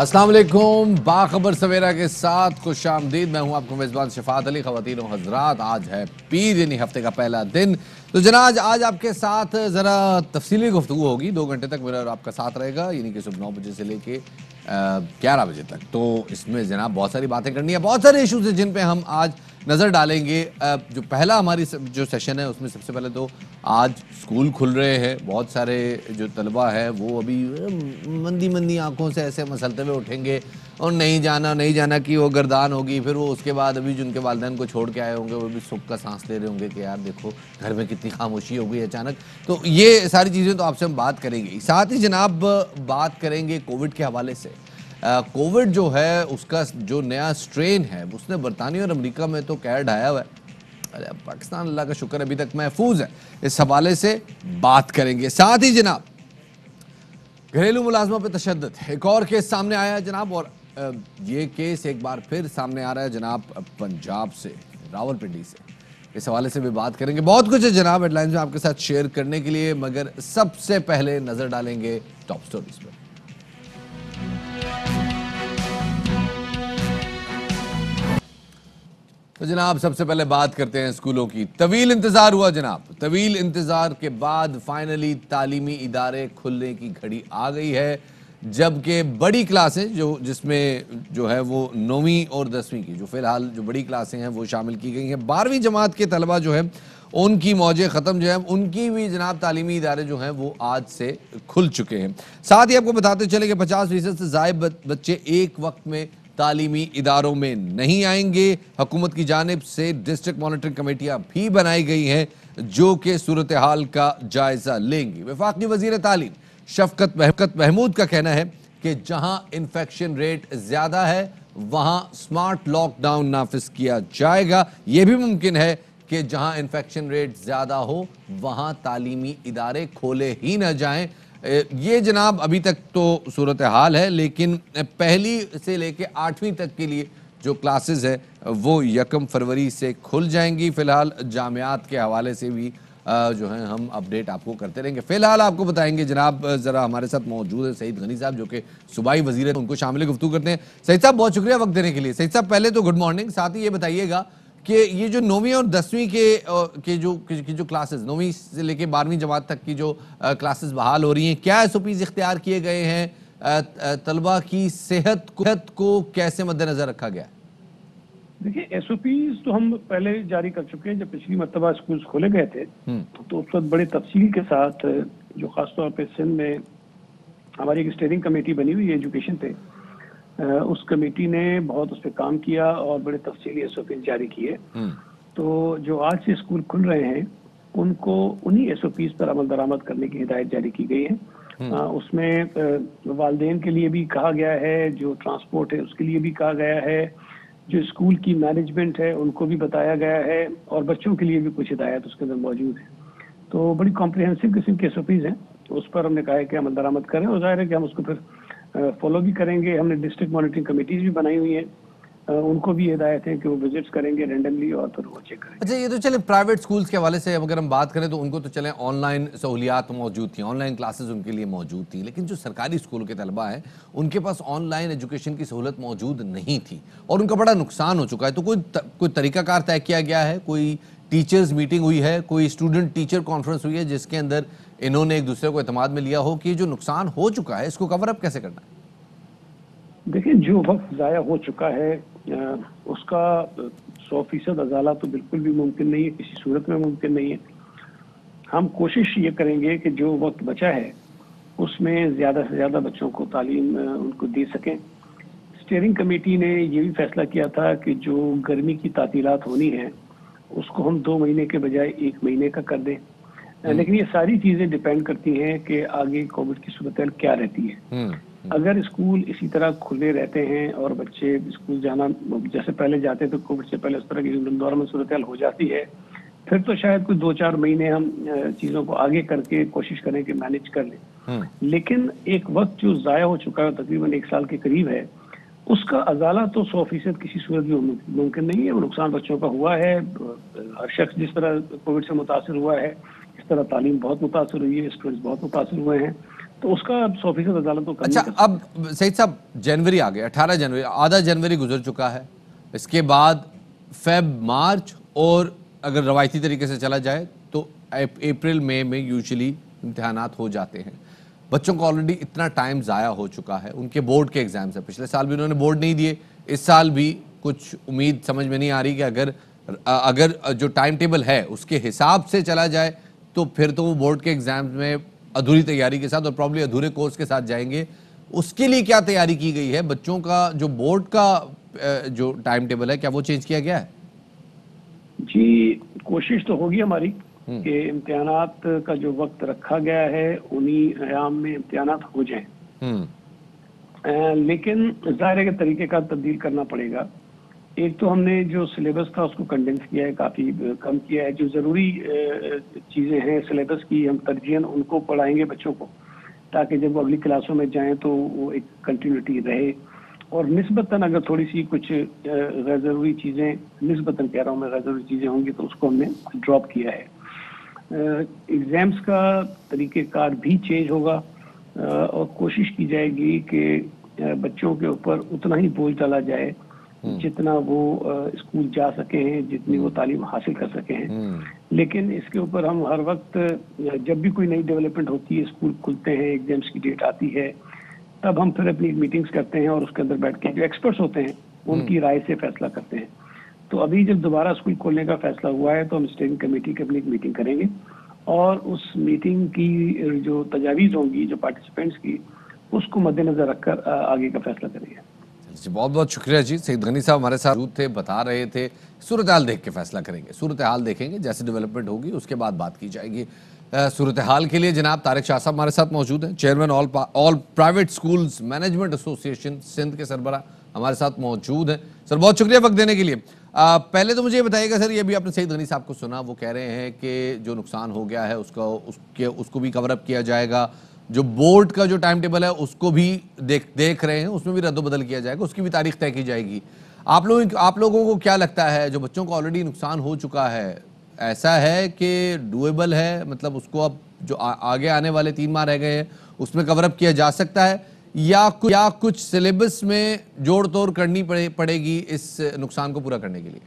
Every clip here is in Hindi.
अस्सलाम बाबर बाखबर सवेरा के साथ खुश आमदीद मैं हूँ आपको मेज़बान शफात अली ख़वातीन हजरात। आज है पीर, यानी हफ़्ते का पहला दिन। तो जनाज आज आपके साथ ज़रा तफसीली गुफ्तु होगी। दो घंटे तक मेरा आपका साथ रहेगा, यानी कि सुबह नौ बजे से लेके ग्यारह बजे तक। तो इसमें जनाब बहुत सारी बातें करनी है। बहुत सारे इशूज़ हैं जिन पर हम आज नज़र डालेंगे। जो पहला हमारी जो सेशन है, उसमें सबसे पहले तो आज स्कूल खुल रहे हैं। बहुत सारे जो तलबा है, वो अभी मंदी मंदी आँखों से ऐसे मसलते हुए उठेंगे। और नहीं जाना नहीं जाना कि वो गर्दान होगी, फिर वो उसके बाद अभी जिनके वालदेन को छोड़ के आए होंगे, वो भी सुख का सांस ले रहे होंगे कि यार देखो, घर में कितनी खामोशी हो गई अचानक। तो ये सारी चीज़ें तो आपसे हम बात करेंगे। साथ ही जनाब, बात करेंगे कोविड के हवाले से। कोविड जो है, उसका जो नया स्ट्रेन है, उसने बरतानिया और अमेरिका में तो कैर ढाया हुआ है। अरे पाकिस्तान अल्लाह का शुक्र अभी तक महफूज है। इस हवाले से बात करेंगे। साथ ही जनाब, घरेलू मुलाजमा पर तशद एक और केस सामने आया है जनाब, और ये केस एक बार फिर सामने आ रहा है जनाब पंजाब से, रावलपिंडी से। इस हवाले से भी बात करेंगे। बहुत कुछ है जनाब, हेडलाइंस में आपके साथ शेयर करने के लिए, मगर सबसे पहले नज़र डालेंगे टॉप स्टोरीज पर तो जनाब, सबसे पहले बात करते हैं स्कूलों की। तवील इंतज़ार हुआ जनाब। तवील इंतज़ार के बाद फाइनली तालीमी इदारे खुलने की घड़ी आ गई है, जबकि बड़ी क्लासें जो, जिसमें जो है वो नौवीं और दसवीं की, जो फ़िलहाल जो बड़ी क्लासें हैं, वो शामिल की गई हैं। बारहवीं जमात के तलबा जो है, उनकी मौजें ख़त्म जो है, उनकी भी जनाब तालीमी इदारे जो हैं, वो आज से खुल चुके हैं। साथ ही आपको बताते चले कि पचास फ़ीसद से ज़ायद बच्चे एक वक्त में तालीमी इदारों में नहीं आएँगे। हुकूमत की जानब से डिस्ट्रिक्ट मॉनिटरिंग कमेटियाँ भी बनाई गई हैं, जो कि सूरत हाल का जायजा लेंगी। विफाकी वज़ीर तालीम, शफकत महकत महमूद का कहना है कि जहाँ इन्फेक्शन रेट ज़्यादा है, वहाँ स्मार्ट लॉकडाउन नाफिज किया जाएगा। यह भी मुमकिन है कि जहाँ इन्फेक्शन रेट ज़्यादा हो, वहाँ तालीमी इदारे खोले ही ना जाएँ। ये जनाब अभी तक तो सूरत हाल है, लेकिन पहली से लेके आठवीं तक के लिए जो क्लासेस है, वो यकम फरवरी से खुल जाएँगी। फ़िलहाल जामियात के हवाले से भी जो है, हम अपडेट आपको करते रहेंगे। फ़िलहाल आपको बताएँगे जनाब ज़रा हमारे साथ मौजूद है सईद गनी साहब, जो कि सूबाई वज़ीर है उनको शामिल गुफ्तू करते हैं। सईद साहब, बहुत शुक्रिया वक्त देने के लिए। सईद साहब, पहले तो गुड मॉर्निंग, साथ ही ये बताइएगा कि ये जो नौवीं और दसवीं के के जो की जो क्लासेस नौवीं से लेके बारहवीं जमात तक की जो क्लासेस बहाल हो रही हैं क्या एस ओ पीज इख्तियार किए गए हैं तलबा की सेहत को कैसे मद्देनजर रखा गया देखिए एस ओ पीज तो हम पहले जारी कर चुके हैं जब पिछली मरतबा स्कूल खोले गए थे हम्म। तो उस वक्त बड़े तफसील के साथ जो खासतौर पर सिंध में हमारी एक स्टेयरिंग कमेटी बनी हुई है एजुकेशन पे उस कमेटी ने बहुत उस पर काम किया और बड़े तफसीली एस जारी किए हम्म। तो जो आज से स्कूल खुल रहे हैं उनको उन्हीं एस पर अमल दरामद करने की हिदायत जारी की गई है हम्म। आ, उसमें वालदेन के लिए भी कहा गया है जो ट्रांसपोर्ट है उसके लिए भी कहा गया है जो स्कूल की मैनेजमेंट है उनको भी बताया गया है और बच्चों के लिए भी कुछ हिदायत उसके अंदर मौजूद है तो बड़ी कॉम्प्रिहेंसिव किस्म के एस हैं उस पर हमने कहा है कि अमल दरामद करें और ज़ाहिर है कि हम उसको फिर फॉलो भी करेंगे। हमने डिस्ट्रिक्ट मॉनिटरिंग कमेटीज भी बनाई हुई हैं। उनको भी हिदायत है कि वो विजिट्स करेंगे रेंडमली और फिर वो चेक करेंगे। अच्छा ये तो चले प्राइवेट स्कूल्स के हवाले से अगर हम बात करें तो उनको तो चले ऑनलाइन सहूलियात मौजूद थी ऑनलाइन क्लासेस उनके लिए मौजूद थी, लेकिन जो सरकारी स्कूलों के तलबा हैं, उनके पास ऑनलाइन एजुकेशन की सहूलत मौजूद नहीं थी और उनका बड़ा नुकसान हो चुका है। तो कोई कोई तरीकाकार तय किया गया है? कोई टीचर्स मीटिंग हुई है? कोई स्टूडेंट टीचर कॉन्फ्रेंस हुई है जिसके अंदर इन्होंने एक दूसरे को अतमाद में लिया हो कि जो नुकसान हो चुका है, इसको कवर अप कैसे करना है? देखिए, जो वक्त ज़ाया हो चुका है उसका सौ फ़ीसद अजाला तो बिल्कुल भी मुमकिन नहीं है, किसी सूरत में मुमकिन नहीं है। हम कोशिश ये करेंगे कि जो वक्त बचा है, उसमें ज़्यादा से ज़्यादा बच्चों को तालीम उनको दे सकें। स्टेयरिंग कमेटी ने ये भी फैसला किया था कि जो गर्मी की तातीलात होनी है, उसको हम दो महीने के बजाय एक महीने का कर दें। लेकिन ये सारी चीज़ें डिपेंड करती हैं कि आगे कोविड की सूरत क्या रहती है। हम्म। अगर स्कूल इसी तरह खुले रहते हैं और बच्चे स्कूल जाना जैसे पहले जाते तो कोविड से पहले उस तरह की नॉर्मल सूरत हो जाती है। फिर तो शायद कुछ दो चार महीने हम चीज़ों को आगे करके कोशिश करें कि मैनेज कर लें। हम्म। लेकिन एक वक्त जो ज़ाया हो चुका है तकरीबन एक साल के करीब है उसका अजाला तो सौ फ़ीसद किसी सूरत में मुमकिन नहीं है वो नुकसान बच्चों का हुआ है। हर शख्स जिस तरह कोविड से मुतासर हुआ है तरह तालीम बहुत मुतासर हुई है स्टूडेंट्स बहुत मुतासर हुए हैं। तो उसका अब सौ फ़ीसद अदालत तो अच्छा अब सही साहब जनवरी आ गया अठारह जनवरी आधा जनवरी गुजर चुका है। इसके बाद फेब मार्च और अगर रवायती तरीके से चला जाए तो अप्रैल मई में यूजुअली इम्तहान हो जाते हैं। बच्चों को ऑलरेडी इतना टाइम ज़ाया हो चुका है उनके बोर्ड के एग्ज़ाम्स है। पिछले साल भी उन्होंने बोर्ड नहीं दिए इस साल भी कुछ उम्मीद समझ में नहीं आ रही कि अगर अगर जो टाइम टेबल है उसके हिसाब से चला जाए तो फिर तो वो बोर्ड के एग्ज़ाम्स में अधूरी तैयारी के साथ और प्रॉब्ली अधूरे कोर्स के साथ जाएँगे। उसके लिए क्या तैयारी की गई है? बच्चों का जो बोर्ड का जो टाइम टेबल है क्या वो चेंज किया गया है? जी कोशिश तो होगी हमारी हम्म। कि इम्तिहानात का जो वक्त रखा गया है उन्हीं आयाम में इम्तिहानात हो जाएँ। हम्म। लेकिन ज़ाहिर के तरीके का तब्दील करना पड़ेगा। एक तो हमने जो सिलेबस था उसको कंडेंस किया है, काफ़ी कम किया है जो ज़रूरी चीज़ें हैं सिलेबस की, हम तरजीहन उनको पढ़ाएँगे बच्चों को, ताकि जब वो अगली क्लासों में जाएँ तो वो एक कंटिन्यूटी रहे और नस्बता अगर थोड़ी सी कुछ गैर ज़रूरी चीज़ें नस्बता कह रहा हूँ मैं गैर ज़रूरी चीज़ें होंगी तो उसको हमने ड्रॉप किया है एग्ज़ाम्स का तरीक़ेकार भी चेंज होगा और कोशिश की जाएगी कि बच्चों के ऊपर उतना ही बोझ डाला जाए। जितना वो स्कूल जा सके हैं जितनी वो तालीम हासिल कर सके हैं। हम्म। लेकिन इसके ऊपर हम हर वक्त जब भी कोई नई डेवलपमेंट होती है स्कूल खुलते हैं एग्ज़ाम्स की डेट आती है तब हम फिर अपनी मीटिंग्स करते हैं और उसके अंदर बैठ के जो एक्सपर्ट्स होते हैं उनकी हम्म। राय से फैसला करते हैं। तो अभी जब दोबारा स्कूल खोलने का फैसला हुआ है तो हम स्टेरिंग कमेटी की अपनी एक मीटिंग करेंगे और उस मीटिंग की जो तजावीज़ होंगी जो पार्टिसिपेंट्स की उसको मद्देनजर रखकर आगे का फैसला करेंगे। जी बहुत बहुत शुक्रिया जी। सईद गनी साहब हमारे साथ थे बता रहे थे। सूरत हाल देख के फैसला करेंगे। सूरत हाल देखेंगे जैसे डेवलपमेंट होगी उसके बाद बात की जाएगी। सूरत हाल के लिए जनाब तारिक शाह साहब हमारे साथ मौजूद हैं। Chairman all all private schools management association Sindh के सरबरा हमारे साथ मौजूद हैं। सर बहुत शुक्रिया वक्त देने के लिए। आ, पहले तो मुझे ये बताइएगा सर ये भी आपने सईद गनी साहब को सुना वो कह रहे हैं कि जो नुकसान हो गया है उसका उसके उसको भी कवर अप किया जाएगा। जो बोर्ड का जो टाइम टेबल है उसको भी देख देख रहे हैं उसमें भी रद्दबदल किया जाएगा उसकी भी तारीख तय की जाएगी। आप लोग आप लोगों को क्या लगता है जो बच्चों को ऑलरेडी नुकसान हो चुका है ऐसा है कि डुएबल है? मतलब उसको अब जो आ, आगे आने वाले तीन माह रह गए हैं उसमें कवरअप किया जा सकता है? या कुछ या कुछ सिलेबस में जोड़ तोड़ करनी पड़े, पड़ेगी इस नुकसान को पूरा करने के लिए?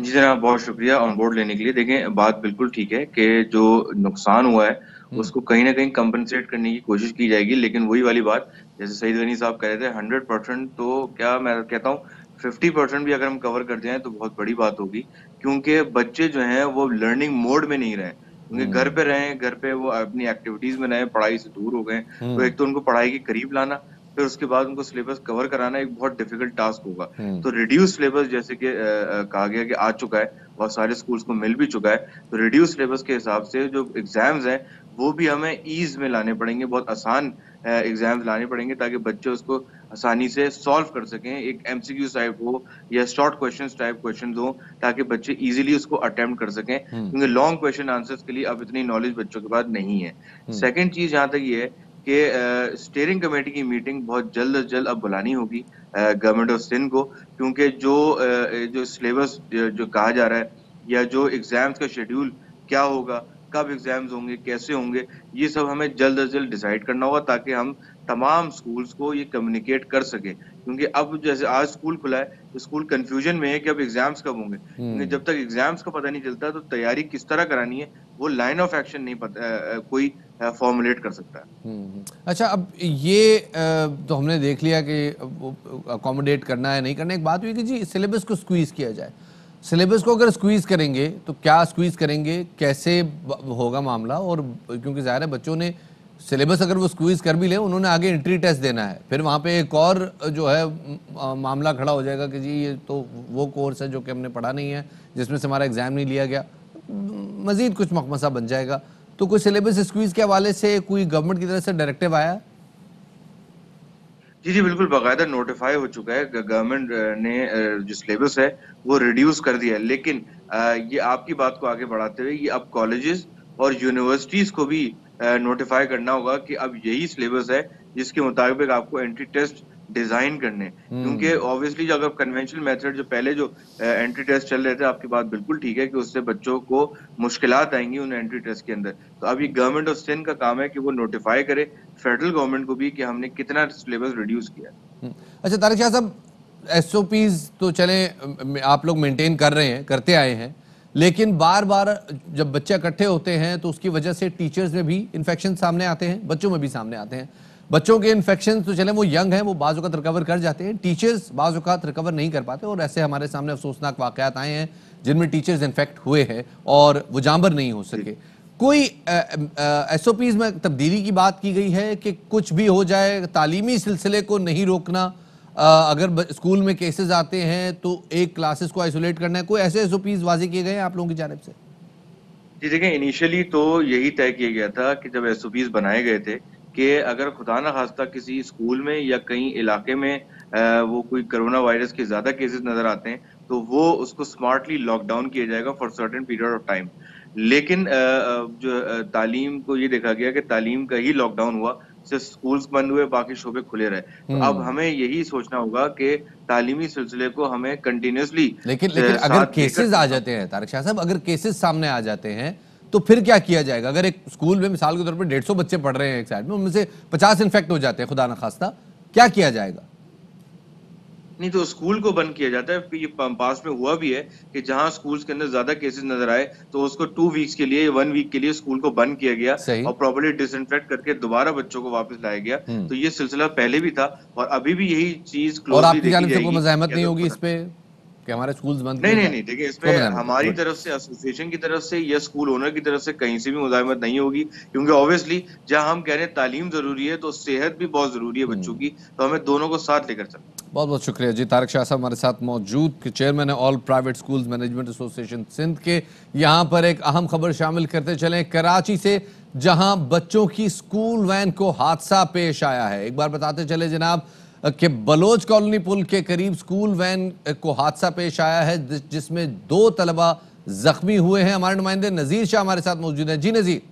जी जनाब बहुत शुक्रिया ऑन बोर्ड लेने के लिए। देखें बात बिल्कुल ठीक है कि जो नुकसान हुआ है। उसको कहीं ना कहीं कंपनसेट करने की कोशिश की जाएगी लेकिन वही वाली बात जैसे सईद गनी साहब कह रहे थे हंड्रेड परसेंट तो क्या मैं कहता हूँ फिफ्टी परसेंट भी अगर हम कवर कर जाए तो बहुत बड़ी बात होगी क्योंकि बच्चे जो हैं वो लर्निंग मोड में नहीं रहे क्योंकि घर हम्म। पे रहे घर पे वो अपनी एक्टिविटीज़ में रहे पढ़ाई से दूर हो गए तो हम्म। एक तो उनको पढ़ाई के करीब लाना फिर उसके बाद उनको सिलेबस कवर कराना एक बहुत डिफ़िकल्ट टास्क होगा तो रिड्यूस सिलेबस जैसे कि कहा गया कि आ चुका है बहुत सारे स्कूल्स को मिल भी चुका है तो रिड्यूस सिलेबस के हिसाब से जो एग्ज़ाम्स हैं वो भी हमें ईज में लाने पड़ेंगे बहुत आसान एग्ज़ाम्स लाने पड़ेंगे ताकि बच्चे उसको आसानी से सॉल्व कर सकें एक एमसीक्यू टाइप हो या शॉर्ट क्वेश्चन टाइप क्वेश्चन हो ताकि बच्चे इजीली उसको अटेम्प्ट कर सकें हम्म। क्योंकि लॉन्ग क्वेश्चन आंसर्स के लिए अब इतनी नॉलेज बच्चों के पास नहीं है सेकेंड हम्म। चीज़ यहाँ तक ये है कि स्टेयरिंग कमेटी की मीटिंग बहुत जल्द अज जल्द अब बुलानी होगी गवर्नमेंट ऑफ़ सिंध को क्योंकि जो जो सिलेबस जो कहा जा रहा है या जो एग्ज़ाम्स का शेड्यूल क्या होगा कब एग्ज़ाम्स होंगे कैसे होंगे ये सब हमें जल्द अज जल्द डिसाइड करना होगा ताकि हम तमाम स्कूल्स को ये कम्युनिकेट कर सके। क्योंकि अब जैसे आज स्कूल खुला है तो स्कूल कंफ्यूजन में है कि अब एग्ज़ाम्स कब होंगे। क्योंकि हम्म। जब तक एग्ज़ाम्स का पता नहीं चलता तो तैयारी किस तरह करानी है वो लाइन ऑफ़ एक्शन नहीं पता आ, कोई फॉर्मुलेट कर सकता है। हम्म, हम्म। अच्छा अब ये तो हमने देख लिया कि अकोमोडेट करना है नहीं करना एक बात हुई कि जी सिलेबस को स्क्वीज किया जाए। सिलेबस को अगर स्क्वीज करेंगे तो क्या स्क्वीज करेंगे? कैसे होगा मामला? और क्योंकि ज़ाहिर है बच्चों ने सिलेबस अगर वो स्क्वीज कर भी ले, उन्होंने आगे एंट्री टेस्ट देना है। फिर वहाँ पे एक और जो है मामला खड़ा हो जाएगा कि जी, ये तो वो कोर्स है जो कि हमने पढ़ा नहीं है, जिसमें से हमारा एग्ज़ाम नहीं लिया गया। मजीद कुछ मकमसा बन जाएगा। तो कोई सिलेबस स्क्वीज के हवाले से कोई गवर्नमेंट की तरफ़ से डायरेक्टिव आया? जी जी, बिल्कुल, बाकायदा नोटिफाई हो चुका है। गवर्नमेंट ने जो सिलेबस है, वो रिड्यूस कर दिया है। लेकिन ये आपकी बात को आगे बढ़ाते हुए ये अब कॉलेजेस और यूनिवर्सिटीज को भी नोटिफाई करना होगा कि अब यही सिलेबस है, जिसके मुताबिक आपको एंट्री टेस्ट डिज़ाइन करने। क्योंकि ऑब्वियसली अगर कन्वेंशनल मेथड जो पहले जो एंट्री टेस्ट चल रहे थे आपकी बात बिल्कुल ठीक है कि उससे बच्चों को मुश्किलात आएँगी उन एंट्री टेस्ट के अंदर। तो ये गवर्नमेंट ऑफ़ सिंध का काम है कि वो नोटिफाई करे फेडरल गवर्नमेंट को भी कि हमने कितना सिलेबस रिड्यूस किया हम्म। अच्छा तारिक शाह साहब एसओपीज तो चले आप लोग मेंटेन कर रहे हैं करते आए हैं लेकिन बार बार जब बच्चे इकट्ठे होते हैं तो उसकी वजह से टीचर्स में भी इन्फेक्शन सामने आते हैं बच्चों में भी सामने आते हैं। बच्चों के इन्फेक्शन तो चले वो यंग हैं वो बाज़ अवत रिकवर कर जाते हैं। टीचर्स बाज़ अवत रिकवर नहीं कर पाते और ऐसे हमारे सामने अफसोसनाक वाकयात आए हैं जिनमें टीचर्स इन्फेक्ट हुए हैं और वो जामबर नहीं हो सके। कोई एस ओ पीज़ में तब्दीली की बात की गई है कि कुछ भी हो जाए तालीमी सिलसिले को नहीं रोकना अ, अगर स्कूल में केसेस आते हैं तो एक क्लासेस को आइसोलेट करना है। कोई ऐसे एस वाजे किए गए हैं आप लोगों की जानब से? जी देखिए इनिशियली तो यही तय किया गया था कि जब एस ओ पीज़ बनाए गए थे कि अगर खुदा न खास्ता किसी स्कूल में या कहीं इलाके में अ, वो कोई कोरोना वायरस के ज़्यादा केसेस नज़र आते हैं तो वो उसको स्मार्टली लॉकडाउन किया जाएगा for certain period of time लेकिन अ, जो तालीम को ये देखा गया कि तालीम का ही लॉकडाउन हुआ सिर्फ़ स्कूल्स बंद हुए बाकी शोबे खुले रहे। तो अब हमें यही सोचना होगा कि तालीमी सिलसिले को हमें कंटिन्यूसली लेकिन लेकिन अगर केसेस आ जाते हैं तारक शाह साहब अगर केसेस सामने आ जाते हैं तो फिर क्या किया जाएगा? अगर एक स्कूल में मिसाल के तौर पर डेढ़ सौ बच्चे पढ़ रहे हैं एक साइड में उनमें से पचास इन्फेक्ट हो जाते हैं खुदा न खास्ता। क्या किया जाएगा? नहीं तो स्कूल को बंद किया जाता है। ये पास में हुआ भी है कि जहाँ स्कूल्स के अंदर ज़्यादा केसेस नज़र आए तो उसको टू वीक्स के लिए वन वीक के लिए स्कूल को बंद किया गया और प्रॉपरली डिसइंफेक्ट करके दोबारा बच्चों को वापस लाया गया। हम्म। तो ये सिलसिला पहले भी था और अभी भी यही चीज़ और closely आपकी जानब से कोई मजामत नहीं होगी इस पे? कि हमारे स्कूल्स बंद नहीं नहीं नहीं देखिए इसमें हमारी तरफ़ से एसोसिएशन की तरफ़ से या स्कूल ओनर की तरफ़ से कहीं से भी मुजामत नहीं होगी क्योंकि ऑब्वियसली जहाँ हम कह रहे हैं तालीम ज़रूरी है तो सेहत भी बहुत ज़रूरी है बच्चों की तो हमें दोनों को साथ लेकर चलना बहुत बहुत शुक्रिया जी। तारक शाह साहब हमारे साथ मौजूद के चेयरमैन है all private schools management association Sindh के। यहाँ पर एक अहम खबर शामिल करते चले कराची से जहाँ बच्चों की स्कूल वैन को हादसा पेश आया है। एक बार बताते चले जनाब कि बलोच कॉलोनी पुल के करीब स्कूल वैन को हादसा पेश आया है जिसमें दो तलबा जख्मी हुए हैं। हमारे नुमाइंदे नजीर शाह हमारे साथ मौजूद हैं। जी नजीर।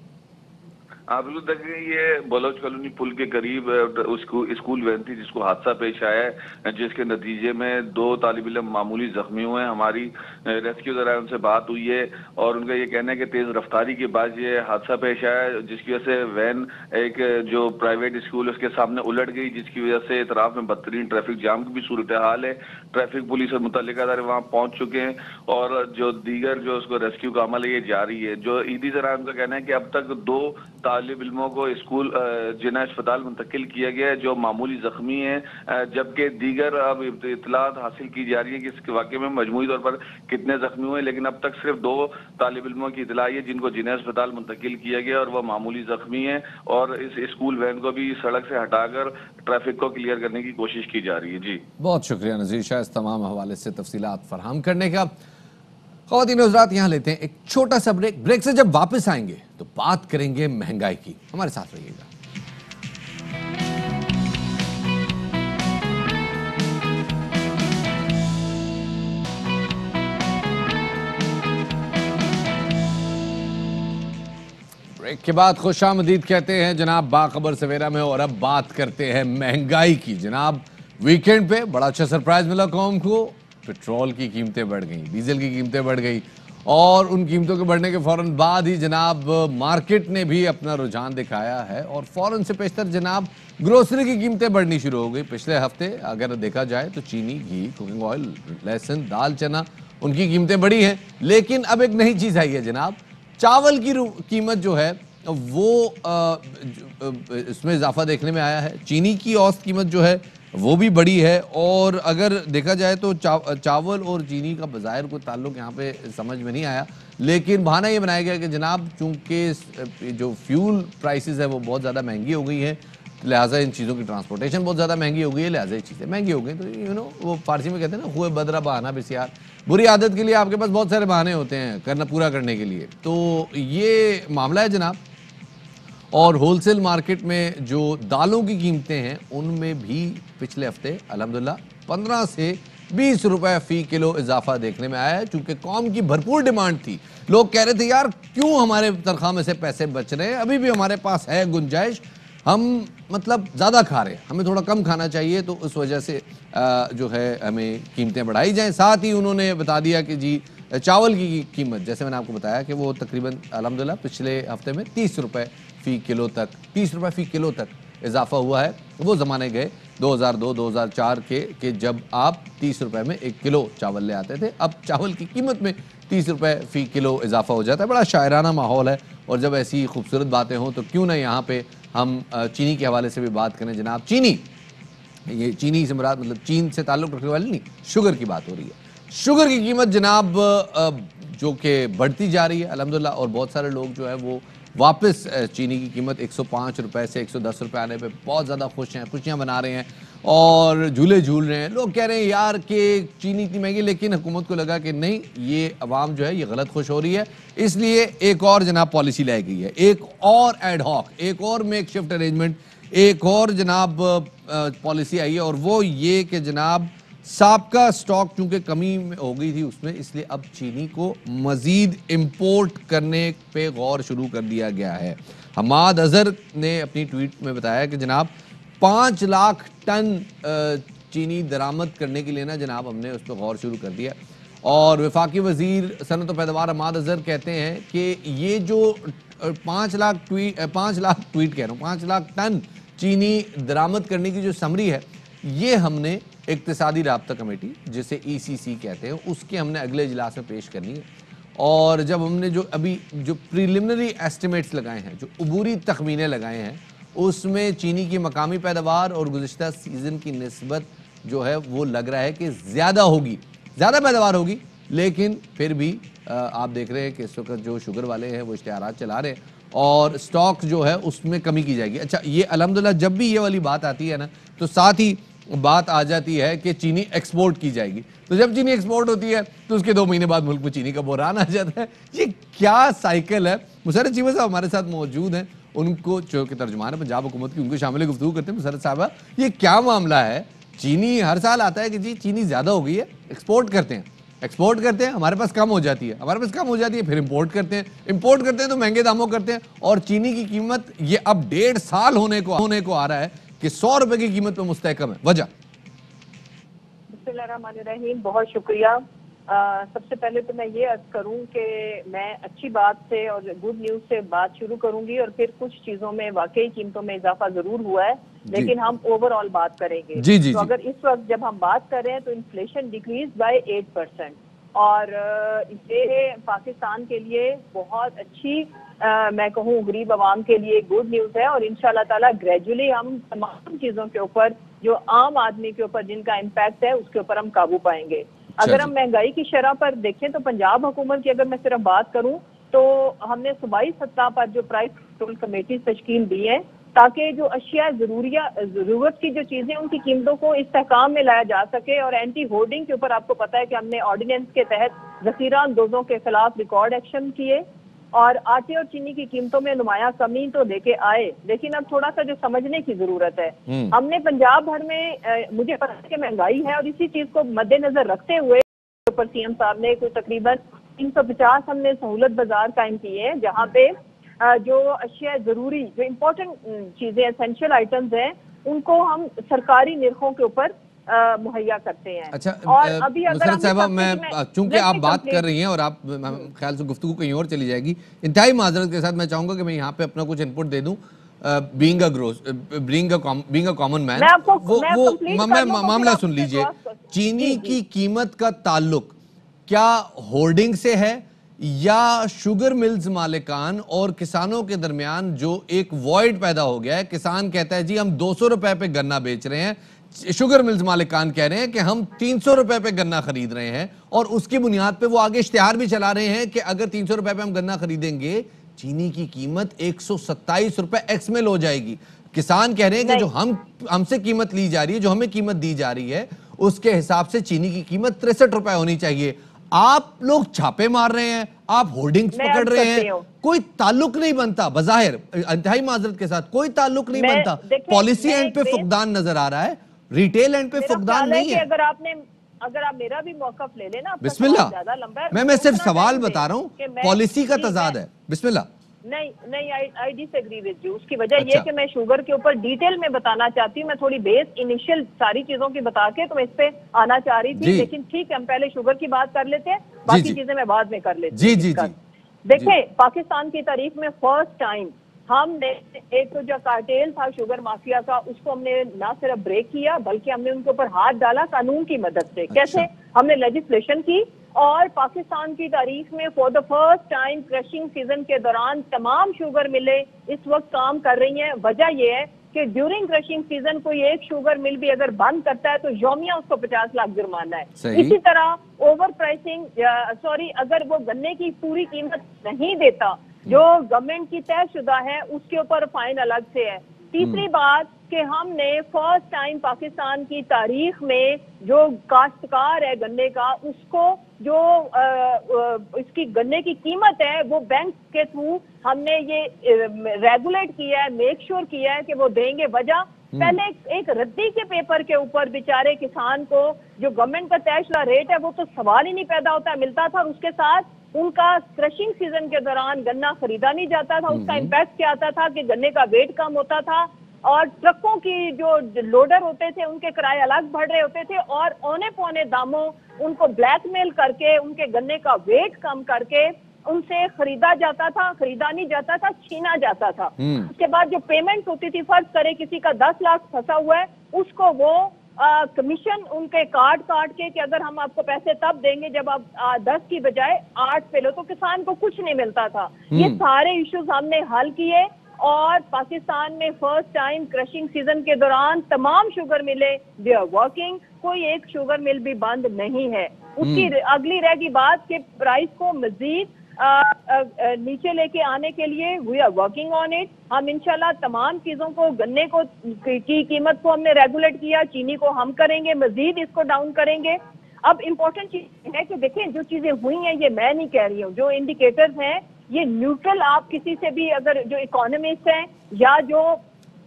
हाँ बिल्कुल देखिए ये बलोच कॉलोनी पुल के करीब उसको, स्कूल वैन थी, जिसको हादसा पेश आया है, जिसके नतीजे में दो तालब इलम मामूली जख्मी हुए हैं। हमारी रेस्क्यू जरा उनसे बात हुई है और उनका ये कहना है कि तेज रफ्तारी के बाद ये हादसा पेश आया जिसकी वजह से वैन एक जो प्राइवेट स्कूल उसके सामने उलट गई, जिसकी वजह से इतराफ में बदतरीन ट्रैफ़िक जाम की भी सूरत हाल है। ट्रैफ़िक पुलिस और मुतल अदारे वहाँ पहुँच चुके हैं और जो दीगर जो उसको रेस्क्यू का अमल है, ये जारी है। जो ईदी जरा उनका कहना है कि अब तक दो इल्मों को स्कूल जिना अस्पताल मुंतकिल किया गया है, जो मामूली जख्मी हैं जबकि दीगर अब इतलात हासिल की जा रही है कि इस वाक़े में मजमूई तौर पर कितने जख्मी हुए लेकिन अब तक सिर्फ़ दो तालिब इल्मों की इतला है, जिनको जिना अस्पताल मुंतकिल किया गया और वह मामूली जख्मी हैं, और इस स्कूल वैन को भी सड़क से हटाकर ट्रैफ़िक को क्लियर करने की कोशिश की जा रही है। जी। बहुत शुक्रिया नजीर शाह इस तमाम हवाले से तफसीलात फराहम करने का। खातिन हजरात यहाँ लेते हैं। एक छोटा सा ब्रेक ब्रेक से जब वापस आएँगे तो बात करेंगे महँगाई की। हमारे साथ रहिएगा। ब्रेक के बाद खुश आमदीद कहते हैं, जनाब, बाखबर सवेरा में और अब बात करते हैं महँगाई की। जनाब वीकेंड पे बड़ा अच्छा सरप्राइज़ मिला कौम को। पेट्रोल की कीमतें बढ़ गई, डीजल की कीमतें बढ़ गई और उन कीमतों के बढ़ने के फ़ौरन बाद ही जनाब मार्केट ने भी अपना रुझान दिखाया है और फ़ौरन से पेशतर जनाब ग्रोसरी की कीमतें बढ़नी शुरू हो गई। पिछले हफ़्ते अगर देखा जाए तो चीनी, घी, कुकिंग ऑयल, लहसुन, दाल, चना, उनकी कीमतें बढ़ी हैं। लेकिन अब एक नई चीज़ आई है जनाब, चावल की कीमत जो है, वो इसमें इजाफा देखने में आया है। चीनी की औसत कीमत जो है वो भी बड़ी है और अगर देखा जाए तो चा, चावल और चीनी का बाज़ाहिर कोई ताल्लुक यहाँ पे समझ में नहीं आया। लेकिन बहाना ये बनाया गया कि जनाब चूँकि जो फ्यूल प्राइसेस है वो बहुत ज़्यादा महँगी हो गई हैं लिहाजा इन चीज़ों की ट्रांसपोर्टेशन बहुत ज़्यादा महँगी हो गई है लिहाजा ये चीज़ें महँगी हो गई तो यू नो वो फारसी में कहते हैं ना हुए बदरा बहाना बेसियार। बुरी आदत के लिए आपके पास बहुत सारे बहाने होते हैं करना पूरा करने के लिए। तो ये मामला है जनाब और होलसेल मार्केट में जो दालों की कीमतें हैं, उनमें भी पिछले हफ़्ते अलहमदिल्ला 15 से 20 रुपए फ़ी किलो इजाफा देखने में आया है। चूँकि कॉम की भरपूर डिमांड थी। लोग कह रहे थे, यार, क्यों हमारे तनख्वाह में से पैसे बच रहे हैं? अभी भी हमारे पास है गुंजाइश। हम मतलब ज़्यादा खा रहे हैं। हमें थोड़ा कम खाना चाहिए। तो उस वजह से जो है हमें कीमतें बढ़ाई जाएँ। साथ ही उन्होंने बता दिया कि जी, चावल की कीमत, जैसे मैंने आपको बताया कि वो तकरीबन अलहमदिल्ला पिछले हफ़्ते में तीस रुपये फ़ी किलो तक, तीस रुपये फ़ी किलो तक इजाफा हुआ है। वो ज़माने गए 2002-2004 के, कि जब आप तीस रुपए में एक किलो चावल ले आते थे, अब चावल की कीमत में तीस रुपए फ़ी किलो इजाफा हो जाता है। बड़ा शायराना माहौल है और जब ऐसी खूबसूरत बातें हों तो क्यों ना यहाँ पे हम चीनी के हवाले से भी बात करें। जनाब, चीनी, ये चीनी से मुराद मतलब चीन से ताल्लुक़ रखने वाली नहीं, शुगर की बात हो रही है। शुगर की कीमत जनाब जो कि बढ़ती जा रही है अलहमदिल्ला और बहुत सारे लोग जो है वो वापस चीनी की कीमत 105 रुपए से 110 रुपए आने पे बहुत ज़्यादा खुश हैं, खुशियाँ मना रहे हैं और झूले झूल रहे हैं। लोग कह रहे हैं, यार, कि चीनी इतनी महँगी लेकिन हुकूमत को लगा कि नहीं, ये आवाम जो है, ये गलत खुश हो रही है। इसलिए एक और जनाब पॉलिसी लाई गई है, एक और एडहॉक एक और मेक शिफ्ट अरेंजमेंट एक और जनाब पॉलिसी आई है और वो ये कि जनाब सबका स्टॉक चूँकि कमी में हो गई थी उसमें, इसलिए अब चीनी को मजीद इम्पोर्ट करने पे गौर शुरू कर दिया गया है। हमाद अजहर ने अपनी ट्वीट में बताया कि जनाब, पाँच लाख टन चीनी दरामद करने के लिए ना जनाब हमने उस पर गौर शुरू कर दिया। और वफाकी वज़ीर सनत व पैदावार हमाद अजहर कहते हैं कि ये जो पाँच लाख ट्वीट पाँच लाख ट्वीट कह रहा हूँ, पाँच लाख टन चीनी दरामद करने की जो समरी है, ये हमने इकतसादी रबता कमेटी, जिसे ई सी सी कहते हैं, उसके हमने अगले इजलास में पेश करनी है। और जब हमने जो अभी जो प्रिलिमिनरी एस्टिमेट्स लगाए हैं, जो अबूरी तखमीने लगाए हैं, उसमें चीनी की मकामी पैदावार और गुजशत सीज़न की नस्बत जो है, वो लग रहा है कि ज़्यादा होगी। ज़्यादा पैदावार होगी, लेकिन फिर भी आप देख रहे हैं कि इस वक्त जो शुगर वाले हैं, वो इश्तहार चला रहे हैं और स्टॉक जो है, उसमें कमी की जाएगी। अच्छा ये अलहमदिल्ला जब भी ये वाली बात आती है ना तो साथ ही बात आ जाती है कि चीनी एक्सपोर्ट की जाएगी। तो जब चीनी एक्सपोर्ट होती है तो उसके दो महीने बाद मुल्क में चीनी का बोरान आ जाता है। ये क्या साइकिल है? मुसरत चीमा साहब हमारे साथ मौजूद हैं। उनको जो कि तर्जुमान है, पंजाब हुकूमत की, उनको शामिल गुफ्तू करते हैं मुसरत साहबा। ये क्या मामला है? चीनी हर साल आता है कि जी, चीनी ज़्यादा हो गई है एक्सपोर्ट करते हैं। एक्सपोर्ट करते हैं, हमारे पास कम हो जाती है। हमारे पास कम हो जाती है, फिर इंपोर्ट करते हैं। इंपोर्ट करते हैं तो महँगे दामों करते हैं। और चीनी की कीमत ये अब डेढ़ साल होने को होने को आ रहा है कि सौ रुपए की कीमत पे मुस्तकम है। वजह? रहीम बहुत शुक्रिया। अ, सबसे पहले तो मैं ये अर्ज़ करूँ कि मैं अच्छी बात से और गुड न्यूज़ से बात शुरू करूँगी और फिर कुछ चीज़ों में वाकई कीमतों में इजाफा ज़रूर हुआ है लेकिन हम ओवरऑल बात करेंगे। जी, जी, तो जी। अगर इस वक्त जब हम बात कर रहे हैं तो inflation decrease by eight percent और ये पाकिस्तान के लिए बहुत अच्छी मैं कहूँ गरीब आवाम के लिए गुड न्यूज़ है और इंशाल्लाह ताला ग्रेजुअली हम तमाम चीज़ों के ऊपर जो आम आदमी के ऊपर जिनका इम्पैक्ट है उसके ऊपर हम काबू पाएँगे। अगर हम महँगाई की शरह पर देखें तो पंजाब हुकूमत की अगर मैं सिर्फ़ बात करूँ तो हमने सूबाई सत्ता पर जो प्राइस कंट्रोल कमेटी तश्कील दी है ताकि जो अशिया जरूरिया ज़रूरत की जो चीज़ें उनकी कीमतों को इस्तेकाम में लाया जा सके और एंटी होर्डिंग के ऊपर आपको पता है कि हमने ऑर्डिनेंस के तहत जखीरा अंदोजों के खिलाफ रिकॉर्ड एक्शन किए। और आटे और चीनी की कीमतों में नुमाया कमी तो लेके आए लेकिन अब थोड़ा सा जो समझने की ज़रूरत है हम्म। हमने पंजाब भर में अ, मुझे पता है कि महँगाई है और इसी चीज़ को मद्देनजर रखते हुए ऊपर सीएम साहब ने कोई तकरीबन 350 हमने सहूलत बाज़ार कायम किए हैं जहाँ पे जो अशिया ज़रूरी जो इम्पोर्टेंट चीज़ें एसेंशियल आइटम्स हैं उनको हम सरकारी निरखों के ऊपर मुहैया करते हैं। अच्छा और अभी अगर साहबा मैं चूँकि आप बात कर रही हैं और आप ख्याल से गुफ्तगू कहीं और चली जाएगी। इंतहाई माजरत के साथ मैं चाहूँगा कि मैं यहाँ पे अपना कुछ इनपुट दे दूँ। अ कॉमन मैन वो मैं मामला सुन लीजिए। चीनी की कीमत का ताल्लुक क्या होर्डिंग से है या शुगर मिल्स मालिकान और किसानों के दरमियान जो एक वॉइड पैदा हो गया है? किसान कहता है जी हम दो सौ रुपए पे गन्ना बेच रहे हैं शुगर मिल्स मालिकान कह रहे हैं कि हम तीन सौ रुपए पे गन्ना खरीद रहे हैं और उसकी बुनियाद पे वो आगे इश्तेहार भी चला रहे हैं कि अगर तीन सौ रुपए पे हम गन्ना खरीदेंगे चीनी की कीमत एक सौ सत्ताईस रुपए एक्समेल हो जाएगी। किसान कह रहे हैं कि जो हम हमसे कीमत ली जा रही है जो हमें कीमत दी जा रही है उसके हिसाब से चीनी की कीमत तिरसठ रुपए होनी चाहिए। आप लोग छापे मार रहे हैं आप होर्डिंग्स पकड़ रहे हैं। कोई ताल्लुक नहीं बनता बजाहिर इंतहाई माजरत के साथ कोई ताल्लुक नहीं बनता। पॉलिसी एंड पे फुकदान नज़र आ रहा है। रिटेल एंड पे फुकदान नहीं है। अगर आपने अगर आप मेरा भी मौकफ ले लेना है। मैं मैं सिर्फ़ सवाल बता रहा कि हूँ पॉलिसी का तजाद है। बिस्मिल्लाह। नहीं नहीं I I disagree with you उसकी वजह ये अच्छा। कि मैं शुगर के ऊपर डिटेल में बताना चाहती हूँ मैं थोड़ी बेस इनिशियल सारी चीज़ों की बता के तो मैं इस पे आना चाह रही थी लेकिन ठीक है हम पहले शुगर की बात कर लेते हैं बाकी चीज़ें मैं बाद में कर लेती जी, हूँ जी, जी। देखें पाकिस्तान की तारीख में फ़र्स्ट टाइम हमने एक तो जो कार्टेल था शुगर माफिया का उसको हमने ना सिर्फ़ ब्रेक किया बल्कि हमने उनके ऊपर हाथ डाला कानून की मदद से। अच्छा। कैसे? हमने लेजिस्लेशन की और पाकिस्तान की तारीख में for the first time crushing season के दौरान तमाम शुगर मिले इस वक्त काम कर रही हैं। वजह यह है कि ड्यूरिंग क्रशिंग सीज़न कोई एक शुगर मिल भी अगर बंद करता है तो योमिया उसको पचास लाख जुर्माना है। इसी तरह ओवर प्राइसिंग सॉरी अगर वो गन्ने की पूरी कीमत नहीं देता जो गवर्नमेंट की तयशुदा है उसके ऊपर फाइन अलग से है। तीसरी बात कि हमने फ़र्स्ट टाइम पाकिस्तान की तारीख में जो काश्तकार है गन्ने का उसको जो अ, अ, इसकी गन्ने की कीमत है वो बैंक के थ्रू हमने ये रेगुलेट किया है मेक श्योर किया है कि वो देंगे। वजह पहले एक, एक रद्दी के पेपर के ऊपर बेचारे किसान को जो गवर्नमेंट का तयशुदा रेट है वो तो सवाल ही नहीं पैदा होता मिलता था और उसके साथ उनका क्रशिंग सीज़न के दौरान गन्ना खरीदा नहीं जाता था। उसका इम्पैक्ट क्या आता था कि गन्ने का वेट कम होता था और ट्रकों की जो लोडर होते थे उनके किराए अलग बढ़ रहे होते थे और औने पौने दामों उनको ब्लैकमेल करके उनके गन्ने का वेट कम करके उनसे खरीदा जाता था खरीदा नहीं जाता था छीना जाता था। हम्म। उसके बाद जो पेमेंट होती थी फ़र्ज़ करे किसी का दस लाख फंसा हुआ है उसको वो कमीशन उनके काट काट के कि अगर हम आपको पैसे तब देंगे जब आप आ, दस की बजाय आठ पे लो। तो किसान को कुछ नहीं मिलता था। ये हम्म। सारे इश्यूज़ हमने हल किए और पाकिस्तान में फ़र्स्ट टाइम क्रशिंग सीज़न के दौरान तमाम शुगर मिले। दे आर वर्किंग कोई एक शुगर मिल भी बंद नहीं है। उसकी अगली रह रहेगी बात कि प्राइस को मजीद नीचे लेके आने के लिए we are working on it हम इंशाल्लाह तमाम चीज़ों को गन्ने को की, कीमत को हमने रेगुलेट किया चीनी को हम करेंगे मजीद इसको डाउन करेंगे। अब इम्पोर्टेंट चीज़ है कि देखें जो चीज़ें हुई हैं ये मैं नहीं कह रही हूँ। जो इंडिकेटर्स हैं ये न्यूट्रल आप किसी से भी अगर जो इकोनॉमिस्ट हैं या जो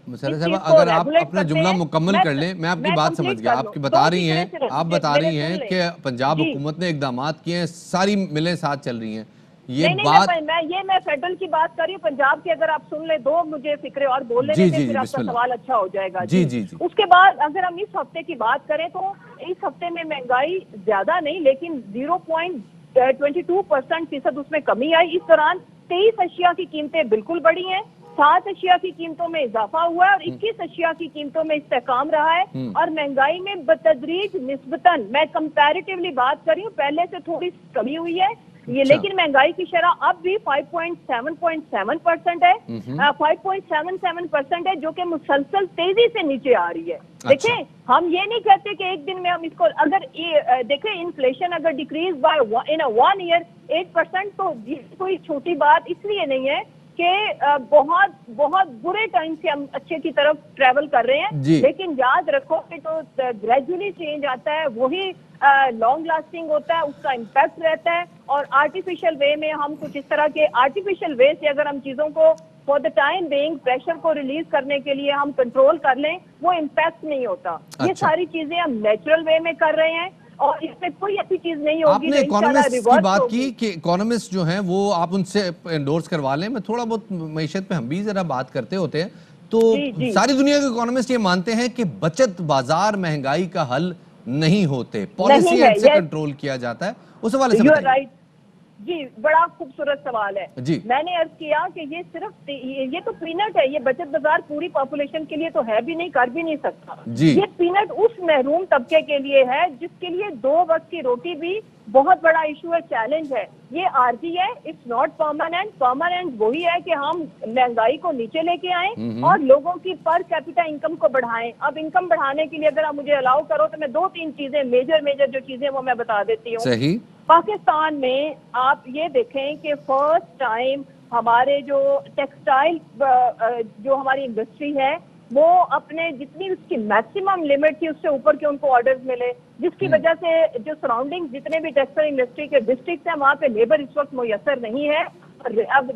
साहब अगर आप अपना जुमला मुकम्मल कर लें मैं आपकी बात समझ गया आपकी बता रही हैं आप बता रही हैं कि पंजाब हुकूमत ने इकदाम किए हैं सारी मिलें साथ चल रही हैं। ये नहीं नहीं बात मैं, मैं ये मैं फेडरल की बात कर रही हूँ पंजाब की अगर आप सुन ले दो मुझे फिक्रे और बोल लेने जी, जी, फिर आपका सवाल अच्छा हो जाएगा। जी, जी, जी। उसके बाद अगर हम इस हफ़्ते की बात करें तो इस हफ़्ते में महँगाई ज़्यादा नहीं लेकिन zero point twenty two percent फ़ीसद उसमें कमी आई। इस दौरान तेईस अशिया की कीमतें बिल्कुल बढ़ी हैं। सात अशिया की कीमतों में इजाफा हुआ है और इक्कीस अशिया की कीमतों में इस्तेकाम रहा है हम्म। और महँगाई में बतदरीज निस्बतन। मैं कंपैरेटिवली बात कर रही हूँ पहले से थोड़ी कमी हुई है। ये अच्छा। लेकिन महँगाई की शरह अब भी 5.7.7 परसेंट है। Five point seven seven percent है जो कि मुसलसल तेज़ी से नीचे आ रही है अच्छा। देखें हम ये नहीं कहते कि एक दिन में हम इसको अगर ये, देखें इन्फ्लेशन अगर decrease by in a one year eight percent तो ये कोई छोटी बात इसलिए नहीं है कि बहुत बहुत बुरे टाइम से हम अच्छे की तरफ़ ट्रेवल कर रहे हैं लेकिन याद रखो कि तो ग्रेजुअली चेंज आता है वही लॉन्ग लास्टिंग होता है उसका इम्पैक्ट रहता है और आर्टिफिशियल वे में हम कुछ इस तरह के आर्टिफिशियल वे से अगर हम चीज़ों को for the time being pressure को रिलीज़ करने के लिए हम कंट्रोल कर लें वो इम्पैक्ट नहीं होता अच्छा। ये। सारी चीज़ें हम नेचुरल वे में कर रहे हैं और इसमें कोई ऐसी चीज़ नहीं होगी आपने इकोनॉमिस्ट की बात। की कि इकोनॉमिस्ट जो हैं वो आप उनसे एंडोर्स करवा लें। मैं थोड़ा बहुत मीशत पे हम भी जरा बात करते होते हैं। तो जी, जी। सारी दुनिया के इकोनॉमिस्ट ये मानते हैं कि बचत बाज़ार महँगाई का हल नहीं होते। पॉलिसी से कंट्रोल किया जाता है। उस हवाले से राइट जी बड़ा खूबसूरत सवाल है जी। मैंने अर्ज़ किया कि ये सिर्फ़ ये, तो पीनट है ये बचत बाज़ार पूरी पॉपुलेशन के लिए तो है भी नहीं कर भी नहीं सकता जी। ये पीनट उस महरूम तबके के लिए है जिसके लिए दो वक्त की रोटी भी बहुत बड़ा इशू है चैलेंज है। ये आरजी है इट्स नॉट परमानेंट परमानेंट वही है कि हम महँगाई को नीचे लेके आए और लोगों की पर कैपिटा इनकम को बढ़ाएँ। अब इनकम बढ़ाने के लिए अगर आप मुझे अलाउ करो तो मैं दो तीन चीज़ें मेजर मेजर जो चीज़ें वो मैं बता देती हूँ। पाकिस्तान में आप ये देखें कि फ़र्स्ट टाइम हमारे जो टेक्सटाइल जो हमारी इंडस्ट्री है वो अपने जितनी उसकी मैक्सिमम लिमिट थी उससे ऊपर के उनको ऑर्डर्स मिले जिसकी वजह से जो सराउंडिंग जितने भी टेक्सटाइल इंडस्ट्री के डिस्ट्रिक्ट हैं वहाँ पे लेबर इस वक्त मुयसर नहीं है। और अब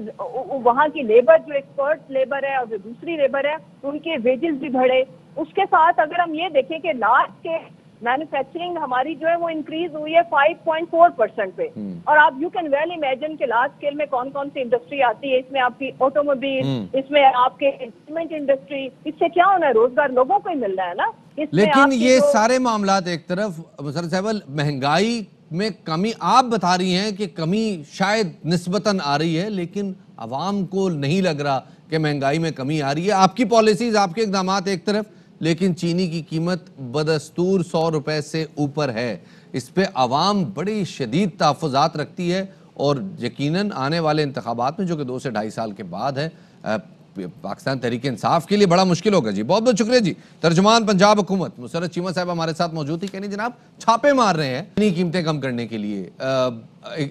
वहाँ की लेबर जो एक्सपर्ट लेबर है और जो दूसरी लेबर है उनके वेजेस भी बढ़े। उसके साथ अगर हम ये देखें कि लास्ट के मैन्युफैक्चरिंग हमारी जो है वो इंक्रीज हुई है 5.4 परसेंट पे। और आप यू कैन वेल इमेजिन कि लार्ज स्केल में कौन कौन सी इंडस्ट्री आती है इसमें आपकी ऑटोमोबाइल इसमें आपके सीमेंट इंडस्ट्री इससे क्या होना है? रोज़गार लोगों को ही मिल रहा है ना? लेकिन ये जो- सारे मामला एक तरफ़ सर साहब महँगाई में कमी आप बता रही हैं कि कमी शायद निस्बतन आ रही है लेकिन आवाम को नहीं लग रहा कि महँगाई में कमी आ रही है। आपकी पॉलिसीज़ आपके इकदाम एक तरफ़ लेकिन चीनी की कीमत बदस्तूर सौ रुपए से ऊपर है। इस पर आवाम बड़ी शदीद तहफात रखती है और यकीनन आने वाले इंतबात में, जो कि दो से ढाई साल के बाद है पाकिस्तान तहरीक इंसाफ के लिए बड़ा मुश्किल होगा। जी, बहुत बहुत शुक्रिया जी। तर्जुमान पंजाब हुकूमत, मुसरत चीमा साहब हमारे साथ मौजूद थी कहनी जनाब, छापे मार रहे हैं। कीमतें कम करने के लिए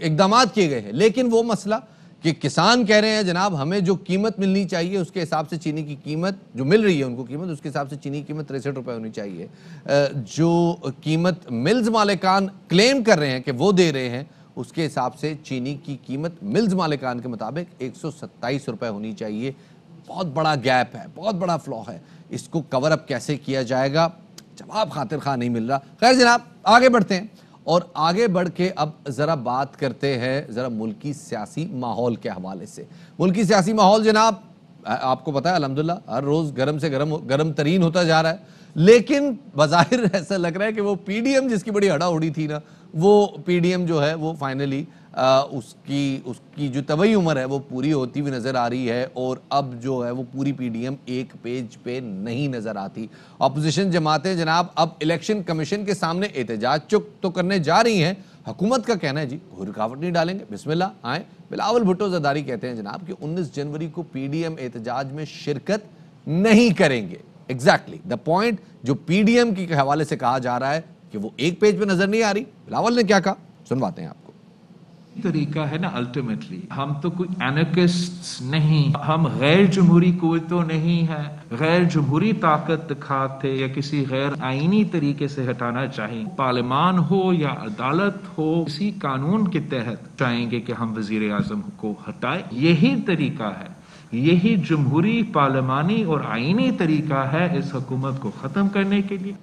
इकदाम किए गए हैं, लेकिन वो मसला कि किसान कह रहे हैं, जनाब, हमें जो कीमत मिलनी चाहिए, उसके हिसाब से चीनी की कीमत जो मिल रही है उनको कीमत, उसके हिसाब से चीनी की कीमत तिरसठ रुपए होनी चाहिए। जो कीमत मिल्स मालिकान क्लेम कर रहे हैं कि वो दे रहे हैं, उसके हिसाब से चीनी की कीमत मिल्स मालिकान के मुताबिक एक सौ सत्ताईस रुपए होनी चाहिए। बहुत बड़ा गैप है, बहुत बड़ा फ्लॉ है। इसको कवर अप कैसे किया जाएगा? जवाब खातिर खा नहीं मिल रहा। खैर जनाब, आगे बढ़ते हैं। और आगे बढ़ के अब ज़रा बात करते हैं, ज़रा मुल्की सियासी माहौल के हवाले से। मुल्की सियासी माहौल जनाब आपको पता है, अलहमदिल्ला, हर रोज़ गर्म से गर्म गर्म तरीन होता जा रहा है। लेकिन बाहिर ऐसा लग रहा है कि वो पीडीएम जिसकी बड़ी हड़ा उड़ी थी ना, वो पीडीएम जो है, वो फाइनली उसकी उसकी जो तबई उम्र है, वो पूरी होती हुई नज़र आ रही है और अब जो है वो पूरी पीडीएम एक पेज पे नहीं नज़र आती। अपोजिशन जमातें जनाब, अब इलेक्शन कमीशन के सामने एहतजाज चुक तो करने जा रही हैं। हुकूमत का कहना है, जी, कोई रुकावट नहीं डालेंगे। बिस्मिल्ला आए। बिलावल भुट्टो जदारी कहते हैं जनाब कि 19 जनवरी को पीडीएम एहतजाज में शिरकत नहीं करेंगे। एग्जैक्टली द पॉइंट जो पी पीडीएम के हवाले से कहा जा रहा है कि वो एक पेज पे नज़र नहीं आ रही। बिलावल ने क्या कहा? सुनवाते हैं आपको। तरीका है ना अल्टीमेटली हम तो कोई एनार्किस्ट नहीं, हम गैर जमहूरी कुवतों नहीं है। गैर जमहूरी ताकत दिखाते या किसी गैर आईनी तरीके से हटाना चाहिए पार्लियामान हो या अदालत हो किसी कानून के तहत चाहेंगे कि हम वज़ीर आज़म को हटाए। यही तरीका है। यही जमहूरी पार्लियामानी और आईनी तरीका है इस हुकूमत को खत्म करने के लिए।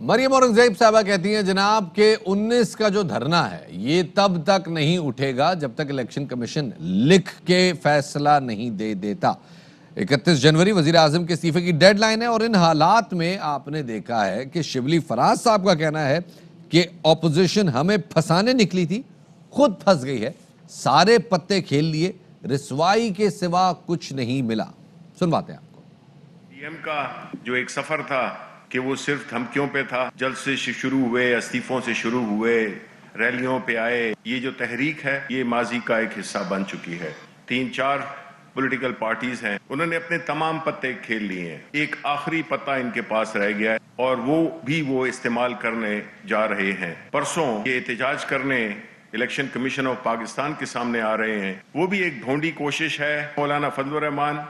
मरियम औरंगज़ेब साहबा कहती हैं, जनाब, के 19 का जो धरना है, ये तब तक नहीं उठेगा जब तक इलेक्शन कमीशन लिख के फैसला नहीं दे देता। 31 जनवरी वज़ीर आज़म के इस्तीफे की डेडलाइन है और इन हालात में आपने देखा है कि शिवली फराज साहब का कहना है कि ऑपोजिशन हमें फंसाने निकली थी, खुद फंस गई है, सारे पत्ते खेल लिए, रिसवाई के सिवा कुछ नहीं मिला। सुनवाते हैं आपको। का जो एक सफ़र था कि वो सिर्फ़ धमकियों पे था जलसे से शुरू हुए इस्तीफों से शुरू हुए, रैलियों पे आए। ये जो तहरीक है, ये माजी का एक हिस्सा बन चुकी है। तीन, चार पॉलिटिकल पार्टीज़ हैं। उन्होंने अपने तमाम पत्ते खेल लिए हैं। एक आखिरी पत्ता इनके पास रह गया है और वो भी वो इस्तेमाल करने जा रहे हैं। परसों ये एहतजाज करने इलेक्शन कमीशन ऑफ़ पाकिस्तान के सामने आ रहे हैं। वो भी एक ढोंडी कोशिश है। मौलाना फजल रहमान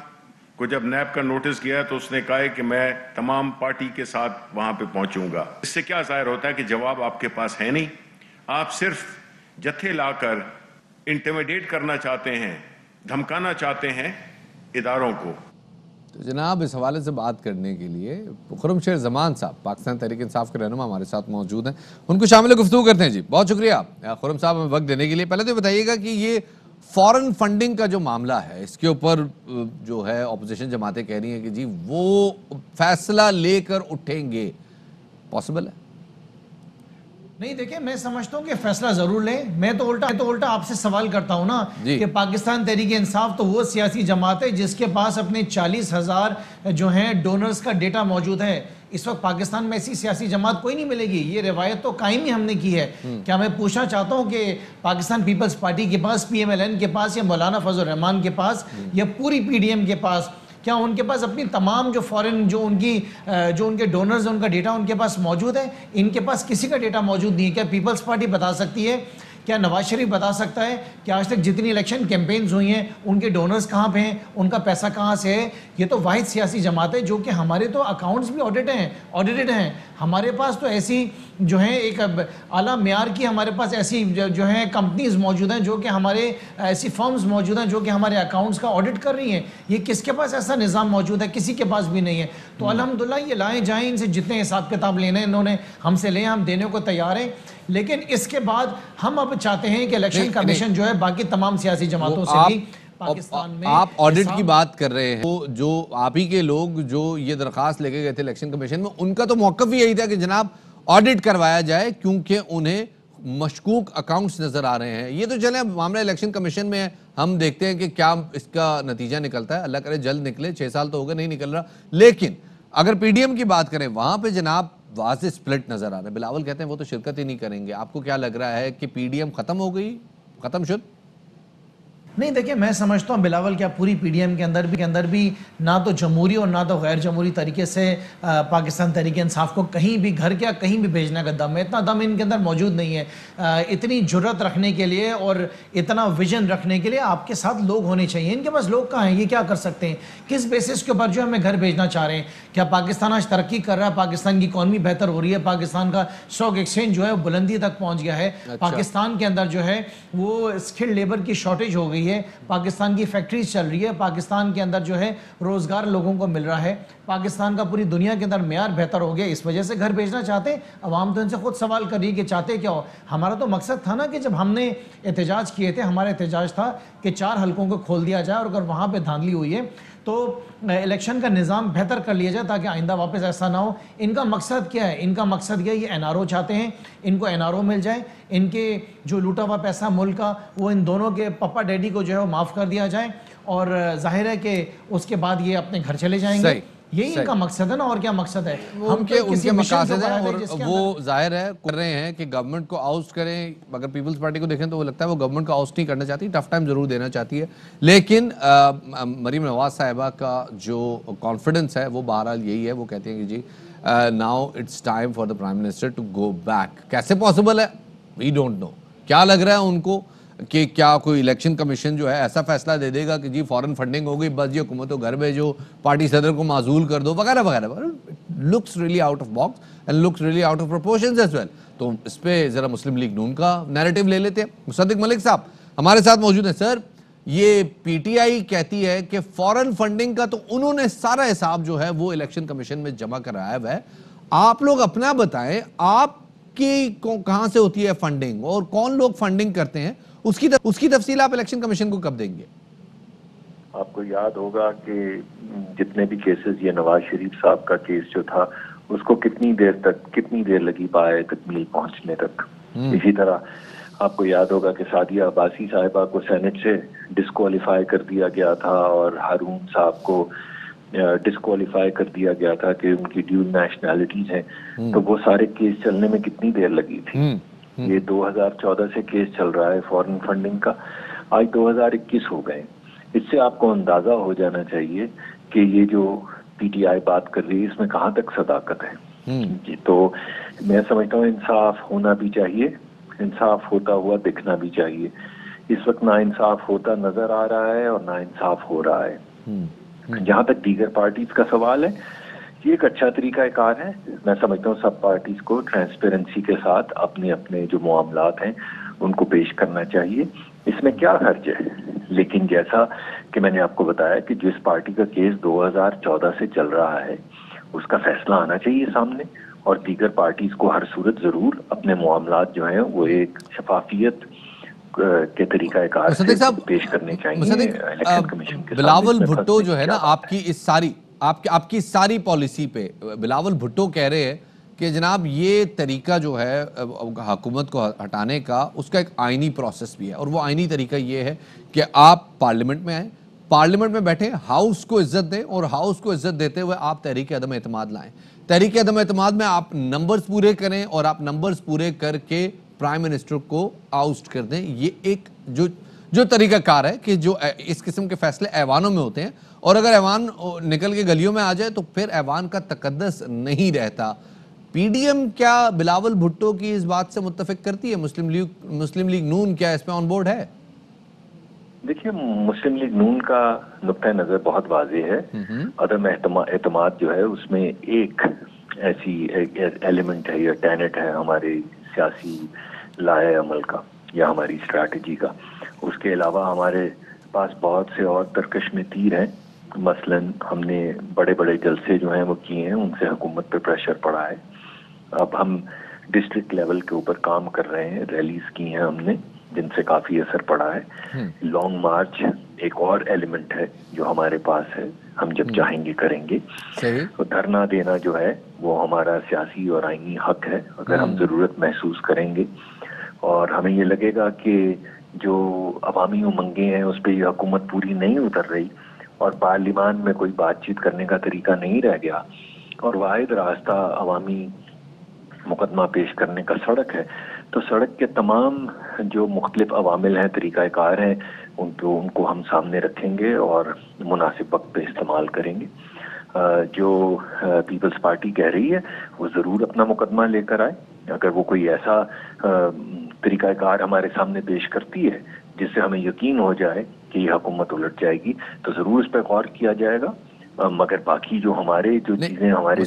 को जब नैब का नोटिस गया तो उसने कहा कि मैं तमाम पार्टी के साथ वहाँ पे पहुंचूँगा। इससे क्या ज़ाहिर होता है कि जवाब आपके पास है नहीं? आप सिर्फ़ जत्थे लाकर इंटिमिडेट करना चाहते हैं, धमकाना चाहते हैं इदारों को। तो जनाब, इस हवाले से बात करने के लिए खुरम शेर जमान साहब, पाकिस्तान तहरीक इंसाफ के रहनुमा हमारे साथ मौजूद हैं। उनको शामिल गुफ्तू करते हैं। जी, बहुत शुक्रिया। खुरम साहब, हमें वक्त देने के लिए। पहले तो बताइएगा कि ये फॉरेन फंडिंग का जो मामला है इसके ऊपर जो है ऑपोजिशन जमातें कह रही हैं कि जी वो फैसला लेकर उठेंगे। पॉसिबल है? नहीं देखिए मैं समझता हूँ कि फैसला ज़रूर लें। मैं तो उल्टा मैं तो उल्टा आपसे सवाल करता हूँ ना कि पाकिस्तान तहरीक इंसाफ तो वो सियासी जमात है जिसके पास अपने चालीस हज़ार जो हैं डोनर्स का डेटा मौजूद है। इस वक्त पाकिस्तान में ऐसी सियासी जमात कोई नहीं मिलेगी। ये रिवायत तो कायम ही हमने की है। क्या मैं पूछना चाहता हूँ कि पाकिस्तान पीपल्स पार्टी के पास पीएमएलएन के पास या मौलाना फजल रहमान के पास या पूरी पीडीएम के पास? क्या उनके पास अपनी तमाम जो फॉरेन जो उनकी जो उनके डोनर्स हैं उनका डेटा उनके पास मौजूद है? इनके पास किसी का डेटा मौजूद नहीं है। क्या पीपल्स पार्टी बता सकती है क्या नवाज़ शरीफ बता सकता है कि आज तक जितनी इलेक्शन कैंपेन्स हुई हैं उनके डोनर्स कहाँ पे हैं उनका पैसा कहाँ से है? ये तो वाहिद सियासी जमात है जो कि हमारे तो अकाउंट्स भी ऑडिट हैं ऑडिटेड हैं। हमारे पास तो ऐसी जो है एक अला मैार की हमारे पास ऐसी जो, जो है कंपनीज़ मौजूद हैं जो कि हमारे ऐसी फर्म्स मौजूद हैं जो कि हमारे अकाउंट्स का ऑडिट कर रही हैं। ये किसके पास ऐसा निज़ाम मौजूद है? किसी के पास भी नहीं है। तो अलहमदिल्ला ये लाए जाएँ इनसे जितने हिसाब किताब लेने इन्होंने हमसे लें हम देने को तैयार हैं। लेकिन इसके बाद हम अब चाहते हैं कि इलेक्शन कमीशन जो है बाकी तमाम सियासी जमातों से भी पाकिस्तान में आप ऑडिट की बात कर रहे हैं। तो जो आप ही के लोग जो ये दरखास्त लेके गए थे इलेक्शन कमीशन में उनका तो मौकफ ही यही था कि जनाब ऑडिट करवाया जाए क्योंकि उन्हें मशकूक अकाउंट्स नज़र आ रहे हैं। ये तो चले मामला इलेक्शन कमीशन में है। हम देखते हैं कि क्या इसका नतीजा निकलता है। अल्लाह करे जल्द निकले छह साल तो हो गए नहीं निकल रहा। लेकिन अगर पीडीएम की बात करें वहाँ पे जनाब वाज स्प्लिट नज़र आ रहा है। बिलावल कहते हैं, वो तो शिरकत ही नहीं करेंगे। आपको क्या लग रहा है कि पीडीएम खत्म हो गई? खत्म शुद्ध? नहीं देखिए मैं समझता हूँ बिलावल क्या पूरी पीडीएम के अंदर भी के अंदर भी ना तो जमहूरी और ना तो गैर जमहूरी तरीके से आ, पाकिस्तान तरीके इंसाफ को कहीं भी घर के या कहीं भी भेजने का दम है। इतना दम इनके अंदर मौजूद नहीं है। आ, इतनी जुर्रत रखने के लिए और इतना विजन रखने के लिए आपके साथ लोग होने चाहिए। इनके पास लोग कहाँ हैं? ये क्या कर सकते हैं? किस बेसिस के ऊपर जो हमें घर भेजना चाह रहे हैं? क्या पाकिस्तान आज तरक्की कर रहा है? पाकिस्तान की इकॉनमी बेहतर हो रही है? पाकिस्तान का स्टॉक एक्सचेंज जो है वो बुलंदी तक पहुँच गया है। पाकिस्तान के अंदर जो है वो स्किल्ड लेबर की शॉर्टेज हो गई है। पाकिस्तान की फैक्ट्रीज चल रही है। पाकिस्तान के अंदर जो है, रोज़गार लोगों को मिल रहा है। पाकिस्तान का पूरी दुनिया के अंदर मैार बेहतर हो गया। इस वजह से घर भेजना चाहते अवाम तो इनसे खुद सवाल कर रही है कि चाहते क्या हो? हमारा तो मकसद था ना कि जब हमने एहतजाज किए थे, हमारा एहतजाज था कि चार हलकों को खोल दिया जाए और अगर वहाँ पर धांधली हुई है तो इलेक्शन का निज़ाम बेहतर कर लिया जाए ताकि आइंदा वापस ऐसा ना हो। इनका मकसद क्या है? इनका मकसद ये ये एन चाहते हैं, इनको एनआरओ मिल जाए, इनके जो लूटा हुआ पैसा मुल्क का, वो इन दोनों के पप्पा डैडी को जो है वो माफ़ कर दिया जाए और, ज़ाहिर है कि उसके बाद ये अपने घर चले जाएँगे। यही इनका मकसद है ना और क्या मकसद है? हम उनके तो उनके को मकासद हैं और वो ज़ाहिर है कर रहे हैं कि गवर्नमेंट को आउस्ट करें। अगर पीपल्स पार्टी को देखें तो वो लगता है वो गवर्नमेंट को आउस्ट नहीं करना चाहती टफ टाइम ज़रूर देना चाहती है। लेकिन मरीम नवाज़ साहिबा का जो कॉन्फिडेंस है वो बहरहाल यही है। वो कहते हैं कि जी now it's time for the prime minister to go back कैसे पॉसिबल है? वी डोंट नो क्या लग रहा है उनको? कि क्या कोई इलेक्शन कमीशन जो है ऐसा फैसला दे देगा कि जी फॉरेन फंडिंग हो गई बस जी, हुकूमत को घर भेजो, पार्टी सदर को माजूल कर दो, वगैरह वगैरह। Looks really out of box and looks really out of proportions as well तो इस पे जरा मुस्लिम लीग नून का नैरेटिव ले लेते हैं। मुसद्दिक मलिक साहब, हमारे साथ मौजूद हैं। सर, ये पीटीआई कहती है कि फॉरेन फंडिंग का तो उन्होंने सारा हिसाब जो है वो इलेक्शन कमीशन में जमा कराया हुआ है। आप लोग अपना बताएँ, आपकी कहाँ से होती है फंडिंग और कौन लोग फंडिंग करते हैं? उसकी तफ, उसकी तफसील आप इलेक्शन कमीशन को कब देंगे? आपको याद होगा कि जितने भी केसेस ये नवाज़ शरीफ साहब का केस जो था उसको कितनी देर तक कितनी देर लगी पाए तकमील पहुँचने तक? इसी तरह आपको याद होगा कि सादिया अब्बासी साहिबा को सेनेट से डिस्क्वालीफाई कर दिया गया था और हारून साहब को डिस्क्वालीफाई कर दिया गया था कि उनकी ड्यूल नेशनैलिटीज हैं। तो वो सारे केस चलने में कितनी देर लगी थी? ये 2014 से केस चल रहा है फॉरेन फंडिंग का। आज 2021 हो गए। इससे आपको अंदाज़ा हो जाना चाहिए कि ये जो पीटीआई बात कर रही है इसमें कहाँ तक सदाकत है। जी तो मैं समझता हूँ इंसाफ होना भी चाहिए इंसाफ होता हुआ दिखना भी चाहिए। इस वक्त ना इंसाफ होता नज़र आ रहा है और ना इंसाफ हो रहा है। जहाँ तक दीगर पार्टीज़ का सवाल है ये एक अच्छा तरीका कार है। मैं समझता हूँ सब पार्टीज़ को ट्रांसपेरेंसी के साथ अपने अपने जो मामला हैं उनको पेश करना चाहिए। इसमें क्या खर्च है? लेकिन जैसा कि मैंने आपको बताया कि जिस पार्टी का केस 2014 से चल रहा है उसका फैसला आना चाहिए सामने और दीगर पार्टीज़ को हर सूरत ज़रूर अपने मामला जो हैं वो एक शफाफियत के तरीका पेश करने चाहिए। इलेक्शन कमीशन के बिलावल भुट्टो जो है ना आपकी इस सारी आपकी आपकी सारी पॉलिसी पे, बिलावल भुट्टो कह रहे हैं कि जनाब, ये तरीका जो है हुकूमत को हटाने का, उसका एक आइनी प्रोसेस भी है। और वो आइनी तरीका ये है कि आप पार्लियामेंट में आए पार्लियामेंट में बैठे हाउस को इज़्ज़त दें और हाउस को इज़्ज़त देते हुए आप तहरीक अदम एतमाद लाएँ। तहरीक अदम एतमाद में आप नंबर्स पूरे करें और आप नंबर्स पूरे करके प्राइम मिनिस्टर को आउस्ट कर दें। ये एक जो जो तरीका कार है कि जो इस किस्म के फैसले ऐवानों में होते हैं और अगर ऐवान निकल के गलियों में आ जाए तो फिर ऐवान का तकदस नहीं रहता। पीडीएम क्या बिलावल भुट्टो की इस बात से मुतफिक करती है? मुस्लिम लीग मुस्लिम लीग नून क्या इसमें ऑन बोर्ड है? देखिए मुस्लिम लीग नून का नुकता नज़र बहुत वाजे है। अदम एतमाद जो है उसमें एक ऐसी एलिमेंट है या टैनेट है हमारे सियासी लाए अमल का या हमारी स्ट्रैटेजी का। उसके अलावा हमारे पास बहुत से और तरकश में तीर हैं। मसलन हमने बड़े बड़े जलसे जो हैं वो किए हैं उनसे हुकूमत पे प्रेशर पड़ा है। अब हम डिस्ट्रिक्ट लेवल के ऊपर काम कर रहे हैं रैलीज की हैं हमने जिनसे काफ़ी असर पड़ा है। लॉन्ग मार्च एक और एलिमेंट है जो हमारे पास है हम जब चाहेंगे करेंगे। तो धरना देना जो है वो हमारा सियासी और आईनी हक है अगर हम ज़रूरत महसूस करेंगे। और हमें ये लगेगा कि जो अवामी उमंगे हैं उस पर ये हुकूमत पूरी नहीं उतर रही और पार्लियामान में कोई बातचीत करने का तरीका नहीं रह गया और वाहिद रास्ता अवामी मुकदमा पेश करने का सड़क है तो सड़क के तमाम जो मुख्तलिफ़ अवामिल हैं तरीक़ाकार हैं, उनको उनको हम सामने रखेंगे और मुनासिब वक्त पे इस्तेमाल करेंगे। जो पीपल्स पार्टी कह रही है, वो ज़रूर अपना मुकदमा लेकर आए। अगर वो कोई ऐसा तरीक़ाकार हमारे सामने पेश करती है, जिससे हमें यकीन हो जाए कि हुकूमत उलट जाएगी तो ज़रूर इस पर गौर किया जाएगा। मगर बाकी जो हमारे जो चीज़ें हमारे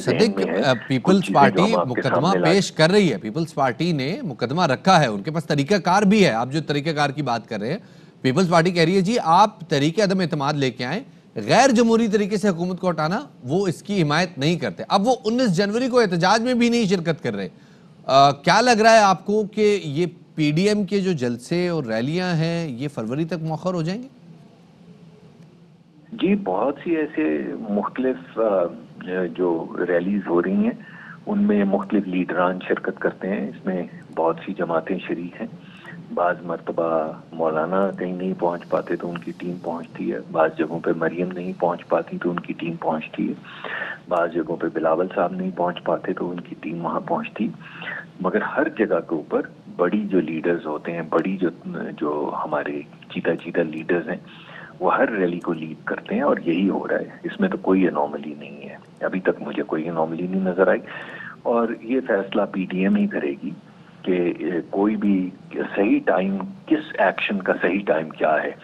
पीपल्स पार्टी मुकदमा पेश कर रही है। पीपल्स पार्टी ने मुकदमा रखा है उनके पास तरीकाकार भी है। आप जो तरीकाकार की बात कर रहे हैं पीपल्स पार्टी कह रही है जी आप तरीके अदम एतमाद लेके आए गैर जमहूरी तरीके से हुकूमत को हटाना वो इसकी हिमायत नहीं करते। अब वो 19 जनवरी को एहतजाज में भी नहीं शिरकत कर रहे। आ, क्या लग रहा है आपको कि ये पीडीएम के जो जलसे और रैलियाँ हैं, ये फरवरी तक मौखर हो जाएँगे? जी, बहुत सी ऐसे मुख्तलिफ़ जो रैलीज हो रही हैं, उनमें मुख्तलिफ़ लीडरान शिरकत करते हैं। इसमें बहुत सी जमातें शरीक हैं। बाज़ मरतबा मौलाना कहीं नहीं पहुँच पाते तो उनकी टीम पहुँचती है। बाज़ जगहों पे मरियम नहीं पहुँच पाती तो उनकी टीम पहुँचती है। बाज़ जगहों पे बिलावल साहब नहीं पहुँच पाते तो उनकी टीम वहाँ पहुँचती। मगर हर जगह के ऊपर बड़ी जो लीडर्स होते हैं, बड़ी जो जो हमारे चीता चीता लीडर्स हैं, वो हर रैली को लीड करते हैं और यही हो रहा है। इसमें तो कोई अनोमली नहीं है। अभी तक मुझे कोई अनोमली नहीं नज़र आई। और ये फैसला पीडीएम ही करेगी कि कोई भी सही टाइम किस एक्शन का सही टाइम क्या है।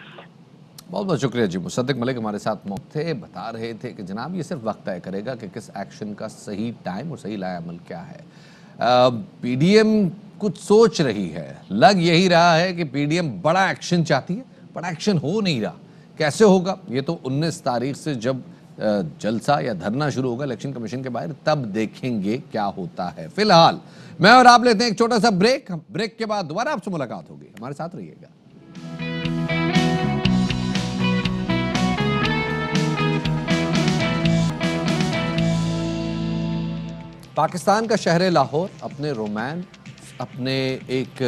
बहुत बहुत शुक्रिया जी मुसद्दिक मलिक हमारे साथ मौत थे, बता रहे थे कि जनाब ये सिर्फ़ वक्त तय करेगा कि किस एक्शन का सही टाइम और सही लाया अमल क्या है। पीडीएम कुछ सोच रही है। लग यही रहा है कि पीडीएम बड़ा एक्शन चाहती है। बड़ा एक्शन हो नहीं रहा। कैसे होगा? ये तो 19 तारीख से जब जलसा या धरना शुरू होगा इलेक्शन कमीशन के बाहर, तब देखेंगे क्या होता है। फ़िलहाल, मैं और आप लेते हैं एक छोटा सा ब्रेक ब्रेक के बाद दोबारा आपसे मुलाकात होगी। हमारे साथ रहिएगा। पाकिस्तान का शहर लाहौर। अपने रोमांस अपने एक,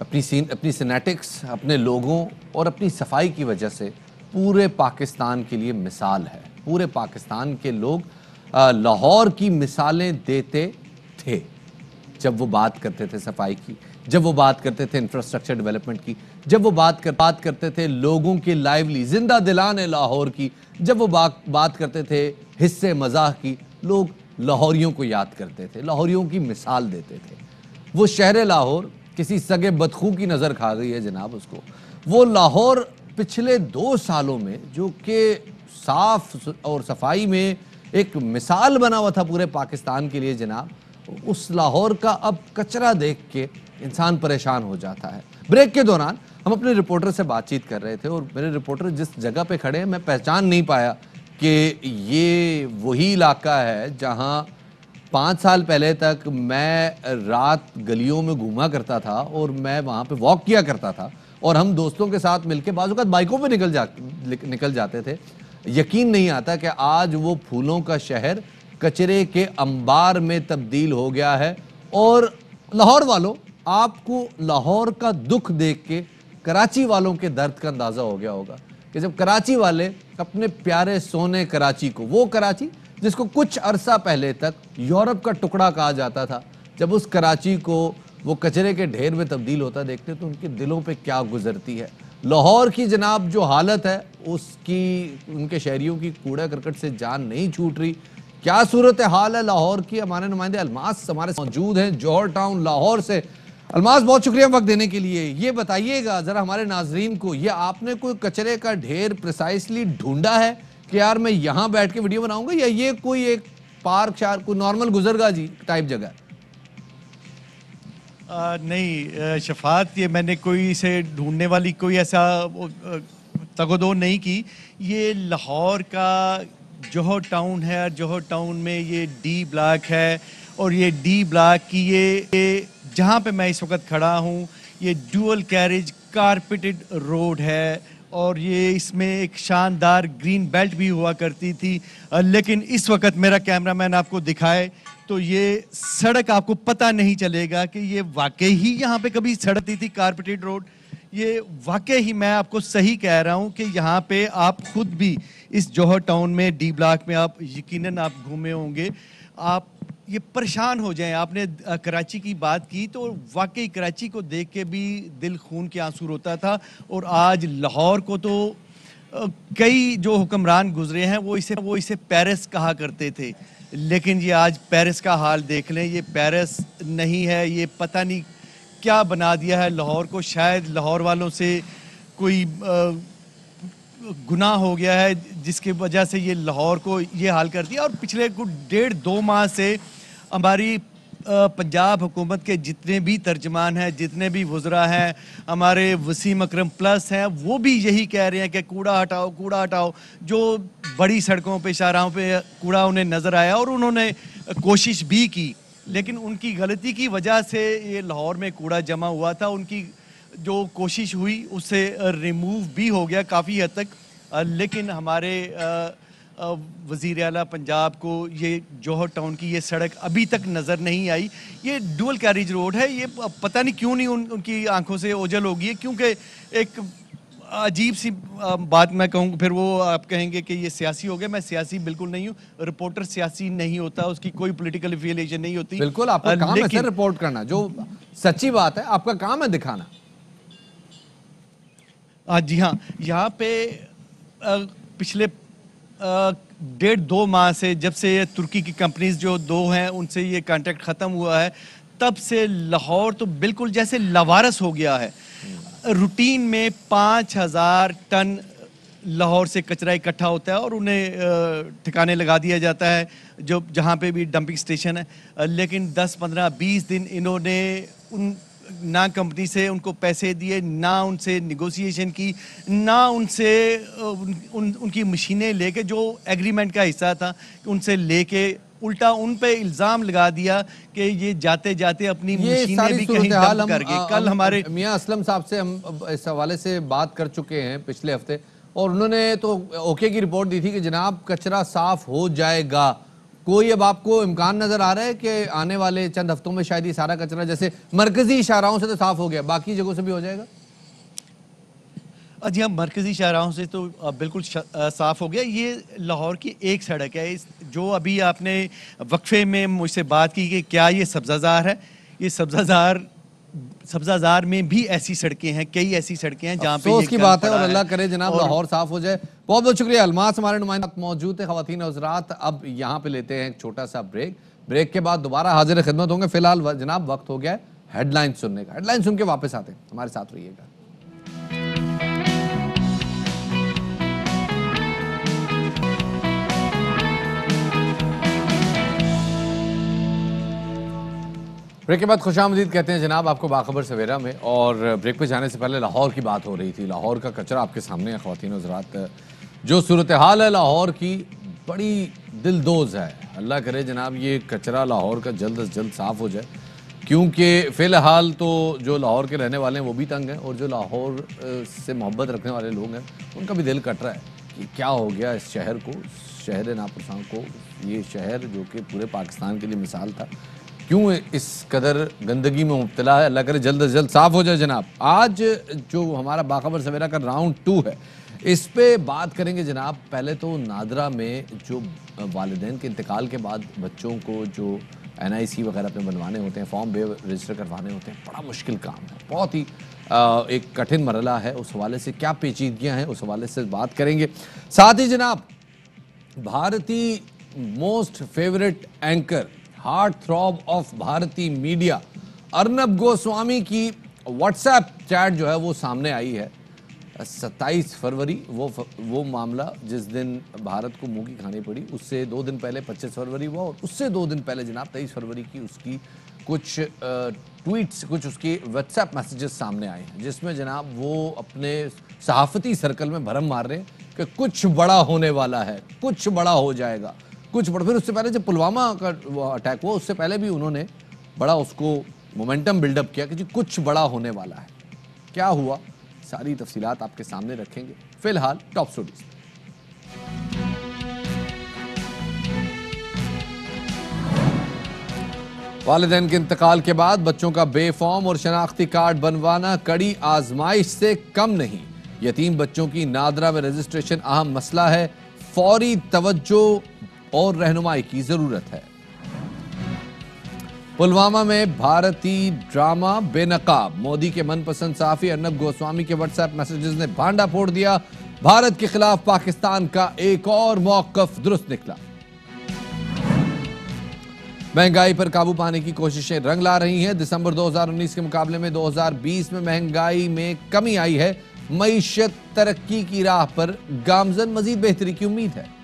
अपनी सीन, अपनी सिनेटिक्स अपने लोगों और अपनी सफ़ाई की वजह से पूरे पाकिस्तान के लिए मिसाल है। पूरे पाकिस्तान के लोग लाहौर की मिसालें देते थे जब वो बात करते थे सफ़ाई की, जब वो बात करते थे इंफ्रास्ट्रक्चर डेवलपमेंट की, जब वो बात कर, बात करते थे लोगों की लाइवली ज़िंदा दिलाने लाहौर की, जब वो बात बात करते थे हिस्से मज़ाक की, लोग लाहौरियों को याद करते थे, लाहौरियों की मिसाल देते थे। वो शहर लाहौर किसी सगे बदखू की नज़र खा गई है जनाब उसको। वो लाहौर पिछले दो सालों में, जो कि साफ़ और सफ़ाई में एक मिसाल बना हुआ था पूरे पाकिस्तान के लिए जनाब, उस लाहौर का अब कचरा देख के इंसान परेशान हो जाता है। ब्रेक के दौरान हम अपने रिपोर्टर से बातचीत कर रहे थे और मेरे रिपोर्टर जिस जगह पे खड़े हैं, मैं पहचान नहीं पाया कि ये वही इलाका है जहाँ पाँच साल पहले तक मैं रात गलियों में घूमा करता था और मैं वहाँ पे वॉक किया करता था और हम दोस्तों के साथ मिलके बाजू का बाइकों पे निकल जा निकल जाते थे। यकीन नहीं आता कि आज वो फूलों का शहर कचरे के अंबार में तब्दील हो गया है और लाहौर वालों, आपको लाहौर का दुख देख के कराची वालों के दर्द का अंदाज़ा हो गया होगा कि जब कराची वाले अपने प्यारे सोने कराची को, वो कराची जिसको कुछ अरसा पहले तक यूरोप का टुकड़ा कहा जाता था। जब उस कराची को वो कचरे के ढेर में तब्दील होता देखते तो उनके दिलों पे क्या गुजरती है। लाहौर की जनाब जो हालत है, उसकी, उनके शहरियों की कूड़ा करकट से जान नहीं छूट रही। क्या सूरत हाल है लाहौर की? हमारे नुमाइंदे अलमास हमारे मौजूद हैं, जौहर टाउन, लाहौर से। अलमास, बहुत शुक्रिया वक्त देने के लिए। ये बताइएगा, जरा हमारे नाजरीन को, ये आपने कोई कचरे का ढेर प्रिसाइसली ढूंढा है? कि यार मैं यहाँ बैठ के वीडियो बनाऊँगा या ये कोई एक पार्क शार्क कोई नॉर्मल गुजरगा जी टाइप जगह? आ, नहीं शफात ये मैंने कोई इसे ढूँढने वाली कोई ऐसा तगोदो नहीं की। ये लाहौर का जोहर टाउन है जोहर टाउन में ये डी ब्लॉक है और ये डी ब्लॉक की ये, ये जहाँ पे मैं इस वक्त खड़ा हूँ ये डुअल कैरेज कारपेटेड रोड है। और ये इसमें एक शानदार ग्रीन बेल्ट भी हुआ करती थी। लेकिन इस वक्त मेरा कैमरामैन आपको दिखाए तो ये सड़क आपको पता नहीं चलेगा कि ये वाकई ही यहाँ पे कभी सड़क थी, थी कारपेटेड रोड ये वाकई ही मैं आपको सही कह रहा हूँ कि यहाँ पे आप खुद भी इस जौहर टाउन में डी ब्लॉक में आप यकीनन आप घूमे होंगे। आप ये परेशान हो जाएँ। आपने कराची की बात की तो वाकई कराची को देख के भी दिल खून के आँसू रोता था और आज लाहौर को तो कई जो हुक्मरान गुजरे हैं वो इसे वो इसे पेरिस कहा करते थे। लेकिन ये आज पेरिस का हाल देख लें, ये पेरिस नहीं है, ये पता नहीं क्या बना दिया है लाहौर को। शायद लाहौर वालों से कोई गुनाह हो गया है जिसकी वजह से ये लाहौर को ये हाल कर दिया। और पिछले कुछ डेढ़ दो माह से हमारी पंजाब हुकूमत के जितने भी तर्जमान हैं, जितने भी वज्रा हैं, हमारे वसीम अक्रम प्लस हैं, वो भी यही कह रहे हैं कि कूड़ा हटाओ कूड़ा हटाओ। जो बड़ी सड़कों पे, शाहराहों पे कूड़ा उन्हें नज़र आया और उन्होंने कोशिश भी की, लेकिन उनकी गलती की वजह से ये लाहौर में कूड़ा जमा हुआ था। उनकी जो कोशिश हुई, उससे रिमूव भी हो गया काफ़ी हद तक। लेकिन हमारे वज़ीर अला पंजाब को ये जौहर टाउन की ये सड़क अभी तक नज़र नहीं आई। ये डुअल कैरिज रोड है ये पता नहीं क्यों नहीं उन, उनकी आँखों से ओझल होगी। है क्योंकि एक अजीब सी बात मैं कहूँ फिर वो आप कहेंगे कि ये सियासी हो गया। मैं सियासी बिल्कुल नहीं हूँ। रिपोर्टर सियासी नहीं होता उसकी कोई पॉलिटिकल एफिलिएशन नहीं होती। बिल्कुल आपका काम है सर रिपोर्ट करना जो सच्ची बात है आपका काम है दिखाना। हाँ जी हाँ यहाँ पे पिछले डेढ़ दो माह से जब से ये तुर्की की कंपनीज़ जो दो हैं, उनसे ये कॉन्ट्रैक्ट ख़त्म हुआ है, तब से लाहौर तो बिल्कुल जैसे लवारस हो गया है। रूटीन में पाँच हज़ार टन लाहौर से कचरा इकट्ठा होता है और उन्हें ठिकाने लगा दिया जाता है, जो जहाँ पे भी डंपिंग स्टेशन है। लेकिन 10 15 20 दिन इन्होंने उन ना कंपनी से उनको पैसे दिए ना उनसे निगोशिएशन की ना उनसे उन, उन, उनकी मशीनें लेके जो एग्रीमेंट का हिस्सा था उनसे लेके उल्टा उन पे इल्ज़ाम लगा दिया कि ये जाते जाते अपनी मशीनें भी कहीं डंप कर गए कल हम- हमारे मियाँ असलम साहब से हम इस हवाले से बात कर चुके हैं पिछले हफ़्ते और उन्होंने तो ओके की रिपोर्ट दी थी कि जनाब कचरा साफ़ हो जाएगा। कोई अब आपको इम्कान नज़र आ रहा है कि आने वाले चंद हफ्तों में शायद ये सारा कचरा जैसे मरकजी इशाराओं से तो साफ़ हो गया, बाकी जगहों से भी हो जाएगा? जी हाँ मरकज़ी शाहराहों से तो बिल्कुल साफ़ हो गया। ये लाहौर की एक सड़क है। इस, जो अभी आपने वक्फे में मुझसे बात की कि क्या ये सब्जाजार है? ये सब्जाजार सब्जाजार में भी ऐसी सड़कें हैं कई ऐसी सड़कें हैं जहाँ पे उसकी की बात है और अल्लाह करे जनाब लाहौर साफ़ हो जाए। बहुत बहुत शुक्रिया। अलमास हमारे नुमाइंदा मौजूद है खातन हजरात अब यहाँ पे लेते हैं एक छोटा सा ब्रेक। ब्रेक के बाद दोबारा हाजिर खिदमत होंगे। फ़िलहाल जनाब वक्त हो गया है हेडलाइन सुनने का। हेडलाइन सुन के वापस आते हैं। हमारे साथ रहिएगा। ब्रेक के बाद खुश आमदीद कहते हैं, जनाब, आपको बाखबर सवेरा में। और ब्रेक पे जाने से पहले लाहौर की बात हो रही थी। लाहौर का कचरा आपके सामने है खातन हजरात जो सूरत हाल है लाहौर की, बड़ी दिलदोज है। अल्लाह करे जनाब, ये कचरा लाहौर का जल्द अज जल्द साफ़ हो जाए। क्योंकि फ़िलहाल तो जो लाहौर के रहने वाले हैं, वो भी तंग हैं। और जो लाहौर से मोहब्बत रखने वाले लोग हैं, उनका भी दिल कट रहा है कि क्या हो गया इस शहर को, शहर नापसंद को। ये शहर जो कि पूरे पाकिस्तान के लिए मिसाल था। क्यों इस कदर गंदगी में मुबतला है? अल्लाह करे जल्द अज जल्द साफ़ हो जाए जनाब। आज जो हमारा बाखबर सवेरा का राउंड टू है इस पर बात करेंगे जनाब। पहले तो नादरा में जो वालदेन के इंतकाल के बाद बच्चों को जो एन आई सी वगैरह अपने बनवाने होते हैं फॉर्म बे रजिस्टर करवाने होते हैं बड़ा मुश्किल काम है। बहुत ही आ, एक कठिन मरला है। उस हवाले से क्या पेचीदगियाँ हैं उस हवाले से बात करेंगे। साथ ही जनाब भारतीय most favourite anchor heart throb of भारतीय मीडिया। अर्नब गोस्वामी की व्हाट्सएप चैट जो है वो सामने आई है। 27 फरवरी, वो वो मामला जिस दिन भारत को मुँह की खानी पड़ी, उससे दो दिन पहले 25 फरवरी हुआ और उससे दो दिन पहले जनाब 23 फरवरी की उसकी कुछ ट्वीट्स कुछ उसके व्हाट्सएप मैसेजेस सामने आए हैं, जिसमें जनाब वो अपने सहाफती सर्कल में भरम मार रहे हैं कि कुछ बड़ा होने वाला है, कुछ बड़ा हो जाएगा। कुछ बड़ा फिर उससे पहले जब पुलवामा का अटैक हुआ, उससे पहले भी उन्होंने बड़ा उसको मोमेंटम बिल्डअप किया कि जी कुछ बड़ा होने वाला है। क्या हुआ? सारी तफसीलात आपके सामने रखेंगे। फ़िलहाल टॉप स्टोरीज वालदेन के इंतकाल के बाद बच्चों का बेफॉर्म और शनाख्ती कार्ड बनवाना कड़ी आजमाइश से कम नहीं। यतीम बच्चों की नादरा में रजिस्ट्रेशन अहम मसला है। फौरी तवज्जो और रहनुमाई की ज़रूरत है। पुलवामा में भारतीय ड्रामा बेनकाब। मोदी के मनपसंद साफी अर्नब गोस्वामी के व्हाट्सएप मैसेजेस ने भांडा फोड़ दिया। भारत के खिलाफ पाकिस्तान का एक और मौकफ दुरुस्त निकला। महँगाई पर काबू पाने की कोशिशें रंग ला रही हैं। दिसंबर 2019 के मुकाबले में 2020 में महँगाई में कमी आई है। मीशत तरक्की की राह पर गामजन मजीद बेहतरी की उम्मीद है।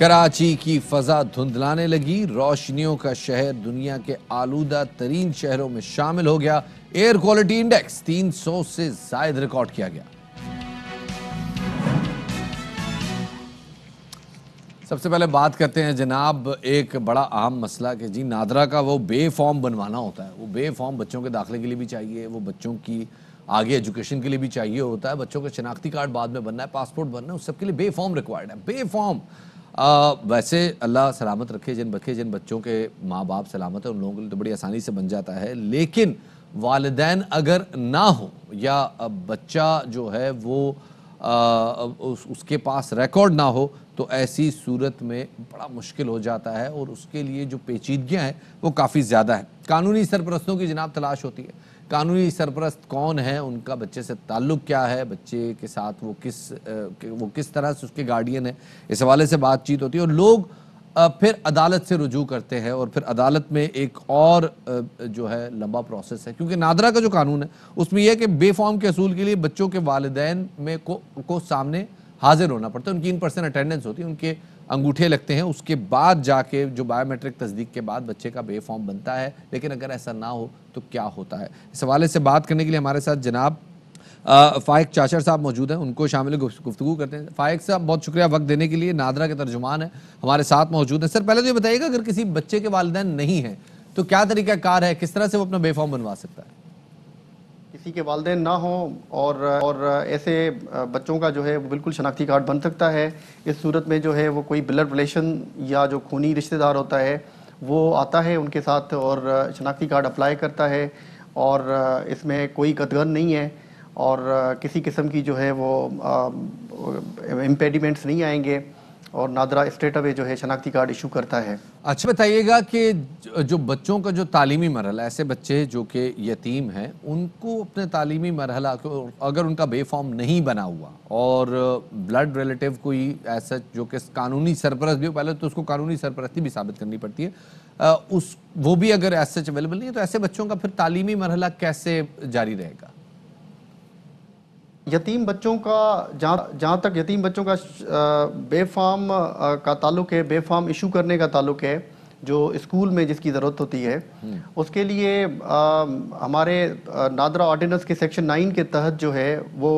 कराची की फजा धुंधलाने लगी। रोशनियों का शहर दुनिया के आलूदा तरीन शहरों में शामिल हो गया। एयर क्वालिटी इंडेक्स 300 से जायद रिकॉर्ड किया गया। सबसे पहले बात करते हैं जनाब, एक बड़ा अहम मसला कि जी नादरा का वो बे फॉर्म बनवाना होता है। वो बे फॉर्म बच्चों के दाखिले के लिए भी चाहिए, वो बच्चों की आगे एजुकेशन के लिए भी चाहिए होता है। बच्चों का शनाख्ती कार्ड बाद में बनना है, पासपोर्ट बनना है, उस सबके लिए बे फॉर्म रिक्वायर्ड है। बे फॉर्म आ, वैसे अल्लाह सलामत रखे जिन बखे जिन बच्चों के माँ बाप सलामत है उन लोगों के लिए तो बड़ी आसानी से बन जाता है। लेकिन वालदेन अगर ना हो या बच्चा जो है वो आ, उस, उसके पास रिकॉर्ड ना हो तो ऐसी सूरत में बड़ा मुश्किल हो जाता है और उसके लिए जो पेचीदगियाँ हैं वो काफ़ी ज़्यादा है। कानूनी सरपरस्तों की जनाब तलाश होती है। कानूनी सरपरस्त कौन है? उनका बच्चे से ताल्लुक़ क्या है? बच्चे के साथ वो किस वो किस तरह से उसके गार्डियन है? इस हवाले से बातचीत होती है और लोग फिर अदालत से रुजू करते हैं और फिर अदालत में एक और जो है लंबा प्रोसेस है। क्योंकि नादरा का जो कानून है उसमें यह है कि बेफॉर्म के असूल के लिए बच्चों के वालदेन में को, को सामने हाजिर होना पड़ता है। उनकी इन पर्सन अटेंडेंस होती है उनके अंगूठे लगते हैं, उसके बाद जाके जो बायोमेट्रिक तस्दीक के बाद बच्चे का बे फॉर्म बनता है। लेकिन अगर ऐसा ना हो तो क्या होता है? इस हवाले से बात करने के लिए हमारे साथ जनाब फ़ाइक चाचर साहब मौजूद हैं। उनको शामिल गुफ्तु करते हैं। फ़ायक साहब, बहुत शुक्रिया वक्त देने के लिए। नादरा के तर्जुमान है, हमारे साथ मौजूद हैं। सर, पहले तो ये बताइएगा, अगर किसी बच्चे के वालदेन नहीं हैं तो क्या तरीका कार है? किस तरह से वो अपना बे फॉर्म बनवा सकता है? किसी के वालदे ना हो और और ऐसे बच्चों का जो है वो बिल्कुल शनाख्ती कार्ड बन सकता है। इस सूरत में जो है वो कोई ब्लड रिलेशन या जो खूनी रिश्तेदार होता है, वो आता है उनके साथ और शनाख्ती कार्ड अप्लाई करता है और इसमें कोई कदगन नहीं है और किसी किस्म की जो है वो इम्पेडिमेंट्स नहीं आएँगे। और नादरा स्टेट अवे जो है शनाख्ती कार्ड इशू करता है। अच्छा बताइएगा कि जो बच्चों का जो तालीमी मरहला, ऐसे बच्चे जो कि यतीम हैं, उनको अपने तालीमी मरहला को अगर उनका बेफॉर्म नहीं बना हुआ और ब्लड रिलेटिव कोई ऐसा जो कि कानूनी सरपरस्त भी हो, पहले तो उसको कानूनी सरपरस्ती भी साबित करनी पड़ती है। उस, वो भी अगर ऐसे अवेलेबल नहीं है तो ऐसे बच्चों का फिर तालीमी मरहला कैसे जारी रहेगा? यतीम बच्चों का जहाँ जहाँ तक यतीम बच्चों का बेफाम का ताल्लुक है बेफाम इशू करने का ताल्लुक है जो स्कूल में जिसकी ज़रूरत होती है हम्म। उसके लिए आ, हमारे नादरा ऑर्डिनेंस के सेक्शन नाइन के तहत जो है वो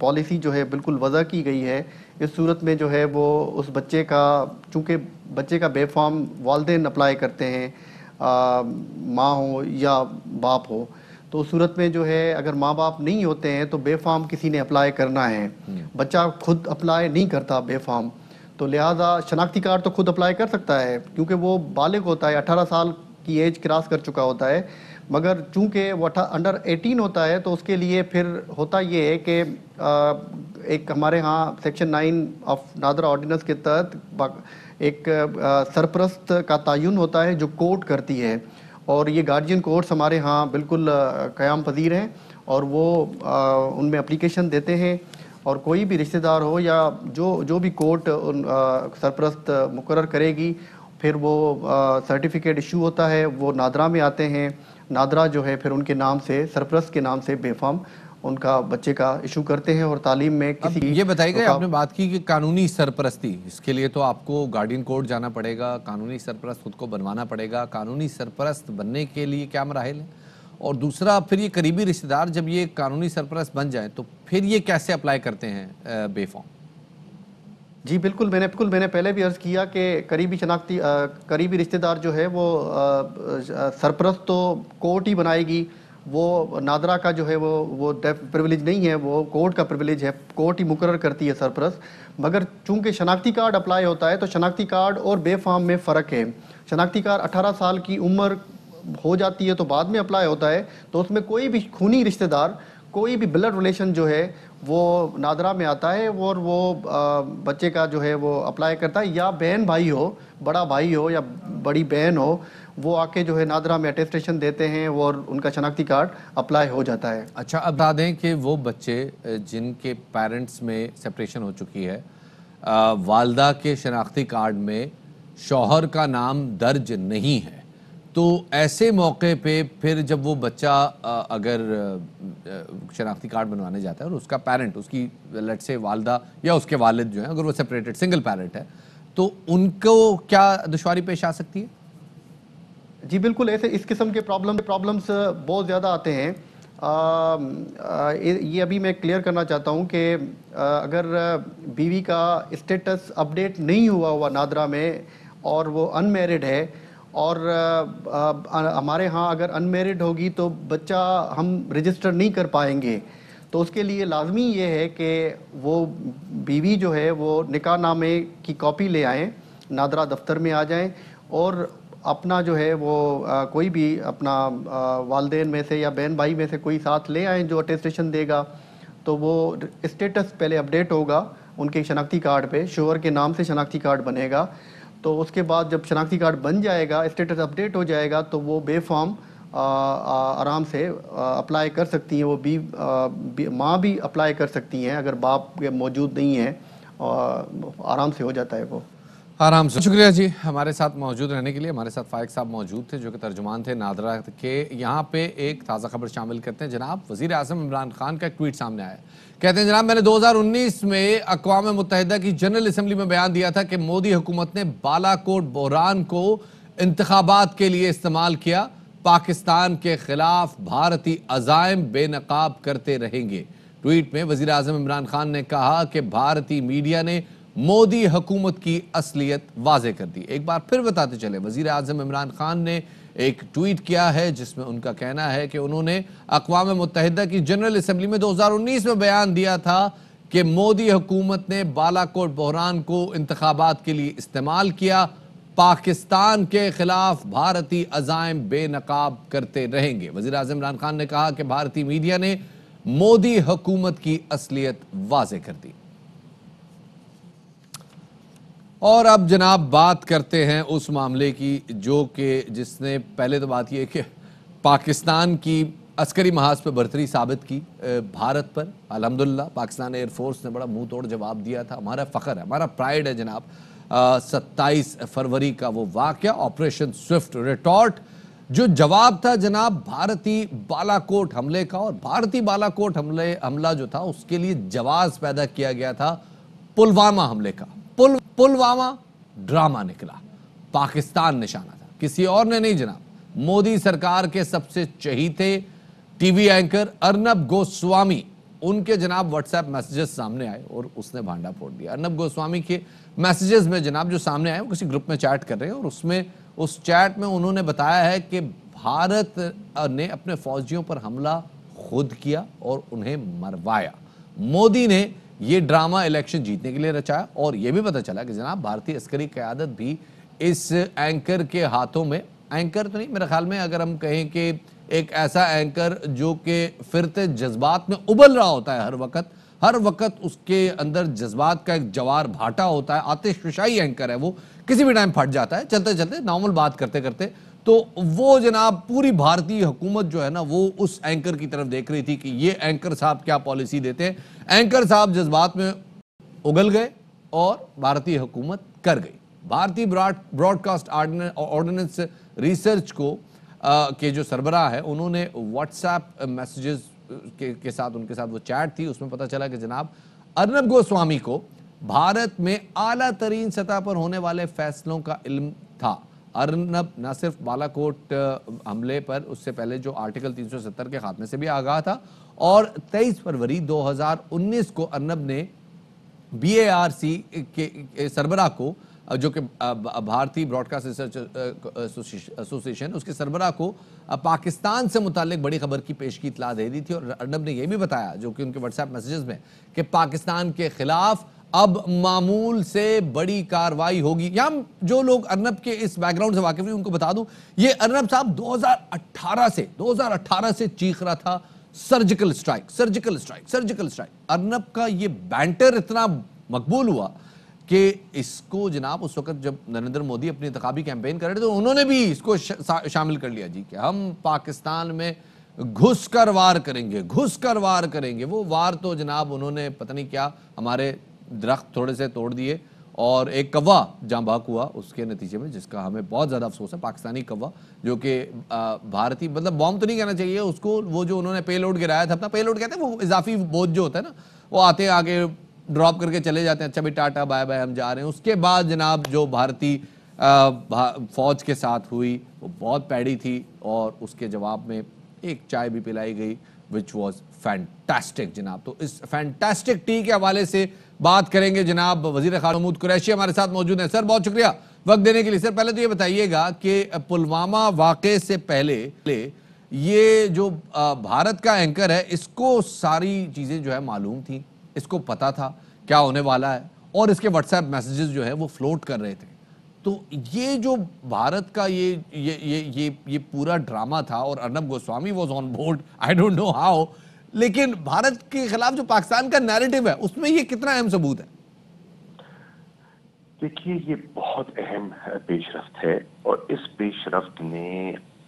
पॉलिसी जो है बिल्कुल वजह की गई है इस सूरत में जो है वो उस बच्चे का चूँकि बच्चे का बेफाम वालदेन अप्लाई करते हैं माँ हो या बाप हो तो उस सूरत में जो है अगर माँ बाप नहीं होते हैं तो बेफाम किसी ने अप्लाई करना है। हम्म। बच्चा खुद अप्लाई नहीं करता बेफाम। तो लिहाजा शनाख्ती कार्ड तो खुद अप्लाई कर सकता है क्योंकि वो बालिग होता है अठारह साल की एज क्रॉस कर चुका होता है। मगर चूँकि वो अंडर 18 होता है तो उसके लिए फिर होता ये है कि एक हमारे यहाँ section nine of NADRA ordinance के तहत एक सरप्रस्त का तयन होता है जो कोर्ट करती है। और ये गार्जियन कोर्स हमारे यहाँ बिल्कुल क़याम पजीर हैं और वो उनमें अप्लीकेशन देते हैं और कोई भी रिश्तेदार हो या जो जो भी कोर्ट उन सरपरस्त मुकर करेगी, फिर वो सर्टिफिकेट इशू होता है, वो नादरा में आते हैं। नादरा जो है फिर उनके नाम से, सरपरस्त के नाम से बेफाम उनका बच्चे का इशू करते हैं और तालीम में किसी ये बताइएगा आपने बात की कि कानूनी सरपरस्ती इसके लिए तो आपको गार्डियन कोर्ट जाना पड़ेगा कानूनी सरपरस्त खुद को बनवाना पड़ेगा। कानूनी सरपरस्त बनने के लिए क्या मराहल है? और दूसरा फिर ये करीबी रिश्तेदार जब ये कानूनी सरपरस्त बन जाए तो फिर ये कैसे अप्लाई करते हैं बेफॉर्म? जी बिल्कुल मैंने बिल्कुल मैंने पहले भी अर्ज़ किया कि करीबी शनाख्ती करीबी रिश्तेदार जो है वो सरपरस्त तो कोर्ट ही बनाएगी। वो नादरा का जो है वो वो प्रिविलेज नहीं है, वो कोर्ट का प्रिविलेज है। कोर्ट ही मुकर करती है सरपरस्त मगर चूँकि शनाख्ती कार्ड अप्लाई होता है तो शनाख्ती कार्ड और बेफाम में फ़र्क है। शनाख्ती कार्ड 18 साल की उम्र हो जाती है तो बाद में अप्लाई होता है। तो उसमें कोई भी खूनी रिश्तेदार, कोई भी ब्लड रिलेशन जो है, वो नादरा में आता है और वो बच्चे का जो है वो अप्लाई करता है। या बहन भाई हो, बड़ा भाई हो या बड़ी बहन हो वो आके जो है नादरा में अटेस्टेशन देते हैं और उनका शनाख्ती कार्ड अप्लाई हो जाता है। अच्छा अब बता दें कि वो बच्चे जिनके पेरेंट्स में सेपरेशन हो चुकी है वालदा के शनाख्ती कार्ड में शौहर का नाम दर्ज नहीं है। तो ऐसे मौके पे फिर जब वो बच्चा अगर शनाख्ती कार्ड बनवाने जाता है और उसका पेरेंट उसकी लट से वालदा या उसके वालिद जो हैं, अगर वो सेपरेटेड सिंगल पेरेंट है तो उनको क्या दुश्वारी पेश आ सकती है? जी बिल्कुल ऐसे इस किस्म के प्रॉब्लम प्रॉब्लम्स बहुत ज़्यादा आते हैं। आ, आ, ये अभी मैं क्लियर करना चाहता हूँ कि अगर बीवी का स्टेटस अपडेट नहीं हुआ हुआ नादरा में और वो अनमेरिड है और हमारे यहाँ अगर अनमेरिड होगी तो बच्चा हम रजिस्टर नहीं कर पाएँगे। तो उसके लिए लाजमी ये है कि वो बीवी जो है वो निकाह नामे की कॉपी ले आएँ नादरा दफ्तर में आ जाएँ और अपना जो है वो आ, कोई भी अपना वालदेन में से या बहन भाई में से कोई साथ ले आए जो अटेस्टेशन देगा तो वो स्टेटस पहले अपडेट होगा उनके शनाख्ती कार्ड पे शोहर के नाम से शनाख्ती कार्ड बनेगा। तो उसके बाद जब शनाख्ती कार्ड बन जाएगा स्टेटस अपडेट हो जाएगा तो वो बेफॉर्म आराम से अप्लाई कर सकती हैं वो भी, भी माँ भी अप्लाई कर सकती हैं अगर बाप मौजूद नहीं है आराम से हो जाता है वो। आराम से। शुक्रिया जी, हमारे साथ मौजूद रहने के लिए। हमारे साथ फाइक साहब मौजूद थे, जो कि तर्जुमान थे नादरा के। यहाँ पे एक ताज़ा खबर शामिल करते हैं। जनाब, वज़ीर अजम इमरान खान का ट्वीट सामने आया। कहते हैं, जनाब, मैंने 2019 में अकवा मुतहदा की जनरल असम्बली में बयान दिया था कि मोदी हुकूमत ने बालाकोट बहरान को इंतबात के लिए इस्तेमाल किया। पाकिस्तान के खिलाफ भारतीय अजायम बेनकाब करते रहेंगे। ट्वीट में वज़ीर अजम इमरान खान ने कहा कि भारतीय मीडिया ने मोदी हुकूमत की असलियत वाजे कर दी। एक बार फिर बताते चले वज़ीर आज़म इमरान खान ने एक ट्वीट किया है, जिसमें उनका कहना है कि उन्होंने अकवा मुतहदा की जनरल असम्बली में 2019 में बयान दिया था कि मोदी हुकूमत ने बालाकोट बहरान को इंतबात के लिए इस्तेमाल किया। पाकिस्तान के खिलाफ भारतीय अजायम बेनकाब करते रहेंगे। वज़ीर आज़म इमरान खान ने कहा कि भारतीय मीडिया ने मोदी हुकूमत की असलियत वाजे कर दी। और अब जनाब बात करते हैं उस मामले की, जो कि जिसने पहले तो बात यह कि पाकिस्तान की अस्करी महाज पर बरतरी साबित की भारत पर। अल्हम्दुलिल्लाह पाकिस्तान एयरफोर्स ने बड़ा मुँह तोड़ जवाब दिया था। हमारा फ़ख्र है, हमारा प्राइड है जनाब। सत्ताईस फरवरी का वो वाक़ ऑपरेशन स्विफ्ट रिटॉर्ट, जो जवाब था जनाब भारतीय बालाकोट हमले का। और भारतीय बालाकोट हमले, हमला जो था, उसके लिए जवाब पैदा किया गया था पुलवामा हमले का। पुल, पुलवामा ड्रामा निकला। पाकिस्तान निशाना था। किसी और ने नहीं जनाब। मोदी सरकार के सबसे चहीते टीवी एंकर अर्नब गोस्वामी, उनके जनाब व्हाट्सएप मैसेजेस सामने आए और उसने भांडा फोड़ दिया। अर्नब गोस्वामी के मैसेजेस में जनाब जो सामने आए, वो किसी ग्रुप में चैट कर रहे हैं और उसमें, उस चैट में उन्होंने बताया है कि भारत ने अपने फौजियों पर हमला खुद किया और उन्हें मरवाया। मोदी ने ये ड्रामा इलेक्शन जीतने के लिए रचाया और यह भी पता चला कि जनाब भारतीय अस्करी क्यादत भी इस एंकर के हाथों में, एंकर तो नहीं, मेरे ख्याल में अगर हम कहें कि एक ऐसा एंकर जो कि फिरते जज्बात में उबल रहा होता है हर वक्त हर वक्त उसके अंदर जज्बात का एक जवार भाटा होता है आतिशफिशाई एंकर है वो, किसी भी टाइम फट जाता है चलते चलते नॉर्मल बात करते करते तो वो जनाब पूरी भारतीय हुकूमत जो है ना वो उस एंकर की तरफ़ देख रही थी कि ये एंकर साहब क्या पॉलिसी देते हैं। एंकर साहब जज्बात में उगल गए और भारतीय हुकूमत कर गई। भारतीय ब्रॉडकास्ट ऑर्डिनेंस रिसर्च को आ, के जो सरबराह है उन्होंने व्हाट्सएप मैसेजेस के, के साथ उनके साथ वो चैट थी उसमें पता चला कि जनाब अर्नब गोस्वामी को भारत में आला तरीन सतह पर होने वाले फैसलों का इल्म था। अर्नब न सिर्फ़ बालाकोट हमले पर, उससे पहले जो आर्टिकल 370 के खात्मे से भी आगाह था, और 23 फरवरी 2019 को अर्नब ने बीएआरसी के सरबराह को जो कि भारतीय ब्रॉडकास्ट रिसर्च एसोसिएशन, उसके सरबराह को पाकिस्तान से मुतालिक बड़ी खबर की पेश की इतला दे दी थी, और अर्नब ने यह भी बताया, जो कि उनके व्हाट्सएप मैसेजेस में, कि पाकिस्तान के खिलाफ अब मामूल से बड़ी कार्रवाई होगी। यहाँ जो लोग अर्नब के इस बैकग्राउंड से वाकिफ नहीं उनको बता दूँ, ये अर्नब साहब 2018 से 2018 से चीख रहा था surgical strike surgical strike surgical strike Arnab का ये बैंटर इतना मकबूल हुआ कि इसको जनाब उस वक्त जब नरेंद्र मोदी अपनी इंतबी कैंपेन कर रहे थे तो उन्होंने भी इसको शामिल कर लिया। जी, कि हम पाकिस्तान में घुस कर वार करेंगे घुस कर वार करेंगे। वो वार तो जनाब उन्होंने, पता नहीं क्या, हमारे दरख्त थोड़े से तोड़ दिए और एक कौवा जांबाक हुआ उसके नतीजे में, जिसका हमें बहुत ज़्यादा अफसोस है, पाकिस्तानी कौवा, जो कि भारतीय मतलब बॉम्ब तो नहीं कहना चाहिए, उसको, वो जो उन्होंने पे लोड गिराया था, अपना पे लोड कहते हैं, वो इजाफी बोझ जो होता है ना, वो आते आगे ड्रॉप करके चले जाते हैं अच्छा भाई, टाटा बाय बाय हम जा रहे हैं। उसके बाद जनाब, जो भारतीय फौज के साथ हुई, वो बहुत पैड़ी थी और उसके जवाब में एक चाय भी पिलाई गई विच वॉज़ फैंटास्टिक जनाब। तो इस फैंटास्टिक टी के हवाले से बात करेंगे जनाब वज़ीर खान महमूद कुरैशी हमारे साथ मौजूद हैं। सर, बहुत शुक्रिया वक्त देने के लिए। सर, पहले तो ये बताइएगा कि पुलवामा वाक़े से पहले ये जो भारत का एंकर है, इसको सारी चीज़ें जो है मालूम थी, इसको पता था, क्या होने वाला है, और इसके व्हाट्सएप मैसेजेस जो है वो फ्लोट कर रहे थे। तो ये जो भारत का ये ये ये ये ये पूरा ड्रामा था, और Arnab Goswami was on board I don't know how लेकिन भारत के खिलाफ जो पाकिस्तान का नैरेटिव है, उसमें ये कितना अहम सबूत है? देखिए, ये बहुत अहम पेशरफ्त है और इस पेशरफ्त ने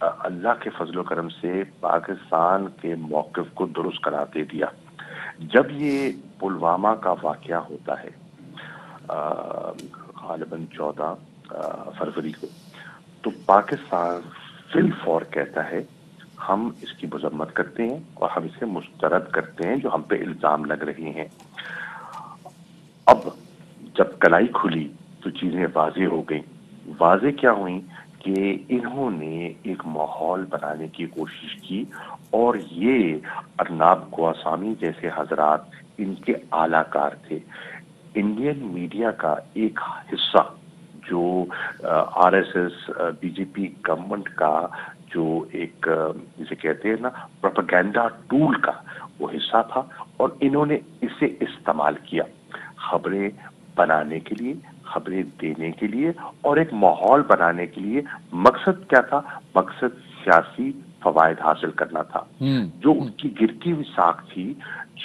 अल्लाह के फजलो करम से पाकिस्तान के मौकफ को दुरुस्त करा दे दिया। जब ये पुलवामा का वाक़ होता है गालिबन चौदह फरवरी को तो पाकिस्तान फिल फॉर कहता है हम इसकी मजम्मत करते हैं और हम इसे मुस्तरद करते हैं जो हम पे इल्ज़ाम लग रहे हैं। अब जब कलाई खुली तो चीज़ें वाजे हो गई। वाजे क्या हुई कि इन्होंने एक माहौल बनाने की कोशिश की और ये अरनाब गोसामी जैसे हजरात इनके आलाकार थे। इंडियन मीडिया का एक हिस्सा जो आरएसएस बीजेपी गवर्नमेंट का जो एक जिसे कहते हैं ना प्रोपेगेंडा टूल का वो हिस्सा था और इन्होंने इसे इस्तेमाल किया। खबरें बनाने के लिए खबरें देने के लिए और एक माहौल बनाने के लिए मकसद क्या था? मकसद सियासी फवायद हासिल करना था। हम्म। जो उनकी गिरती हुई साख थी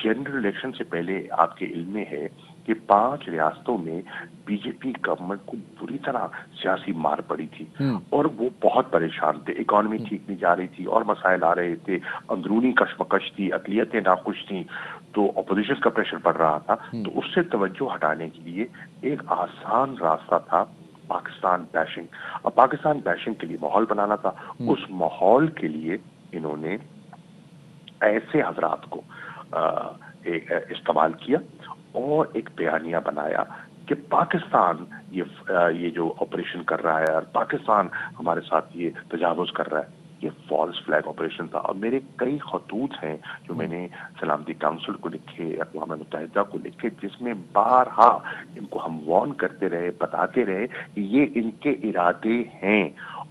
जनरल इलेक्शन से पहले आपके इल्म में है कि पाँच रियासतों में बीजेपी गवर्नमेंट को बुरी तरह सियासी मार पड़ी थी। हम्म। और वो बहुत परेशान थे। इकोनॉमी हम्म। ठीक नहीं जा रही थी और मसाइल आ रहे थे। अंदरूनी कशमकश थी अकलीतें नाखुश थी। तो अपोजिशन का प्रेशर बढ़ रहा था। तो उससे तवज्जो हटाने के लिए एक आसान रास्ता था पाकिस्तान बैशिंग अब पाकिस्तान बैशिंग के लिए माहौल बनाना था। हम्म। उस माहौल के लिए इन्होंने ऐसे हजरात को इस्तेमाल किया और एक बयानिया बनाया कि पाकिस्तान ये ये जो ऑपरेशन कर रहा है और पाकिस्तान हमारे साथ ये तजावुज कर रहा है ये फॉल्स फ्लैग ऑपरेशन था। और मेरे कई खतूत हैं जो मैंने सलामती काउंसिल को लिखे अकवा मुतहदा को लिखे जिसमें बारहा इनको हम वार्न करते रहे बताते रहे कि ये इनके इरादे हैं।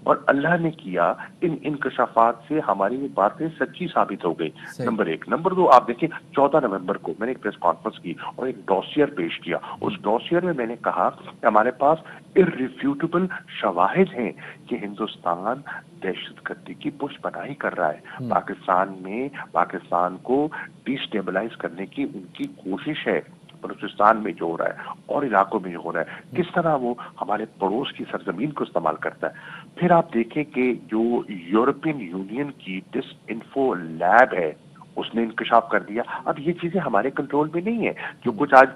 और अल्लाह ने किया इन इंकशाफात से हमारी ये बातें सच्ची साबित हो गई। नंबर एक। नंबर दो आप देखिए चौदह नवंबर को मैंने एक प्रेस कॉन्फ्रेंस की और एक डॉसियर पेश किया। उस डॉसियर में मैंने कहा कि हमारे पास इरिफ्यूटेबल शवाहिद हैं कि हिंदुस्तान दहशत गर्दी की पुष्ट बनाई कर रहा है। हम्म। पाकिस्तान में पाकिस्तान को डिस्टेबलाइज करने की उनकी कोशिश है। बलूचिस्तान में जो हो रहा है और इलाकों में जो हो रहा है। किस तरह वो हमारे पड़ोस की सरजमीन को इस्तेमाल करता है? फिर आप देखें कि जो यूरोपियन यूनियन की डिस इन्फो लैब है उसने इंकशाफ कर दिया। अब ये चीज़ें हमारे कंट्रोल में नहीं है जो कुछ आज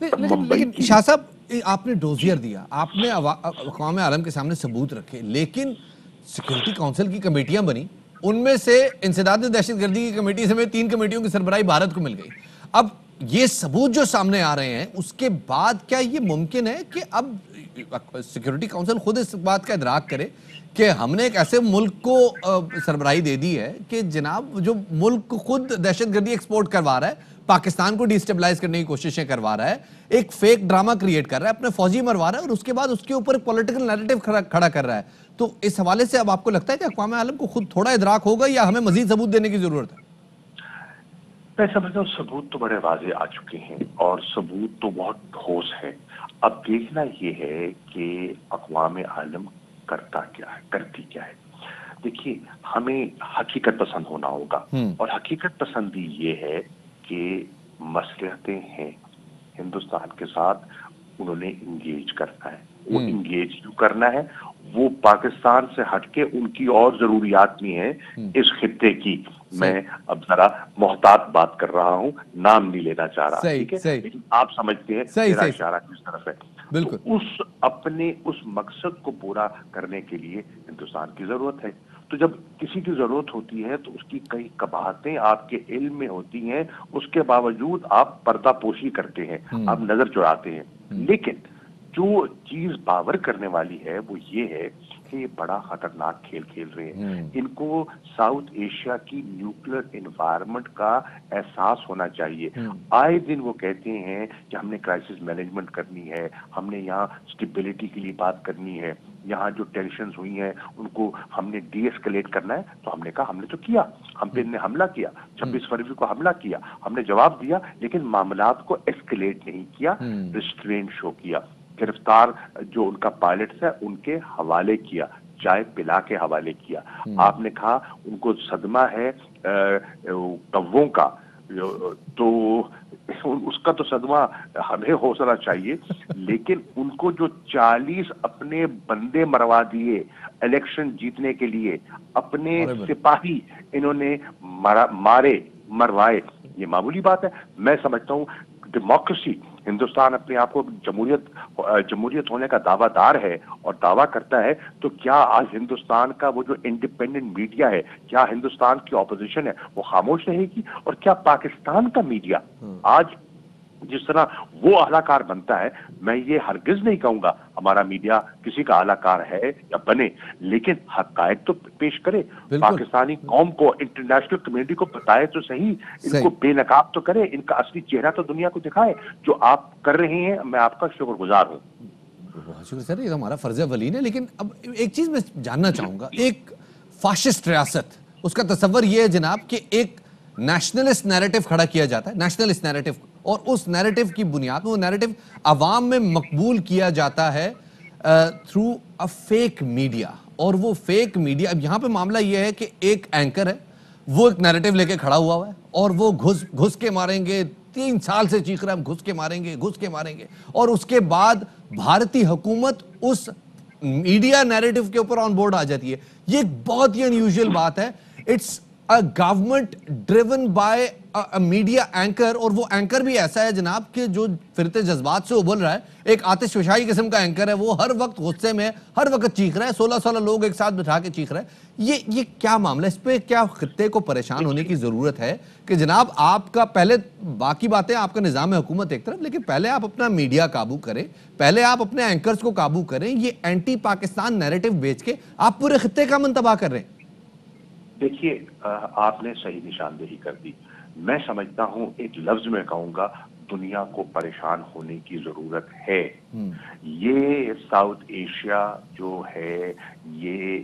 लेकिन लेकिन शाह साहब आपने डोजियर दिया। आपने अकवाम आलम के सामने सबूत रखे। लेकिन सिक्योरिटी काउंसिल की कमेटियाँ बनी। उनमें से इंसदाद दहशत गर्दी की कमेटी समेत तीन कमेटियों की सरबराही भारत को मिल गई। अब ये सबूत जो सामने आ रहे हैं उसके बाद क्या ये मुमकिन है कि अब सिक्योरिटी काउंसिल खुद इस बात का इदराक करे कि हमने एक ऐसे मुल्क को सरबराही दे दी है कि जनाब जो मुल्क खुद दहशतगर्दी एक्सपोर्ट करवा रहा है पाकिस्तान को डिस्टेबलाइज करने की कोशिशें करवा रहा है एक फेक ड्रामा क्रिएट कर रहा है अपने फौजी मरवा रहा है और उसके बाद उसके ऊपर पॉलिटिकल नैरेटिव खड़ा, कर रहा है। तो इस हवाले से अब आपको लगता है कि अकवाम आलम को खुद थोड़ा इदराक होगा या हमें मजीद सबूत देने की ज़रूरत है? मैं समझता हूँ सबूत तो बड़े वाजे आ चुके हैं और सबूत तो बहुत ठोस है। अब देखना ये है कि अकवाम आलम करता क्या है करती क्या है देखिए हमें हकीकत पसंद होना होगा हम्म। और हकीकत पसंदी ये है कि मसलहतें हैं हिंदुस्तान के साथ उन्होंने इंगेज करना है। वो हम्म। इंगेज क्यों करना है वो पाकिस्तान से हटके उनकी और जरूरियात भी हैं इस खित्ते की। मैं अब जरा मोहतात बात कर रहा हूँ नाम नहीं लेना चाह रहा ठीक है? लेकिन आप समझते हैं मेरा इशारा किस तरफ़ है? बिल्कुल। तो उस अपने उस मकसद को पूरा करने के लिए हिंदुस्तान की ज़रूरत है। तो जब किसी की ज़रूरत होती है तो उसकी कई कबाहतें आपके इल्म में होती हैं उसके बावजूद आप पर्दापोशी करते हैं हम्म। आप नज़र चुराते हैं। लेकिन जो चीज़ बावर करने वाली है वो ये है कि ये बड़ा खतरनाक खेल खेल रहे हैं। इनको साउथ एशिया की न्यूक्लियर एनवायरनमेंट का एहसास होना चाहिए। आए दिन वो कहते हैं कि हमने क्राइसिस मैनेजमेंट करनी है हमने यहाँ स्टेबिलिटी के लिए बात करनी है। यहाँ जो टेंशन हुई हैं उनको हमने डी एस्केलेट करना है तो हमने कहा हमने तो किया। हम पे इनने हमला किया। छब्बीस फरवरी को हमला किया। हमने जवाब दिया लेकिन मामलात को एस्केलेट नहीं किया रिस्ट्रेंट शो किया। गिरफ़्तार जो उनका पायलट है उनके हवाले किया चाय पिला के हवाले किया। आपने कहा उनको सदमा है कव्वों का। तो उसका तो सदमा हमें हौसला चाहिए लेकिन उनको जो 40 अपने बंदे मरवा दिए इलेक्शन जीतने के लिए अपने सिपाही इन्होंने मारा, मारे मरवाए ये मामूली बात है। मैं समझता हूँ डेमोक्रेसी हिंदुस्तान अपने आप को जमहूरियत जमूरियत जमहूरियत होने का दावादार है और दावा करता है तो क्या आज हिंदुस्तान का वो जो इंडिपेंडेंट मीडिया है क्या हिंदुस्तान की ऑपोजिशन है वो खामोश रहेगी? और क्या पाकिस्तान का मीडिया आज जिस तरह वो अलाकार बनता है मैं ये हरगिज नहीं कहूँगा हमारा मीडिया किसी का अलाकार है या बने लेकिन हकायक तो पेश करे। पाकिस्तानी कौम को इंटरनेशनल कम्युनिटी को बताए तो सही इनको बेनकाब तो करे इनका असली चेहरा तो दुनिया को दिखाए जो आप कर रहे हैं मैं आपका शुक्रगुजार हूँ। बहुत शुक्र सर ये तो हमारा फ़र्ज़ वलीन है लेकिन अब एक चीज़ मैं जानना चाहूँगा एक फाशिस्ट रियासत उसका तस्वर ये है जनाब कि एक नेशनलिस्ट नैरेटिव खड़ा किया जाता है नेशनलिस्ट नैरेटिव और उस नैरेटिव की बुनियाद, वो नैरेटिव आवाम में मकबूल किया जाता है थ्रू अ फेक मीडिया और वो फेक मीडिया अब यहाँ पे मामला ये है कि एक एंकर है, वो एक नैरेटिव लेके खड़ा हुआ है, और वो घुस घुस के मारेंगे, तीन साल से चीख रहा है घुस के मारेंगे, घुस के मारेंगे। और उसके बाद भारतीय हुकूमत उस मीडिया नैरेटिव के ऊपर ऑन बोर्ड आ जाती है। ये एक बहुत ही अनयूजुअल बात है। It's a government driven by media anchor और वो एंकर भी ऐसा है जनाब कि जो फिरते जज्बात से उबल रहा है, एक आतिशफशाई किस्म का एंकर है, वो हर वक्त गुस्से में हर वक्त चीख रहा है सोलह सोलह लोग एक साथ बिठा के चीख रहे है। ये ये क्या मामला है? इस पर क्या खत्ते को परेशान होने की ज़रूरत है कि जनाब आपका, पहले बाकी बातें आपका निज़ाम हुकूमत एक तरफ़, लेकिन पहले आप अपना मीडिया काबू करें, पहले आप अपने एंकर्स को काबू करें, ये एंटी पाकिस्तान नैरेटिव बेच के आप पूरे खत्ते का मन तबाह कर रहे हैं। देखिए आपने सही निशानदेही कर दी। मैं समझता हूँ एक लफ्ज में कहूँगा दुनिया को परेशान होने की ज़रूरत है। ये साउथ एशिया जो है ये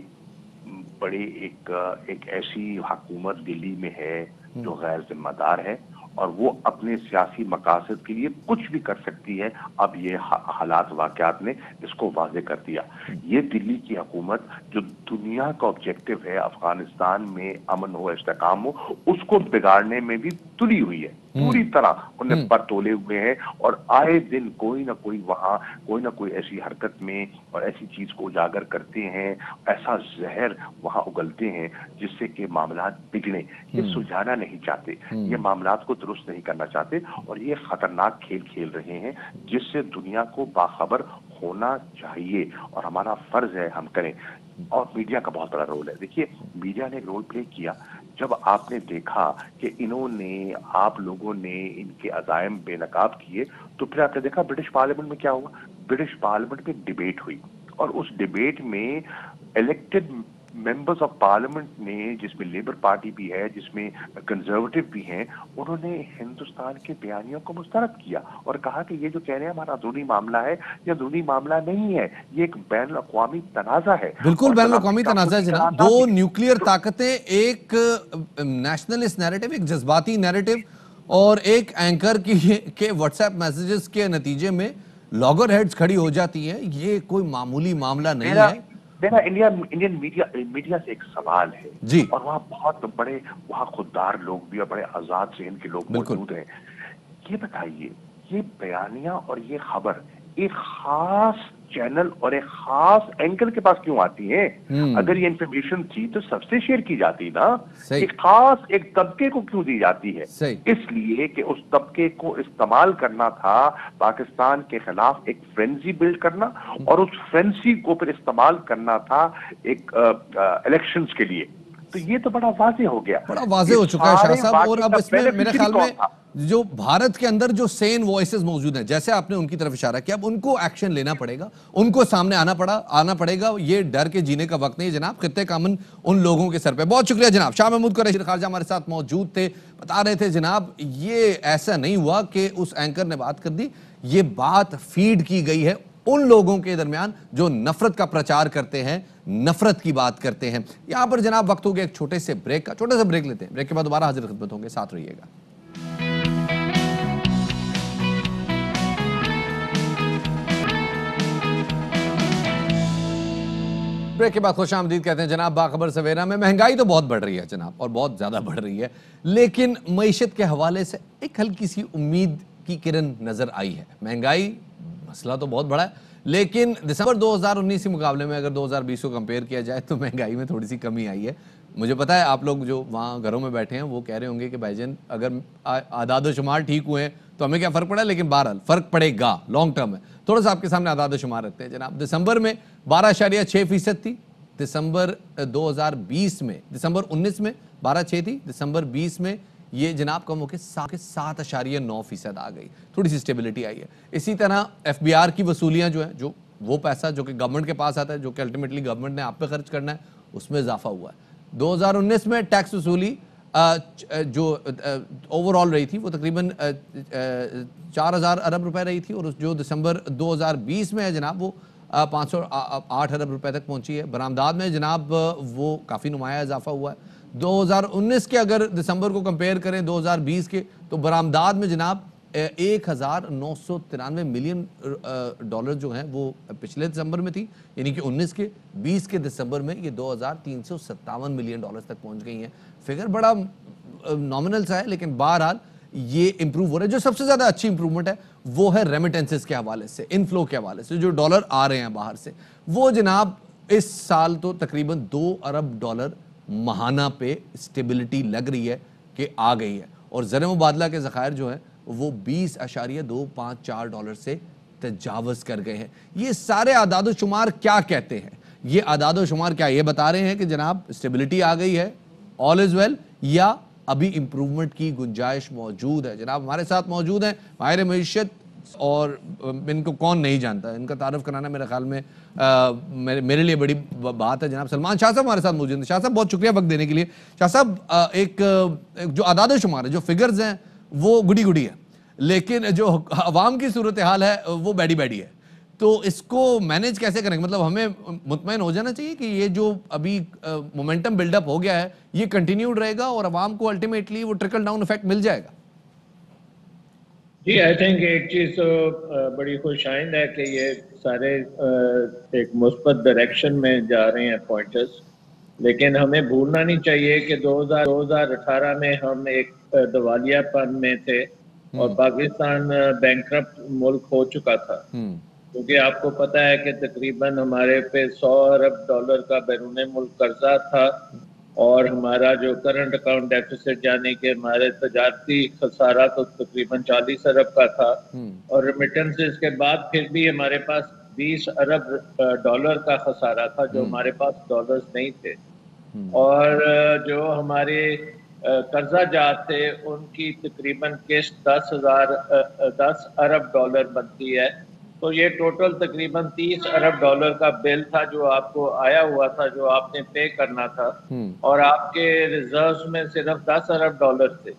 बड़े एक एक ऐसी हुकूमत दिल्ली में है जो गैर जिम्मेदार है। और वो अपने सियासी मकासद के लिए कुछ भी कर सकती है। अब ये हालात वाकत ने इसको वाजे कर दिया। ये दिल्ली की हकूमत जो दुनिया का ऑब्जेक्टिव है, अफ़गानिस्तान में अमन हो, इस्तेकाम हो, उसको बिगाड़ने में भी तुली हुई है। पूरी तरह उन्हें पर तोले हुए हैं और आए दिन कोई ना कोई वहाँ कोई ना कोई ऐसी हरकत में और ऐसी चीज़ को उजागर करते हैं ऐसा जहर वहाँ उगलते हैं जिससे कि मामला बिगड़े। ये सुलझाना नहीं चाहते। ये मामला को दुरुस्त नहीं करना चाहते और ये खतरनाक खेल खेल रहे हैं जिससे दुनिया को बाखबर होना चाहिए और हमारा फ़र्ज़ है हम करें। और मीडिया का बहुत बड़ा रोल है। देखिए मीडिया ने रोल प्ले किया। जब आपने देखा कि इन्होंने, आप लोगों ने इनके अजायम बेनकाब किए तो फिर आपने देखा ब्रिटिश पार्लियामेंट में क्या हुआ? ब्रिटिश पार्लियामेंट में डिबेट हुई। और उस डिबेट में इलेक्टेड मेंबर्स ऑफ़ पार्लियामेंट ने जिसमें लेबर पार्टी भी है जिसमें कंजर्वेटिव भी हैं उन्होंने हिंदुस्तान के बयानियों को मुस्तरद किया और कहा कि ये जो कह रहे हैं हमारा अंदरूनी मामला है ये अंदरूनी मामला नहीं है ये एक बैन अवी तनाजा है। बिल्कुल बैन अवी तनाजा है जनाब। दो न्यूक्लियर ताकतें एक नेशनलिस्ट नैरेटिव एक जज्बाती नैरेटिव और एक एंकर की के व्हाट्सएप मैसेजेस के नतीजे में लॉगर हेड्स खड़ी हो जाती हैं। ये कोई मामूली मामला नहीं है। मेरा इंडिया इंडियन मीडिया मीडिया से एक सवाल है। जी। और वहाँ बहुत बड़े वहाँ खुददार लोग भी और बड़े आज़ाद जहन के लोग मौजूद हैं। ये बताइए ये बयानिया और ये खबर एक खास चैनल और एक खास एंकर के पास क्यों आती है? हम्म। अगर ये इंफॉर्मेशन थी तो सबसे शेयर की जाती ना। एक खास एक तबके को क्यों दी जाती है? इसलिए कि उस तबके को इस्तेमाल करना था पाकिस्तान के खिलाफ एक फ्रेंजी बिल्ड करना और उस फ्रेंसी को फिर इस्तेमाल करना था एक इलेक्शंस के लिए। तो ये तो बड़ा वाजे हो गया। बड़ा वाजे हो चुका है शाह साहब और अब का इसमें मेरे ख्याल में जो भारत के अंदर जो सेन वॉइसेस मौजूद हैं जैसे आपने उनकी तरफ़ इशारा किया अब उनको एक्शन लेना पड़ेगा उनको सामने आना पड़ा आना पड़ेगा ये डर के जीने का वक्त नहीं है जनाब खत्ते कामन उन लोगों के सर पे। बहुत शुक्रिया जनाब शाह महमूद कुरैशी खारजा हमारे साथ मौजूद थे बता रहे थे जनाब ये ऐसा नहीं हुआ कि उस एंकर ने बात कर दी ये बात फ़ीड की गई है उन लोगों के दरमियान जो नफरत का प्रचार करते हैं, नफरत की बात करते हैं। यहाँ पर जनाब वक्त हो गया एक छोटे से ब्रेक का, छोटे से ब्रेक लेते हैं। ब्रेक के बाद दोबारा हाजिर खिदमत होंगे, साथ रहिएगा। ब्रेक के बाद खुश आमदीद कहते हैं, जनाब बाखबर सवेरा में महँगाई तो बहुत बढ़ रही है जनाब, और बहुत ज़्यादा बढ़ रही है। लेकिन मीशत के हवाले से एक हल्की सी उम्मीद की किरण नज़र आई है। महँगाई मसला तो बहुत बड़ा है। लेकिन दिसंबर 2019 के मुकाबले में अगर 2020 को कंपेयर किया जाए तो महँगाई में थोड़ी सी कमी आई है। मुझे पता है आप लोग जो वहाँ घरों में बैठे हैं वो कह रहे होंगे कि भाईजान अगर आदाद शुमार ठीक हुए हैं तो हमें क्या फ़र्क पड़ा? लेकिन बहरहाल फ़र्क पड़ेगा लॉन्ग टर्म में थोड़ा सा आपके सामने आदाद शुमार रखते हैं जनाब। दिसंबर में बारह अशारिया छः फ़ीसद थी दिसंबर अ, 2020 में दिसंबर 19 में बारह छः थी दिसंबर 20 में ये जनाब कम होकर सात के सात अशारिया नौ फ़ीसद आ गई। थोड़ी सी स्टेबिलिटी आई है। इसी तरह एफ़ बी आर की वसूलियाँ जो है, जो वो पैसा जो कि गवर्नमेंट के पास आता है, जो कि अल्टीमेटली गवर्नमेंट ने आप पे खर्च करना है, उसमें इजाफा हुआ है। 2019 में टैक्स वसूली जो ओवरऑल रही थी, वो तकरीबन चार हज़ार अरब रुपए रही थी, और जो दिसंबर 2020 में है जनाब, वो पाँच सौ आठ अरब रुपए तक पहुँची है। बरामदाद में जनाब, वो काफ़ी नुमाया इजाफा हुआ है। 2019 के अगर दिसंबर को कंपेयर करें 2020 के तो बरामदाद में जनाब एक हज़ार नौ सौ तिरानवे मिलियन डॉलर जो हैं, वो पिछले दिसंबर में थी, यानी कि 19 के 20 के दिसंबर में ये दो हज़ार तीन सौ सत्तावन मिलियन डॉलर तक पहुँच गई हैं। फिगर बड़ा नॉमिनल सा है, लेकिन बहरहाल ये इंप्रूव हो रहा है। जो सबसे ज़्यादा अच्छी इंप्रूवमेंट है, वो है रेमिटेंसेस के हवाले से इनफ्लो के हवाले से, जो डॉलर आ रहे हैं बाहर से। वो जनाब, इस साल तो तकरीबन दो अरब डॉलर महाना पे स्टेबिलिटी लग रही है कि आ गई है। और ज़र मुबादला के ज़खायर जो है, वो बीस अशारिया दो पाँच चार डॉलर से तजावज़ कर गए हैं। ये सारे आदाद शुमार क्या कहते हैं? ये आदाद शुमार क्या ये बता रहे हैं कि जनाब स्टेबिलिटी आ गई है ऑल इज़ वेल या अभी इम्प्रूवमेंट की गुंजाइश मौजूद है? जनाब हमारे साथ मौजूद हैं माहिर मीशत और इनको कौन नहीं जानता? इनका तारफ़ कराना मेरे ख्याल में अ, मेरे मेरे लिए बड़ी बात है जनाब सलमान। शाह साहब हमारे साथ मौजूद हैं। शाह साहब बहुत शुक्रिया वक्त देने के लिए। शाह साहब एक, एक जो आदाद शुमार है जो फिगर्स हैं वो गुडी गुडी है। लेकिन जो आवाम की सूरत हाल है वो बैडी बैडी है। तो इसको मैनेज कैसे करेंगे? मतलब हमें मुतमिन हो जाना चाहिए कि ये जो अभी मोमेंटम बिल्डअप हो गया है ये कंटिन्यूड रहेगा और आवाम को अल्टीमेटली वो ट्रिकल डाउन इफ़ेक्ट मिल जाएगा? जी आई थिंक एक चीज़ तो बड़ी खुशाइंद है कि ये सारे एक मुस्बत डायरेक्शन में जा रहे हैं पॉइंटर्स लेकिन हमें भूलना नहीं चाहिए कि 2000 2018 में हम एक दिवालियापन में थे और पाकिस्तान बैंक मुल्क हो चुका था। क्योंकि आपको पता है कि तकरीबन हमारे पे 100 अरब डॉलर का बैरून मुल्क कर्जा था। और हमारा जो करंट अकाउंट डेफिसिट यानी कि हमारे तजारती खसारा तो तकरीबन 40 अरब का था। और रेमिटेंसेस के बाद फिर भी हमारे पास 20 अरब डॉलर का खसारा था जो हमारे पास डॉलर्स नहीं थे। और जो हमारे कर्जा जात थे उनकी तकरीबन किस्त दस हज़ार दस अरब डॉलर बनती है। तो ये टोटल तकरीबन तीस अरब डॉलर का बिल था जो आपको आया हुआ था जो आपने पे करना था। और आपके रिजर्व्स में सिर्फ़ दस अरब डॉलर थे।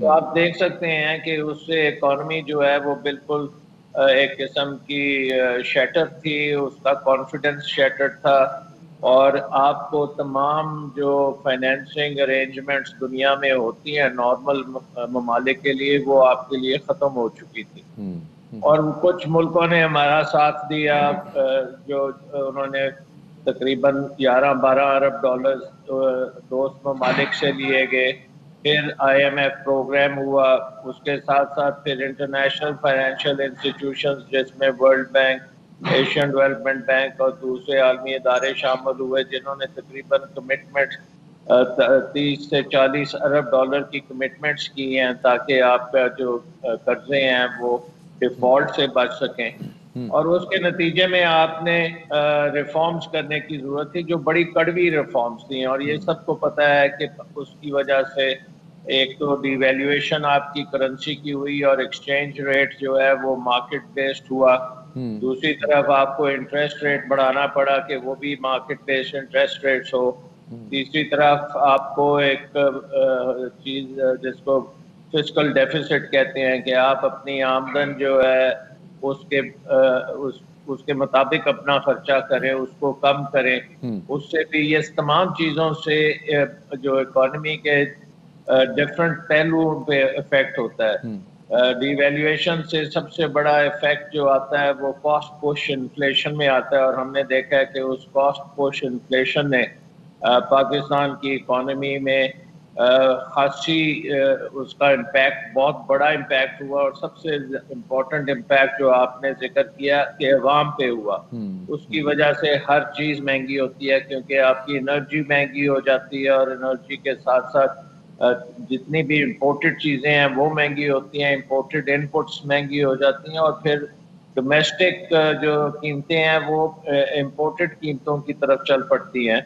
तो आप देख सकते हैं कि उससे इकॉनमी जो है वो बिल्कुल एक किस्म की शटर थी उसका कॉन्फिडेंस शटर था। और आपको तमाम जो फाइनेंसिंग अरेंजमेंट्स दुनिया में होती हैं नॉर्मल ममालिक के लिए वो आपके लिए ख़त्म हो चुकी थी। और कुछ मुल्कों ने हमारा साथ दिया जो उन्होंने तकरीबन 11-12 अरब डॉलर दोस्त ममालिक से लिए गए। फिर आईएमएफ प्रोग्राम हुआ, उसके साथ साथ फिर इंटरनेशनल फाइनेंशियल इंस्टीट्यूशंस जिसमें World Bank Asian Development Bank और दूसरे आलमी इदारे शामिल हुए, जिन्होंने तकरीबन कमिटमेंट तीस से चालीस अरब डॉलर की कमिटमेंट्स की हैं, ताकि आपका जो कर्जे हैं, वो डिफ़ॉल्ट से बच सकें। और उसके नतीजे में आपने रिफॉर्म्स करने की ज़रूरत थी जो बड़ी कड़वी रिफॉर्म्स थी और ये सबको पता है कि उसकी वजह से एक तो डिवेल्युएशन आपकी करेंसी की हुई और एक्सचेंज रेट जो है वो मार्केट बेस्ड हुआ। दूसरी तरफ़ आपको इंटरेस्ट रेट बढ़ाना पड़ा कि वो भी मार्केट बेस्ड इंटरेस्ट रेट्स हो। तीसरी तरफ़ आपको एक चीज़ जिसको फ़िज़िकल डेफिसिट कहते हैं कि आप अपनी आमदन जो है उसके उस उसके मुताबिक अपना खर्चा करें उसको कम करें। उससे भी ये तमाम चीज़ों से जो इकोनॉमी के डिफरेंट पहलुओं पे इफ़ेक्ट होता है। डिवेल्युएशन से सबसे बड़ा इफ़ेक्ट जो आता है वो कॉस्ट पुश इन्फ्लेशन में आता है। और हमने देखा है कि उस कॉस्ट पुश इन्फ्लेशन ने पाकिस्तान की इकोनॉमी में खासी उसका इम्पैक्ट बहुत बड़ा इम्पैक्ट हुआ और सबसे इम्पोर्टेंट इम्पैक्ट जो आपने ज़िक्र किया कि अवाम पे हुआ। उसकी वजह से हर चीज़ महँगी होती है क्योंकि आपकी एनर्जी महँगी हो जाती है और एनर्जी के साथ साथ जितनी भी इम्पोर्टेड चीज़ें हैं वो महँगी होती हैं इम्पोर्टेड इनपुट्स महँगी हो जाती हैं और फिर डोमेस्टिक जो कीमतें हैं वो इम्पोर्टेड कीमतों की तरफ़ चल पड़ती हैं।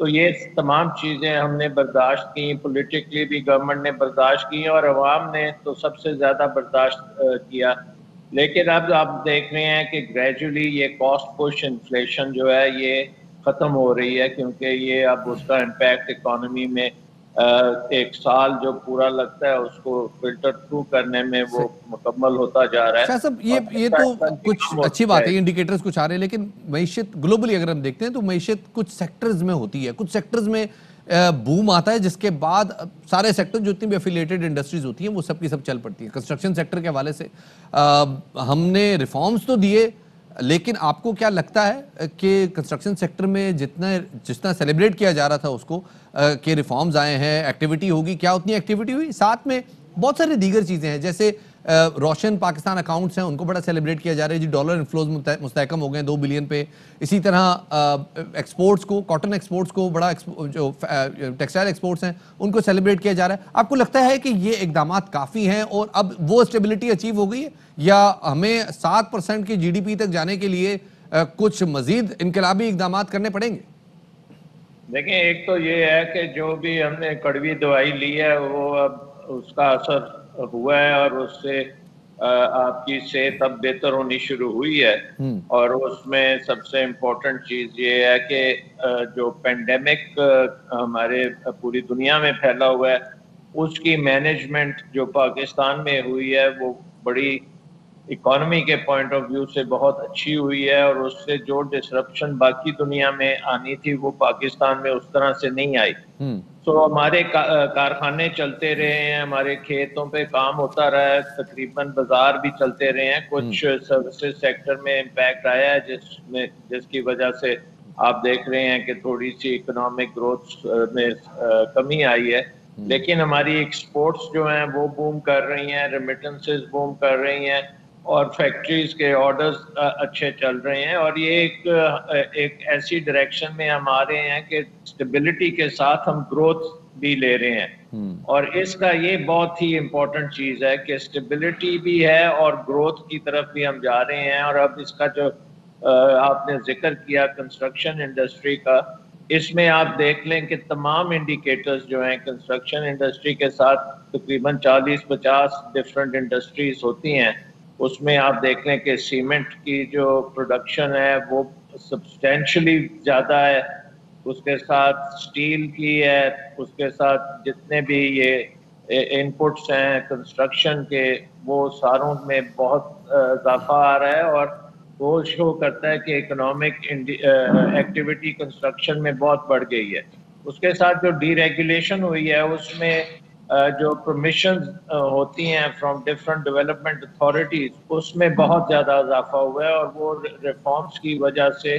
तो ये तमाम चीज़ें हमने बर्दाश्त की पोलिटिकली भी गवर्नमेंट ने बर्दाश्त की और अवाम ने तो सबसे ज़्यादा बर्दाश्त किया। लेकिन अब आप देख रहे हैं कि ग्रेजुअली ये कॉस्ट पुश इन्फ्लेशन जो है, ये ख़त्म हो रही है क्योंकि ये अब उसका इम्पेक्ट इकॉनमी में एक साल जो पूरा लगता है उसको फ़िल्टर थ्रू करने में वो मुकम्मल होता जा रहा है। साहब ये ये तो कुछ अच्छी बात है इंडिकेटर्स कुछ आ रहे हैं लेकिन मैशियत ग्लोबली अगर हम देखते हैं तो मैशियत कुछ सेक्टर्स में होती है। कुछ सेक्टर्स में बूम आता है जिसके बाद सारे सेक्टर जो जितनी भी एफिलिएटेड इंडस्ट्रीज़ होती हैं वो सब की सब चल पड़ती है। कंस्ट्रक्शन सेक्टर के हवाले से अ, हमने रिफॉर्म्स तो दिए लेकिन आपको क्या लगता है कि कंस्ट्रक्शन सेक्टर में जितना जितना सेलिब्रेट किया जा रहा था उसको के रिफॉर्म्स आए हैं एक्टिविटी होगी, क्या उतनी एक्टिविटी हुई? साथ में बहुत सारी दीगर चीज़ें हैं, जैसे रोशन पाकिस्तान अकाउंट्स हैं, उनको बड़ा सेलिब्रेट किया जा रहा है। जी डॉलर इन्फ्लोज मुस्तकम हो गए दो बिलियन पे। इसी तरह एक्सपोर्ट्स को कॉटन एक्सपोर्ट्स को, बड़ा जो टेक्सटाइल एक्सपोर्ट्स हैं, उनको सेलिब्रेट किया जा रहा है। आपको लगता है कि ये इकदाम काफ़ी हैं और अब वो स्टेबिलिटी अचीव हो गई है? या हमें सात परसेंट की जीडीपी तक जाने के लिए कुछ मजीद इनकलाबी इकदाम करने पड़ेंगे? देखिए, एक तो ये है कि जो भी हमने कड़वी दवाई ली है, वो अब उसका असर हुआ है और उससे आपकी सेहत अब बेहतर होनी शुरू हुई है। और उसमें सबसे इम्पोर्टेंट चीज़ ये है कि जो पेंडेमिक हमारे पूरी दुनिया में फैला हुआ है उसकी मैनेजमेंट जो पाकिस्तान में हुई है वो बड़ी इकोनॉमी के पॉइंट ऑफ़ व्यू से बहुत अच्छी हुई है और उससे जो डिसरप्शन बाकी दुनिया में आनी थी वो पाकिस्तान में उस तरह से नहीं आई। सो हमारे का, कारखाने चलते रहे हैं हमारे खेतों पे काम होता रहा है तकरीबन बाज़ार भी चलते रहे हैं। कुछ सर्विसेज़ सेक्टर में इम्पैक्ट आया है जिसमें जिसकी वजह से आप देख रहे हैं कि थोड़ी सी इकोनॉमिक ग्रोथ में कमी आई है। लेकिन हमारी एक्सपोर्ट्स जो हैं वो बूम कर रही हैं रेमिटेंसेस बूम कर रही हैं। और फैक्ट्रीज के ऑर्डर्स अच्छे चल रहे हैं और ये एक एक ऐसी डायरेक्शन में हम आ रहे हैं कि स्टेबिलिटी के साथ हम ग्रोथ भी ले रहे हैं। और इसका ये बहुत ही इम्पोर्टेंट चीज़ है कि स्टेबिलिटी भी है और ग्रोथ की तरफ़ भी हम जा रहे हैं और अब इसका जो आपने ज़िक्र किया कंस्ट्रक्शन इंडस्ट्री का इसमें आप देख लें कि तमाम इंडिकेटर्स जो हैं कंस्ट्रक्शन इंडस्ट्री के साथ तकरीबन 40-50 डिफरेंट इंडस्ट्रीज़ होती हैं। उसमें आप देख लें कि सीमेंट की जो प्रोडक्शन है, वो सब्सटेंशली ज़्यादा है। उसके साथ स्टील की है, उसके साथ जितने भी ये इनपुट्स हैं कंस्ट्रक्शन के, वो सारों में बहुत इजाफा आ रहा है और वो शो करता है कि इकोनॉमिक एक्टिविटी कंस्ट्रक्शन में बहुत बढ़ गई है। उसके साथ जो डीरेगुलेशन हुई है, उसमें जो परमिशन होती हैं फ्रॉम डिफरेंट डेवलपमेंट अथॉरिटीज उसमें बहुत ज़्यादा इजाफा हुआ है और वो रिफॉर्म्स की वजह से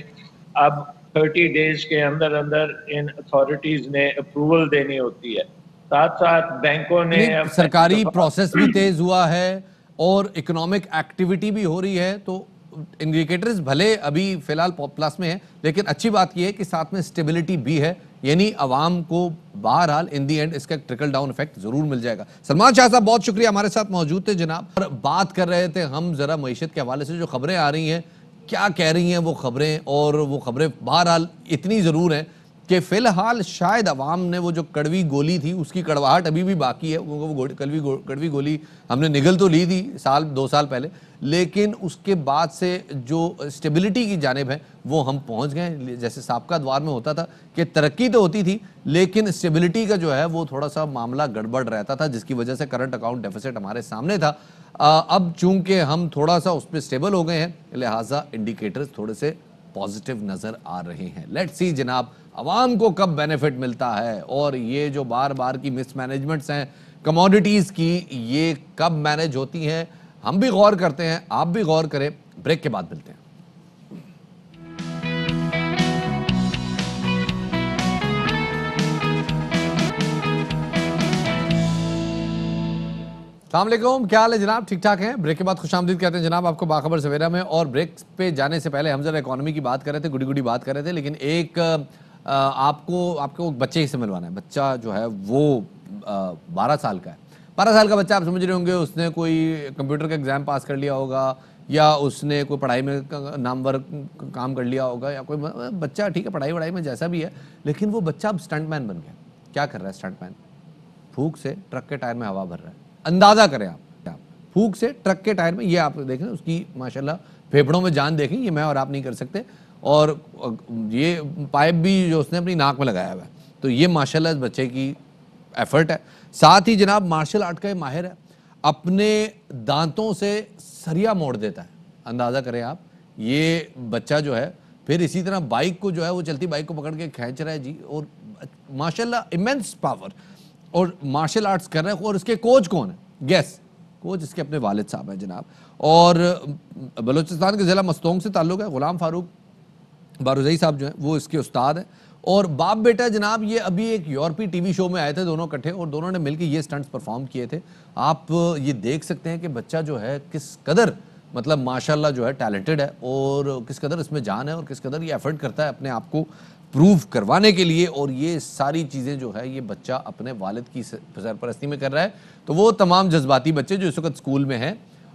अब 30 डेज़ के अंदर अंदर इन अथॉरिटीज ने अप्रूवल देनी होती है। साथ साथ बैंकों ने सरकारी प्रोसेस भी तेज हुआ है और इकोनॉमिक एक्टिविटी भी हो रही है तो इंडिकेटर्स भले अभी फ़िलहाल प्लस में है लेकिन अच्छी बात यह है कि साथ में स्टेबिलिटी भी है। यानी आवाम को बहरहाल इन दी एंड इसका ट्रिकल डाउन इफ़ेक्ट ज़रूर मिल जाएगा। सलमान शाह साहब, बहुत शुक्रिया हमारे साथ मौजूद थे, जनाब। और बात कर रहे थे हम जरा मीशत के हवाले से, जो खबरें आ रही हैं, क्या कह रही हैं वो खबरें, और वो खबरें बहरहाल इतनी ज़रूर हैं कि फ़िलहाल शायद अवाम ने वो जो कड़वी गोली थी उसकी कड़वाहट अभी भी बाकी है। वो, वो कड़वी गो, कड़वी गोली हमने निगल तो ली थी साल दो साल पहले लेकिन उसके बाद से जो स्टेबिलिटी की जानब है वो हम पहुँच गए जैसे सबका द्वार में होता था कि तरक्की तो होती थी लेकिन स्टेबिलिटी का जो है वो थोड़ा सा मामला गड़बड़ रहता था जिसकी वजह से करंट अकाउंट डेफिसिट हमारे सामने था। अब चूँकि हम थोड़ा सा उस पर स्टेबल हो गए हैं लिहाजा इंडिकेटर्स थोड़े से पॉजिटिव नज़र आ रहे हैं। लेट्स सी जनाब आवाम को कब बेनिफिट मिलता है और ये जो बार बार की मिसमैनेजमेंट्स हैं कमोडिटीज़ की, ये कब मैनेज होती हैं, हम भी गौर करते हैं, आप भी गौर करें। ब्रेक के बाद मिलते हैं। सलामकुम क्या हाल है जनाब? ठीक ठाक हैं? ब्रेक के बाद खुश आमदीद कहते हैं जनाब, आपको बाखबर सवेरा में। और ब्रेक पे जाने से पहले हम जरा इकोनॉमी की बात कर रहे थे, गुडी गुडी बात कर रहे थे, लेकिन एक आपको आपको बच्चे से मिलवाना है। बच्चा जो है वो बारह साल का है। बारह साल का बच्चा आप समझ रहे होंगे, उसने कोई कंप्यूटर का एग्ज़ाम पास कर लिया होगा, या उसने कोई पढ़ाई में नामवर काम कर लिया होगा, या कोई बच्चा ठीक है, पढ़ाई वढ़ाई में जैसा भी है, लेकिन वो बच्चा अब स्टंटमैन बन गया। क्या कर रहा है स्टंटमैन? फूक से ट्रक के टायर में हवा भर रहा है। अंदाज़ा करें आप फूक से ट्रक के टायर में, ये आप देखें उसकी माशाल्लाह फेफड़ों में जान देखें, ये मैं और आप नहीं कर सकते। और ये पाइप भी जो उसने अपनी नाक में लगाया हुआ है। तो ये माशाल्लाह इस बच्चे की एफर्ट है। साथ ही जनाब मार्शल आर्ट का माहिर है। अपने दांतों से सरिया मोड़ देता है। अंदाज़ा करें आप, ये बच्चा जो है, फिर इसी तरह बाइक को जो है, वो चलती बाइक को पकड़ के खींच रहा है जी, और माशाल्लाह इमेंस पावर और मार्शल आर्ट्स कर रहे हैं, और इसके कोच कौन है? गैस कोच इसके अपने वालिद साहब हैं जनाब। और बलूचिस्तान के ज़िला मस्तोंग से ताल्लुक़ है, ग़ुलाम फारूक। बारूजई साहब जो हैं, वो इसके उस्ताद हैं। और बाप बेटा जनाब, ये अभी एक यूरोपी टीवी शो में आए थे दोनों इकट्ठे, और दोनों ने मिलकर ये स्टंट्स परफॉर्म किए थे। आप ये देख सकते हैं कि बच्चा जो है, किस कदर मतलब माशाल्लाह जो है, टैलेंटेड है, और किस कदर इसमें जान है, और किस कदर ये एफर्ट करता है अपने आप को प्रूव करवाने के लिए। और ये सारी चीज़ें जो है, ये बच्चा अपने वालिद की सरपरस्ती में कर रहा है। तो वो तमाम जज्बाती बच्चे जो इस वक्त स्कूल में हैं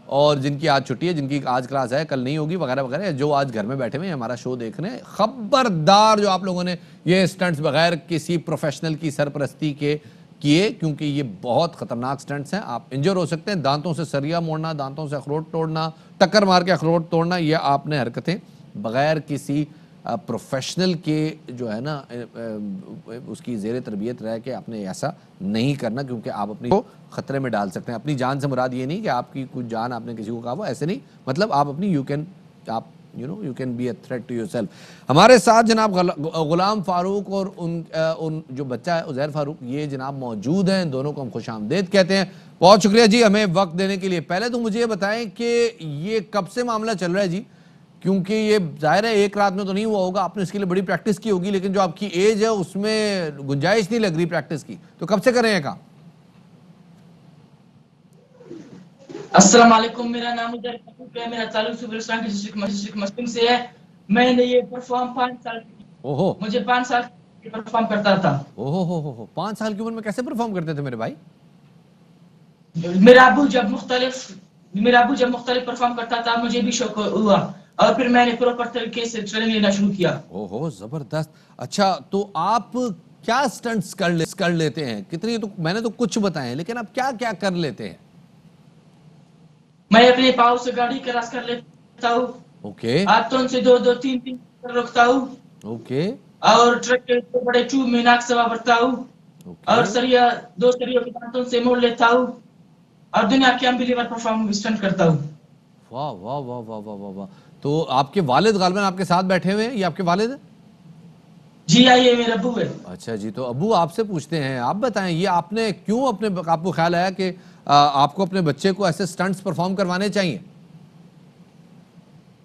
और जिनकी आज छुट्टी है, जिनकी आज क्लास है, कल नहीं होगी, वगैरह वगैरह, जो आज घर में बैठे हुए हैं, हमारा शो देख रहे हैं खबरदार जो आप लोगों ने ये स्टंट्स बगैर किसी प्रोफेशनल की सरपरस्ती के किए, क्योंकि ये बहुत खतरनाक स्टंट्स हैं। आप इंजर हो सकते हैं, दांतों से सरिया मोड़ना, दांतों से अखरोट तोड़ना, टक्कर मार के अखरोट तोड़ना, ये आपने हरकतें बगैर किसी प्रोफेशनल के जो है ना उसकी जेर तरबियत रह के आपने ऐसा नहीं करना क्योंकि आप अपनी को ख़तरे में डाल सकते हैं। अपनी जान से मुराद ये नहीं कि आपकी कुछ जान आपने किसी को कहा वो ऐसे नहीं। मतलब आप अपनी यू कैन आप you know you can be a threat to yourself हमारे साथ जनाब गुलाम फारूक और उन उन जो बच्चा है, उजैर फारूक, ये जनाब मौजूद हैं। दोनों को हम खुश आमदेद कहते हैं। बहुत शुक्रिया जी हमें वक्त देने के लिए। पहले तो मुझे ये बताएँ कि ये कब से मामला चल रहा है जी? क्योंकि ये ज़ाहिर है एक रात में तो नहीं हुआ होगा। आपने इसके लिए बड़ी प्रैक्टिस की होगी लेकिन जो आपकी एज है उसमें गुंजाइश नहीं लग रही प्रैक्टिस की। तो कब से कर रहे हैं काम? अस्सलाम वालेकुम। मेरा नाम उदर फरूक है। मेरा ताल्लुक सुबरस्तान के डिस्ट्रिक्ट मस्लिम से है। मैंने ये परफॉर्म पाँच साल ओहो। मुझे पाँच साल परफॉर्म करता था। ओहो हो हो हो। पाँच साल की उम्र में कैसे परफॉर्म करते थे मेरे भाई? मेरा अबू जब मुख्तलिफ़ मेरा अबू जब मुख्तलिफ़ परफॉर्म करता था मुझे भी शौक हुआ। और फिर मैंने प्रॉपर तरीके से ट्रेनिंग लेना शुरू किया। ओहो ज़बरदस्त। अच्छा तो आप क्या स्टंट्स कर ले, कर लेते हैं? कितनी तो मैंने तो कुछ बताए लेकिन आप क्या क्या कर लेते हैं? मैं अपने पाँव से गाड़ी क्रॉस कर लेता हूँ। ओके। हाथों से दो दो तीन तीन रखता हूँ। ओके। और ट्रक के ऊपर बड़े ट्यूब में नाक सवा भरता हूँ। और सरिया दो सरियों के दांतों से मोड़ लेता हूँ। और दुनिया के अनबिलीवर परफॉर्म स्टंट करता हूँ। वाह वाह वाह वाह वाह वाह। तो आपके वालिद गालबन आपके साथ बैठे हुए हैं? ये आपके वालिद है? जी आइए मेरे अबू है। अच्छा जी तो अबू आपसे पूछते हैं आप बताएँ ये आपने क्यों अपने आपको ख्याल आया कि आपको अपने बच्चे को ऐसे स्टंट्स परफॉर्म करवाने चाहिए?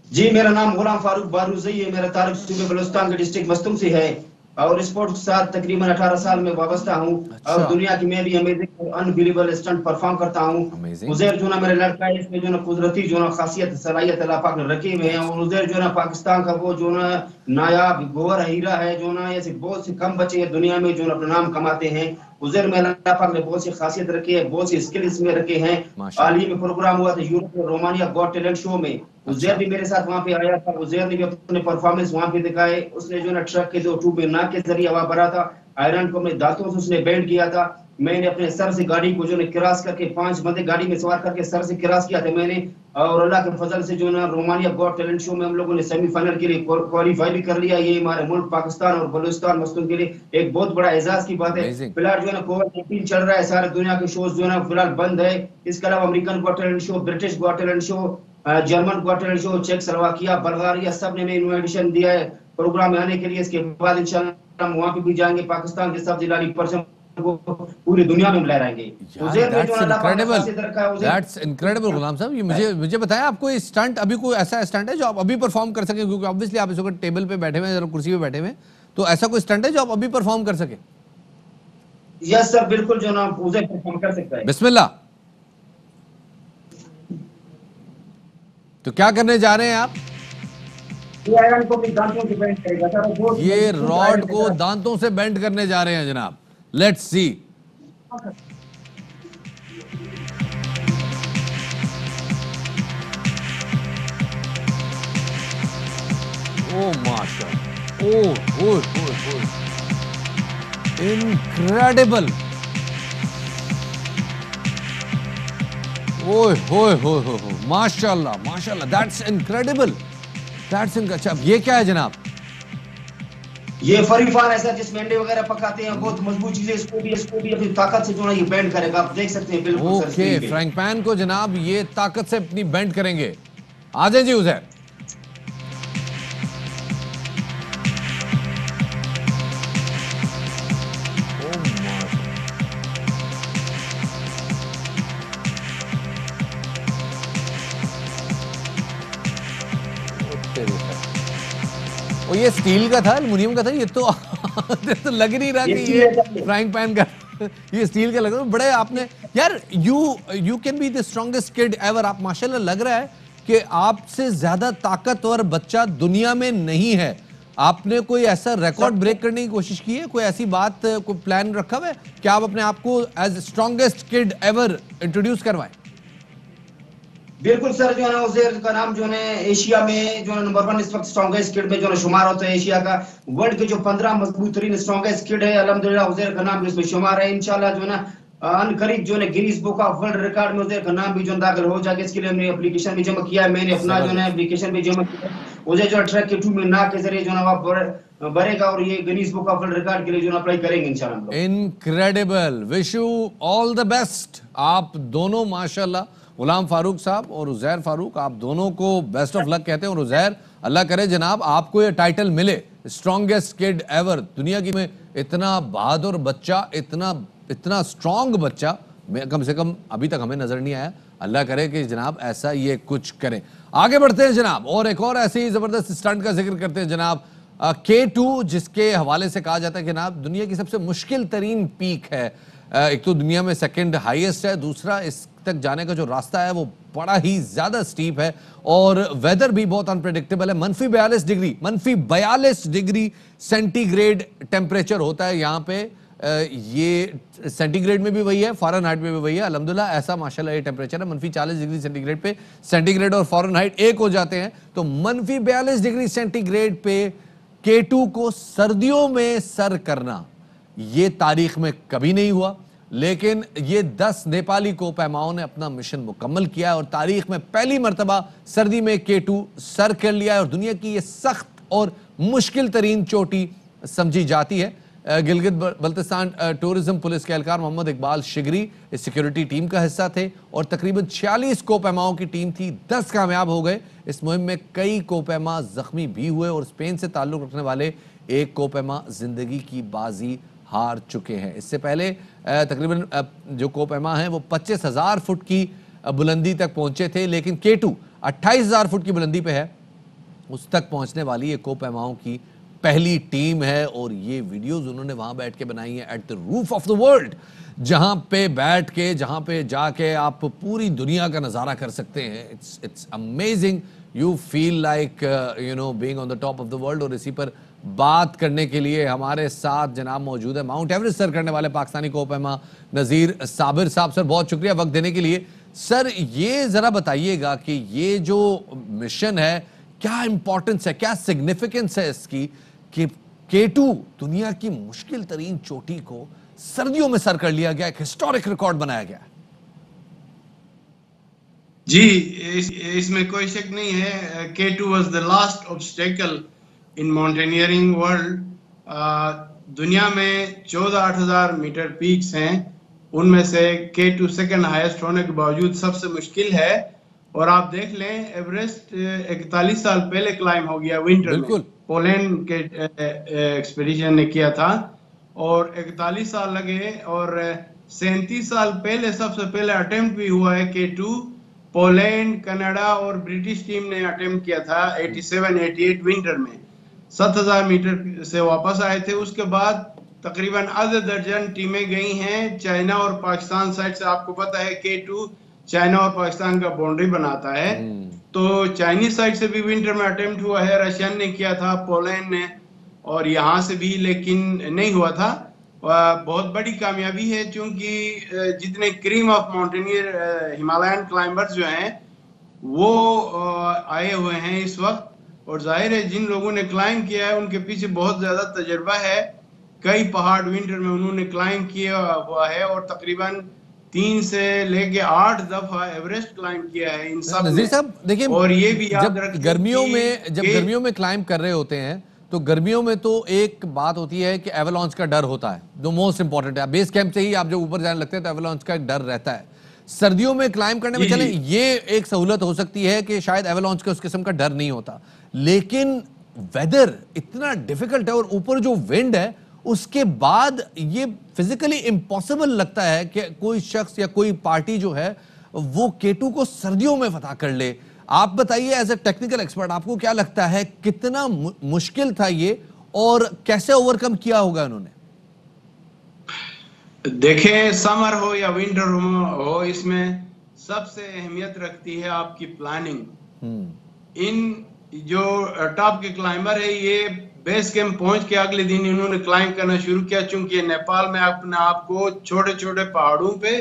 जी मेरा नाम गुलाम फारूक बारूजी है मेरा तारक सूबे बलोस्तान के डिस्ट्रिक्ट मस्तुम से है। और स्पोर्ट्स के साथ तकरीबन 18 साल में वाबस्ता हूँ। अच्छा। और दुनिया की मैं भी अमेजिंग और अनबिलीवेबल स्टंट परफॉर्म करता हूँ। उजैर जो ना मेरा लड़का है इसमें जो ना कुदरती जो ना खासियत सलाहियत अल्लाह पाक ने रखे हुए हैं। और उजैर जो ना पाकिस्तान का वो जो ना नायाब गोवर हीरा है जो ना ऐसे बहुत से कम बच्चे हैं दुनिया में जो ना अपना नाम कमाते हैं। उजैर में अल्लाह पाक ने बहुत सी खासियत रखी है बहुत सी स्किल इसमें रखे हैं। हाल ही में प्रोग्राम हुआ था यूरोप में रोमानिया गॉट टैलेंट शो में। उजैर भी मेरे साथ वहाँ पे आया था। उजैर ने भी अपने परफॉर्मेंस वहाँ पे दिखाए। उसने जो ना ट्रक के जो ट्यूब में नाक के ज़रिए हवा भरा था आयरन को अपने दांतों से उसने बैंड किया था। मैंने अपने सर से गाड़ी को जो है क्रॉस करके पाँच बंदे गाड़ी में सवार करके सर से क्रॉस किया था मैंने। और अल्लाह के फजल से जो ना रोमानिया गॉड टैलेंट शो में हम लोगों ने सेमीफाइनल के लिए क्वालिफाई भी कर लिया। ये हमारे मुल्क पाकिस्तान और बलूचिस्तान मस्तूम के लिए एक बहुत बड़ा एजाज की बात है। फ़िलहाल जो है ना कोविड नाइन्टीन चल रहा है। सारे दुनिया के शोज़ जो है ना फ़िलहाल बंद है। इसके अलावा American got talent show British got talent show German talent show check Slovakia Bulgaria सबने इन्विटेशन दिया है। प्रोग्राम में आने के लिए इसके बाद इंशाल्लाह हम वहाँ पे भी जाएँगे। पाकिस्तान के सब जिला पर्सन को पूरी दुनिया में लहराएँगे। जो है इनक्रेडिबल गुलाम साहब। ये मुझे मुझे बताएँ आपको ये स्टंट अभी कोई ऐसा स्टंट है जो आप अभी परफॉर्म कर सके? क्योंकि ऑब्वियसली आप इस वक्त टेबल पे बैठे हुए हैं कुर्सी पे बैठे हुए हैं। तो ऐसा कोई स्टंट है जो आप अभी परफॉर्म कर सके? यस सर बिल्कुल जो ना उजैर परफॉर्म कर सकता है। बिस्मिल्लाह। तो क्या करने जा रहे हैं आप? ये रॉड को दांतों से बेंड करने जा रहे हैं। जनाब। लेट्स सी ओ माशा। ओ ओ ओ इनक्रेडिबल ओए होए होए हो हो माशाल्लाह माशाल्लाह दैट्स इनक्रेडिबल दैट्स अच्छा ये क्या है जनाब? ये फरीफान है सर जिसमें अंडे वगैरह पकाते हैं बहुत मज़बूत चीज़ें इसको भी इसको भी अपनी ताकत से जोड़ा ये बैंड करेगा आप देख सकते हैं बिल्कुल ओके फ्रैंक पैन को जनाब ये ताकत से अपनी बेंड करेंगे। आ जाए जी उजैर ये स्टील का था एल्युमिनियम का था ये तो ये तो लग नहीं रहा कि ये फ्राइंग पैन का ये स्टील का लग रहा है। बड़े आपने यार you you can be the strongest kid ever आप माशाल्लाह लग रहा है कि आपसे ज़्यादा ताकतवर बच्चा दुनिया में नहीं है। आपने कोई ऐसा रिकॉर्ड ब्रेक करने की कोशिश की है? कोई ऐसी बात कोई प्लान रखा हुआ है? कि आप अपने आप को as strongest kid ever introduce करवाएँ? बिल्कुल सर जो है ना उजैर का नाम जो है एशिया में जो है नंबर वन इस वक्त स्ट्रॉन्गेस्ट किड में जो है शुमार होता है एशिया का वर्ल्ड के जो पंद्रह मज़बूत तरीन स्ट्रॉन्गेस्ट किड है अलहमदुलिल्लाह उजैर का नाम भी उसमें शुमार है इंशाल्लाह जो है ना अन करीब जो है Guinness book of world record में उजैर का नाम भी जो दाखिल हो जाएगा इसके लिए हमने एप्लीकेशन भी जमा किया है मैंने अपना जो है एप्लीकेशन भी जमा किया है उजैर जो है ट्रैक के टू में नाक के ज़रिए जो है ना भरेगा और ये Guinness book of world record के लिए जो है अप्लाई करेंगे इंशाल्लाह incredible wish you all the best आप दोनों माशाल्लाह गुलाम फारूक साहब और उजैर फारूक, आप दोनों को बेस्ट ऑफ़ लक कहते हैं। और उजैर, अल्लाह करे जनाब, आपको ये टाइटल मिले। स्ट्रॉन्गेस्ट किड एवर दुनिया की में इतना बहादुर बच्चा, इतना इतना स्ट्रांग बच्चा कम से कम अभी तक हमें नज़र नहीं आया। अल्लाह करे कि जनाब, ऐसा ये कुछ करें। आगे बढ़ते हैं जनाब, और एक और ऐसे ही ज़बरदस्त स्टंट का ज़िक्र करते हैं जनाब। के टू जिसके हवाले से कहा जाता है जनाब, दुनिया की सबसे मुश्किल तरीन पीक है। एक तो दुनिया में सेकंड हाईएस्ट है, दूसरा इस तक जाने का जो रास्ता है, वो बड़ा ही ज़्यादा स्टीप है और वेदर भी बहुत अनप्रेडिक्टेबल है। मनफी बयालीस डिग्री मनफी बयालीस डिग्री सेंटीग्रेड टेम्परेचर होता है यहाँ पे। ये सेंटीग्रेड में भी वही है फॉरन हाइट में भी वही है। अलहमदुल्ला ऐसा माशाल्लाह ये टेम्परेचर है। मनफी चालीस डिग्री सेंटीग्रेड पे सेंटीग्रेड और फॉरन हाइट एक हो जाते हैं। तो मनफी बयालीस डिग्री सेंटीग्रेड पे के को सर्दियों में सर करना। ये तारीख में कभी नहीं हुआ, लेकिन ये दस नेपाली को पैमाओं ने अपना मिशन मुकम्मल किया और तारीख में पहली मरतबा सर्दी में के टू सर कर लिया और दुनिया की ये सख्त और मुश्किल तरीन चोटी समझी जाती है। गिलगित बल्तिस्तान टूरिज़्म पुलिस के एहलकार मोहम्मद इकबाल शिगरी इस सिक्योरिटी टीम का हिस्सा थे और तकरीबन 46 कोपैमाओं की टीम थी 10 कामयाब हो गए। इस मुहिम में कई कोपैमा जख्मी भी हुए और स्पेन से ताल्लुक रखने वाले एक कोपैमा ज़िंदगी की बाजी हार चुके हैं। इससे पहले तकरीबन जो कोपैमा हैं, वो पच्चीस हज़ार फुट की बुलंदी तक पहुँचे थे, लेकिन के टू अट्ठाईस हज़ार फुट की बुलंदी पे है। उस तक पहुँचने वाली ये कोपैमाओं की पहली टीम है, और ये वीडियोस उन्होंने वहाँ बैठ के बनाई है at the roof of the world जहाँ पे बैठ के, जहाँ पे जाके आप पूरी दुनिया का नज़ारा कर सकते हैं। It's it's amazing you feel like you know being on the top of the world और इसी पर बात करने के लिए हमारे साथ जनाब मौजूद है। माउंट एवरेस्ट सर करने वाले पाकिस्तानी कोपैमा नज़ीर साबिर साहब। सर बहुत शुक्रिया वक्त देने के लिए। सर ये ज़रा बताइएगा कि ये जो मिशन है क्या इंपॉर्टेंस है क्या सिग्निफिकेंस है इसकी कि केटू दुनिया की मुश्किल तरीन चोटी को सर्दियों में सर कर लिया गया एक हिस्टोरिक रिकॉर्ड बनाया गया? जी इसमें इस, कोई शक नहीं है। K two was the last obstacle in mountaineering world दुनिया में चौदह आठ हज़ार मीटर पीक्स हैं। उनमें से के टू सेकेंड हाईएस्ट होने के बावजूद सबसे मुश्किल है। और आप देख लें एवरेस्ट इकतालीस साल पहले क्लाइम हो गया विंटर में। पोलैंड के एक्सपीडिशन ने किया था। और इकतालीस साल लगे और सैंतीस साल पहले सबसे पहले अटेम्प्ट भी हुआ है के टू पोलैंड कनाडा और ब्रिटिश टीम ने अटेम्प्ट किया था 87 88 विंटर में। 7000 मीटर से वापस आए थे। उसके बाद तकरीबन आधे दर्जन टीमें गई हैं। चाइना और पाकिस्तान साइड से आपको पता है के टू चाइना और पाकिस्तान का बाउंड्री बनाता है। तो चाइनीज़ साइड से भी विंटर में अटेम्प्ट हुआ है। रशियन ने किया था पोलैंड ने और यहाँ से भी लेकिन नहीं हुआ था। बहुत बड़ी कामयाबी है क्योंकि जितने cream of mountaineer Himalayan climbers जो हैं वो आए हुए हैं इस वक्त। और ज़ाहिर है जिन लोगों ने क्लाइंब किया है उनके पीछे बहुत ज़्यादा तजर्बा है। कई पहाड़ विंटर में उन्होंने क्लाइंब किया हुआ है और तकरीबन तीन से लेके आठ दफ़ा एवरेस्ट क्लाइम किया है इन सब नजीर साहब देखिए और ये भी याद जब गर्मियों में जब गर्मियों में क्लाइम कर रहे होते हैं तो गर्मियों में तो एक बात होती है कि एवलॉन्च का डर होता है। जो मोस्ट इंपॉर्टेंट है। बेस कैंप से ही आप जब ऊपर जाने लगते हैं तो एवलॉन्च का डर रहता है। सर्दियों में क्लाइम करने में चले ये एक सहूलत हो सकती है कि शायद एवलॉन्च का उस किस्म का डर नहीं होता। लेकिन वेदर इतना डिफ़िकल्ट है और ऊपर जो विंड है उसके बाद ये फिजिकली इम्पॉसिबल लगता है कि कोई शख्स या कोई पार्टी जो है वो केटू को सर्दियों में फतह कर ले। आप बताइए एज ए टेक्निकल एक्सपर्ट आपको क्या लगता है कितना मुश्किल था ये और कैसे ओवरकम किया होगा उन्होंने? देखें समर हो या विंटर हो इसमें सबसे अहमियत रखती है आपकी प्लानिंग हम्म। इन जो टॉप के क्लाइंबर है ये बेस कैंप पहुँच के अगले दिन इन्होंने क्लाइंब करना शुरू किया चूँकि नेपाल में अपने आप को छोटे छोटे पहाड़ों पे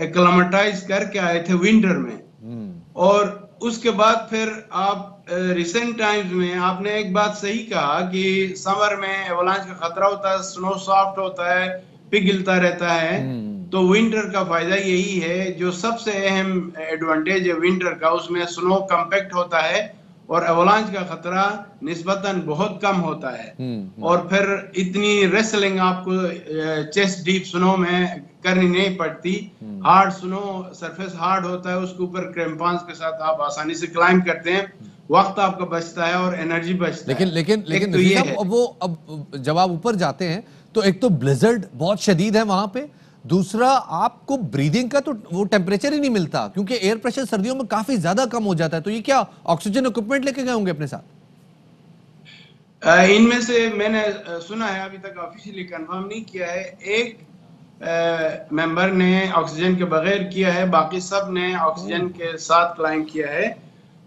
एक्लामेटाइज करके आए थे विंटर में हम्म। और उसके बाद फिर आप रिसेंट टाइम्स में आपने एक बात सही कहा कि समर में एवलांच का खतरा होता है स्नो सॉफ्ट होता है पिघलता रहता है हम्म। तो विंटर का फ़ायदा यही है जो सबसे अहम एडवांटेज है विंटर का उसमें स्नो कम्पैक्ट होता है और एवलांच का खतरा निस्बतन बहुत कम होता है। हम्म, और फिर इतनी रेसलिंग आपको चेस्ट डीप स्नो में करनी नहीं पड़ती। हार्ड स्नो सरफेस हार्ड होता है उसके ऊपर क्रैम्पॉन्स के साथ आप आसानी से क्लाइंब करते हैं। वक्त आपका बचता है और एनर्जी बचता लेकिन है। लेकिन एक लेकिन तो ये है। अब वो अब जब आप ऊपर जाते हैं तो एक तो ब्लिजर्ड बहुत शदीद है वहाँ पे। दूसरा आपको ब्रीदिंग का तो वो टेम्परेचर ही नहीं मिलता क्योंकि एयर प्रेशर सर्दियों में काफ़ी ज़्यादा कम हो जाता है। तो ये क्या ऑक्सीजन इक्विपमेंट लेके गए होंगे अपने साथ? इनमें से मैंने सुना है अभी तक ऑफिशियली कंफर्म नहीं किया है। एक मेंबर ने ऑक्सीजन के बगैर किया है बाकी सबने ऑक्सीजन के साथ क्लाइम किया है।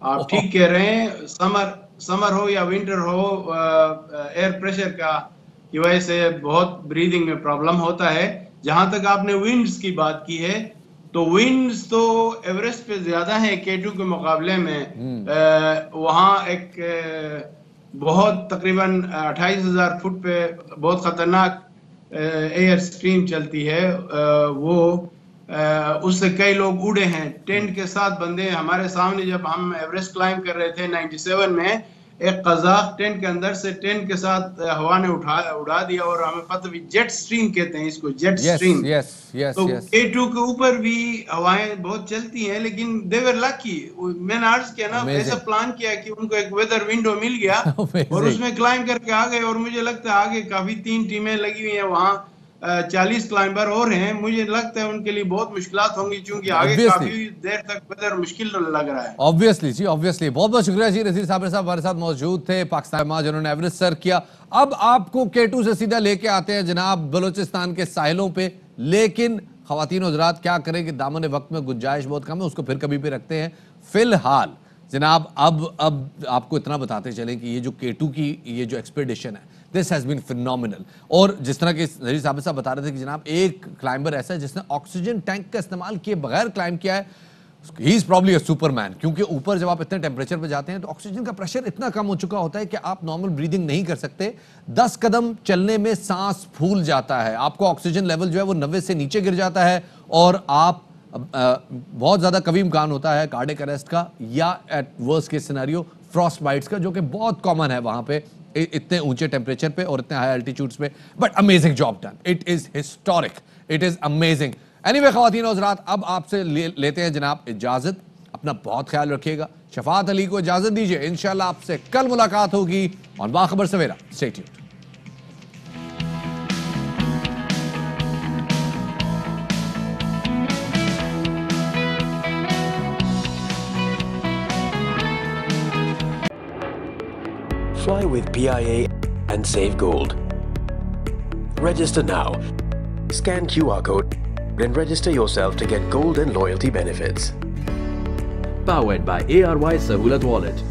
आप ठीक कह रहे हैं समर समर हो या विंटर हो एयर प्रेशर का की वजह से बहुत ब्रीदिंग में प्रॉब्लम होता है। जहाँ तक आपने विंड्स की बात की है तो विंड्स तो एवरेस्ट पे ज़्यादा है केटू के मुकाबले में। अ, वहाँ एक बहुत तकरीबन अट्ठाईस हज़ार फुट पे बहुत खतरनाक एयर स्ट्रीम चलती है। वो उससे कई लोग उड़े हैं। टेंट के साथ बंदे हमारे सामने जब हम एवरेस्ट क्लाइंब कर रहे थे 97 में एक कजाक टेंट के अंदर से टेंट के साथ हवा ने उठा उड़ा दिया और हमें पता भी जेट स्ट्रीम कहते हैं इसको jet yes stream. Yes yes तो यस के टू के ऊपर भी हवाएँ बहुत चलती हैं लेकिन देवर लकी मैंने अर्ज़ किया ना ऐसा प्लान किया कि उनको एक वेदर विंडो मिल गया और उसमें क्लाइंब करके आ गए और मुझे लगता है आगे काफ़ी तीन टीमें लगी हुई है वहाँ। चालीस क्लाइंबर और हैं। मुझे लगता है उनके लिए बहुत मुश्किलात होंगी क्योंकि आगे Obviously. काफ़ी देर तक वेदर मुश्किल लग रहा है। ऑब्वियसली जी ऑब्वियसली बहुत बहुत शुक्रिया जी। नजीर साहब साहब हमारे साथ मौजूद थे पाकिस्तान में जिन्होंने एवरेस्ट सर किया। अब आपको केटू से सीधा लेके आते हैं जनाब बलोचिस्तान के साहिलों पे। लेकिन खातन हजरात क्या करें कि दामन वक्त में गुंजाइश बहुत कम है उसको फिर कभी भी रखते हैं। फ़िलहाल जनाब अब अब आपको इतना बताते चलें कि ये जो केटू की ये जो एक्सपेडिशन है दिस हैज़ बीन फिनोमिनल और जिस तरह के नजीर साहब साहब बता रहे थे कि जनाब, एक क्लाइंबर ऐसा है जिसने ऑक्सीजन टैंक का इस्तेमाल किए बगैर क्लाइंब किया है। He is probably a superman क्योंकि ऊपर जब आप इतने टेम्परेचर पर जाते हैं तो ऑक्सीजन का प्रेशर इतना कम हो चुका होता है कि आप नॉर्मल ब्रीदिंग नहीं कर सकते। दस कदम चलने में सांस फूल जाता है। आपको ऑक्सीजन लेवल जो है वो नब्बे से नीचे गिर जाता है और आप बहुत ज़्यादा कभी इम्कान होता है कार्डिक अरेस्ट का या एट वर्स के सिनेरियो फ्रॉस्ट बाइट्स का, जो कि बहुत कॉमन है वहाँ पे। इतने ऊँचे टेम्परेचर पे और इतने हाई एल्टीट्यूड्स पे but amazing job done it is historic it is amazing anyway खातन हजरात अब आपसे ले, लेते हैं जनाब इजाज़त। अपना बहुत ख्याल रखिएगा। शफात अली को इजाज़त दीजिए। इनशाला आपसे कल मुलाकात होगी। और बाखबर सवेरा। Stay Fly with PIA and save gold. Register now. Scan QR code and register yourself to get gold and loyalty benefits. Powered by ARY Sahulat Wallet.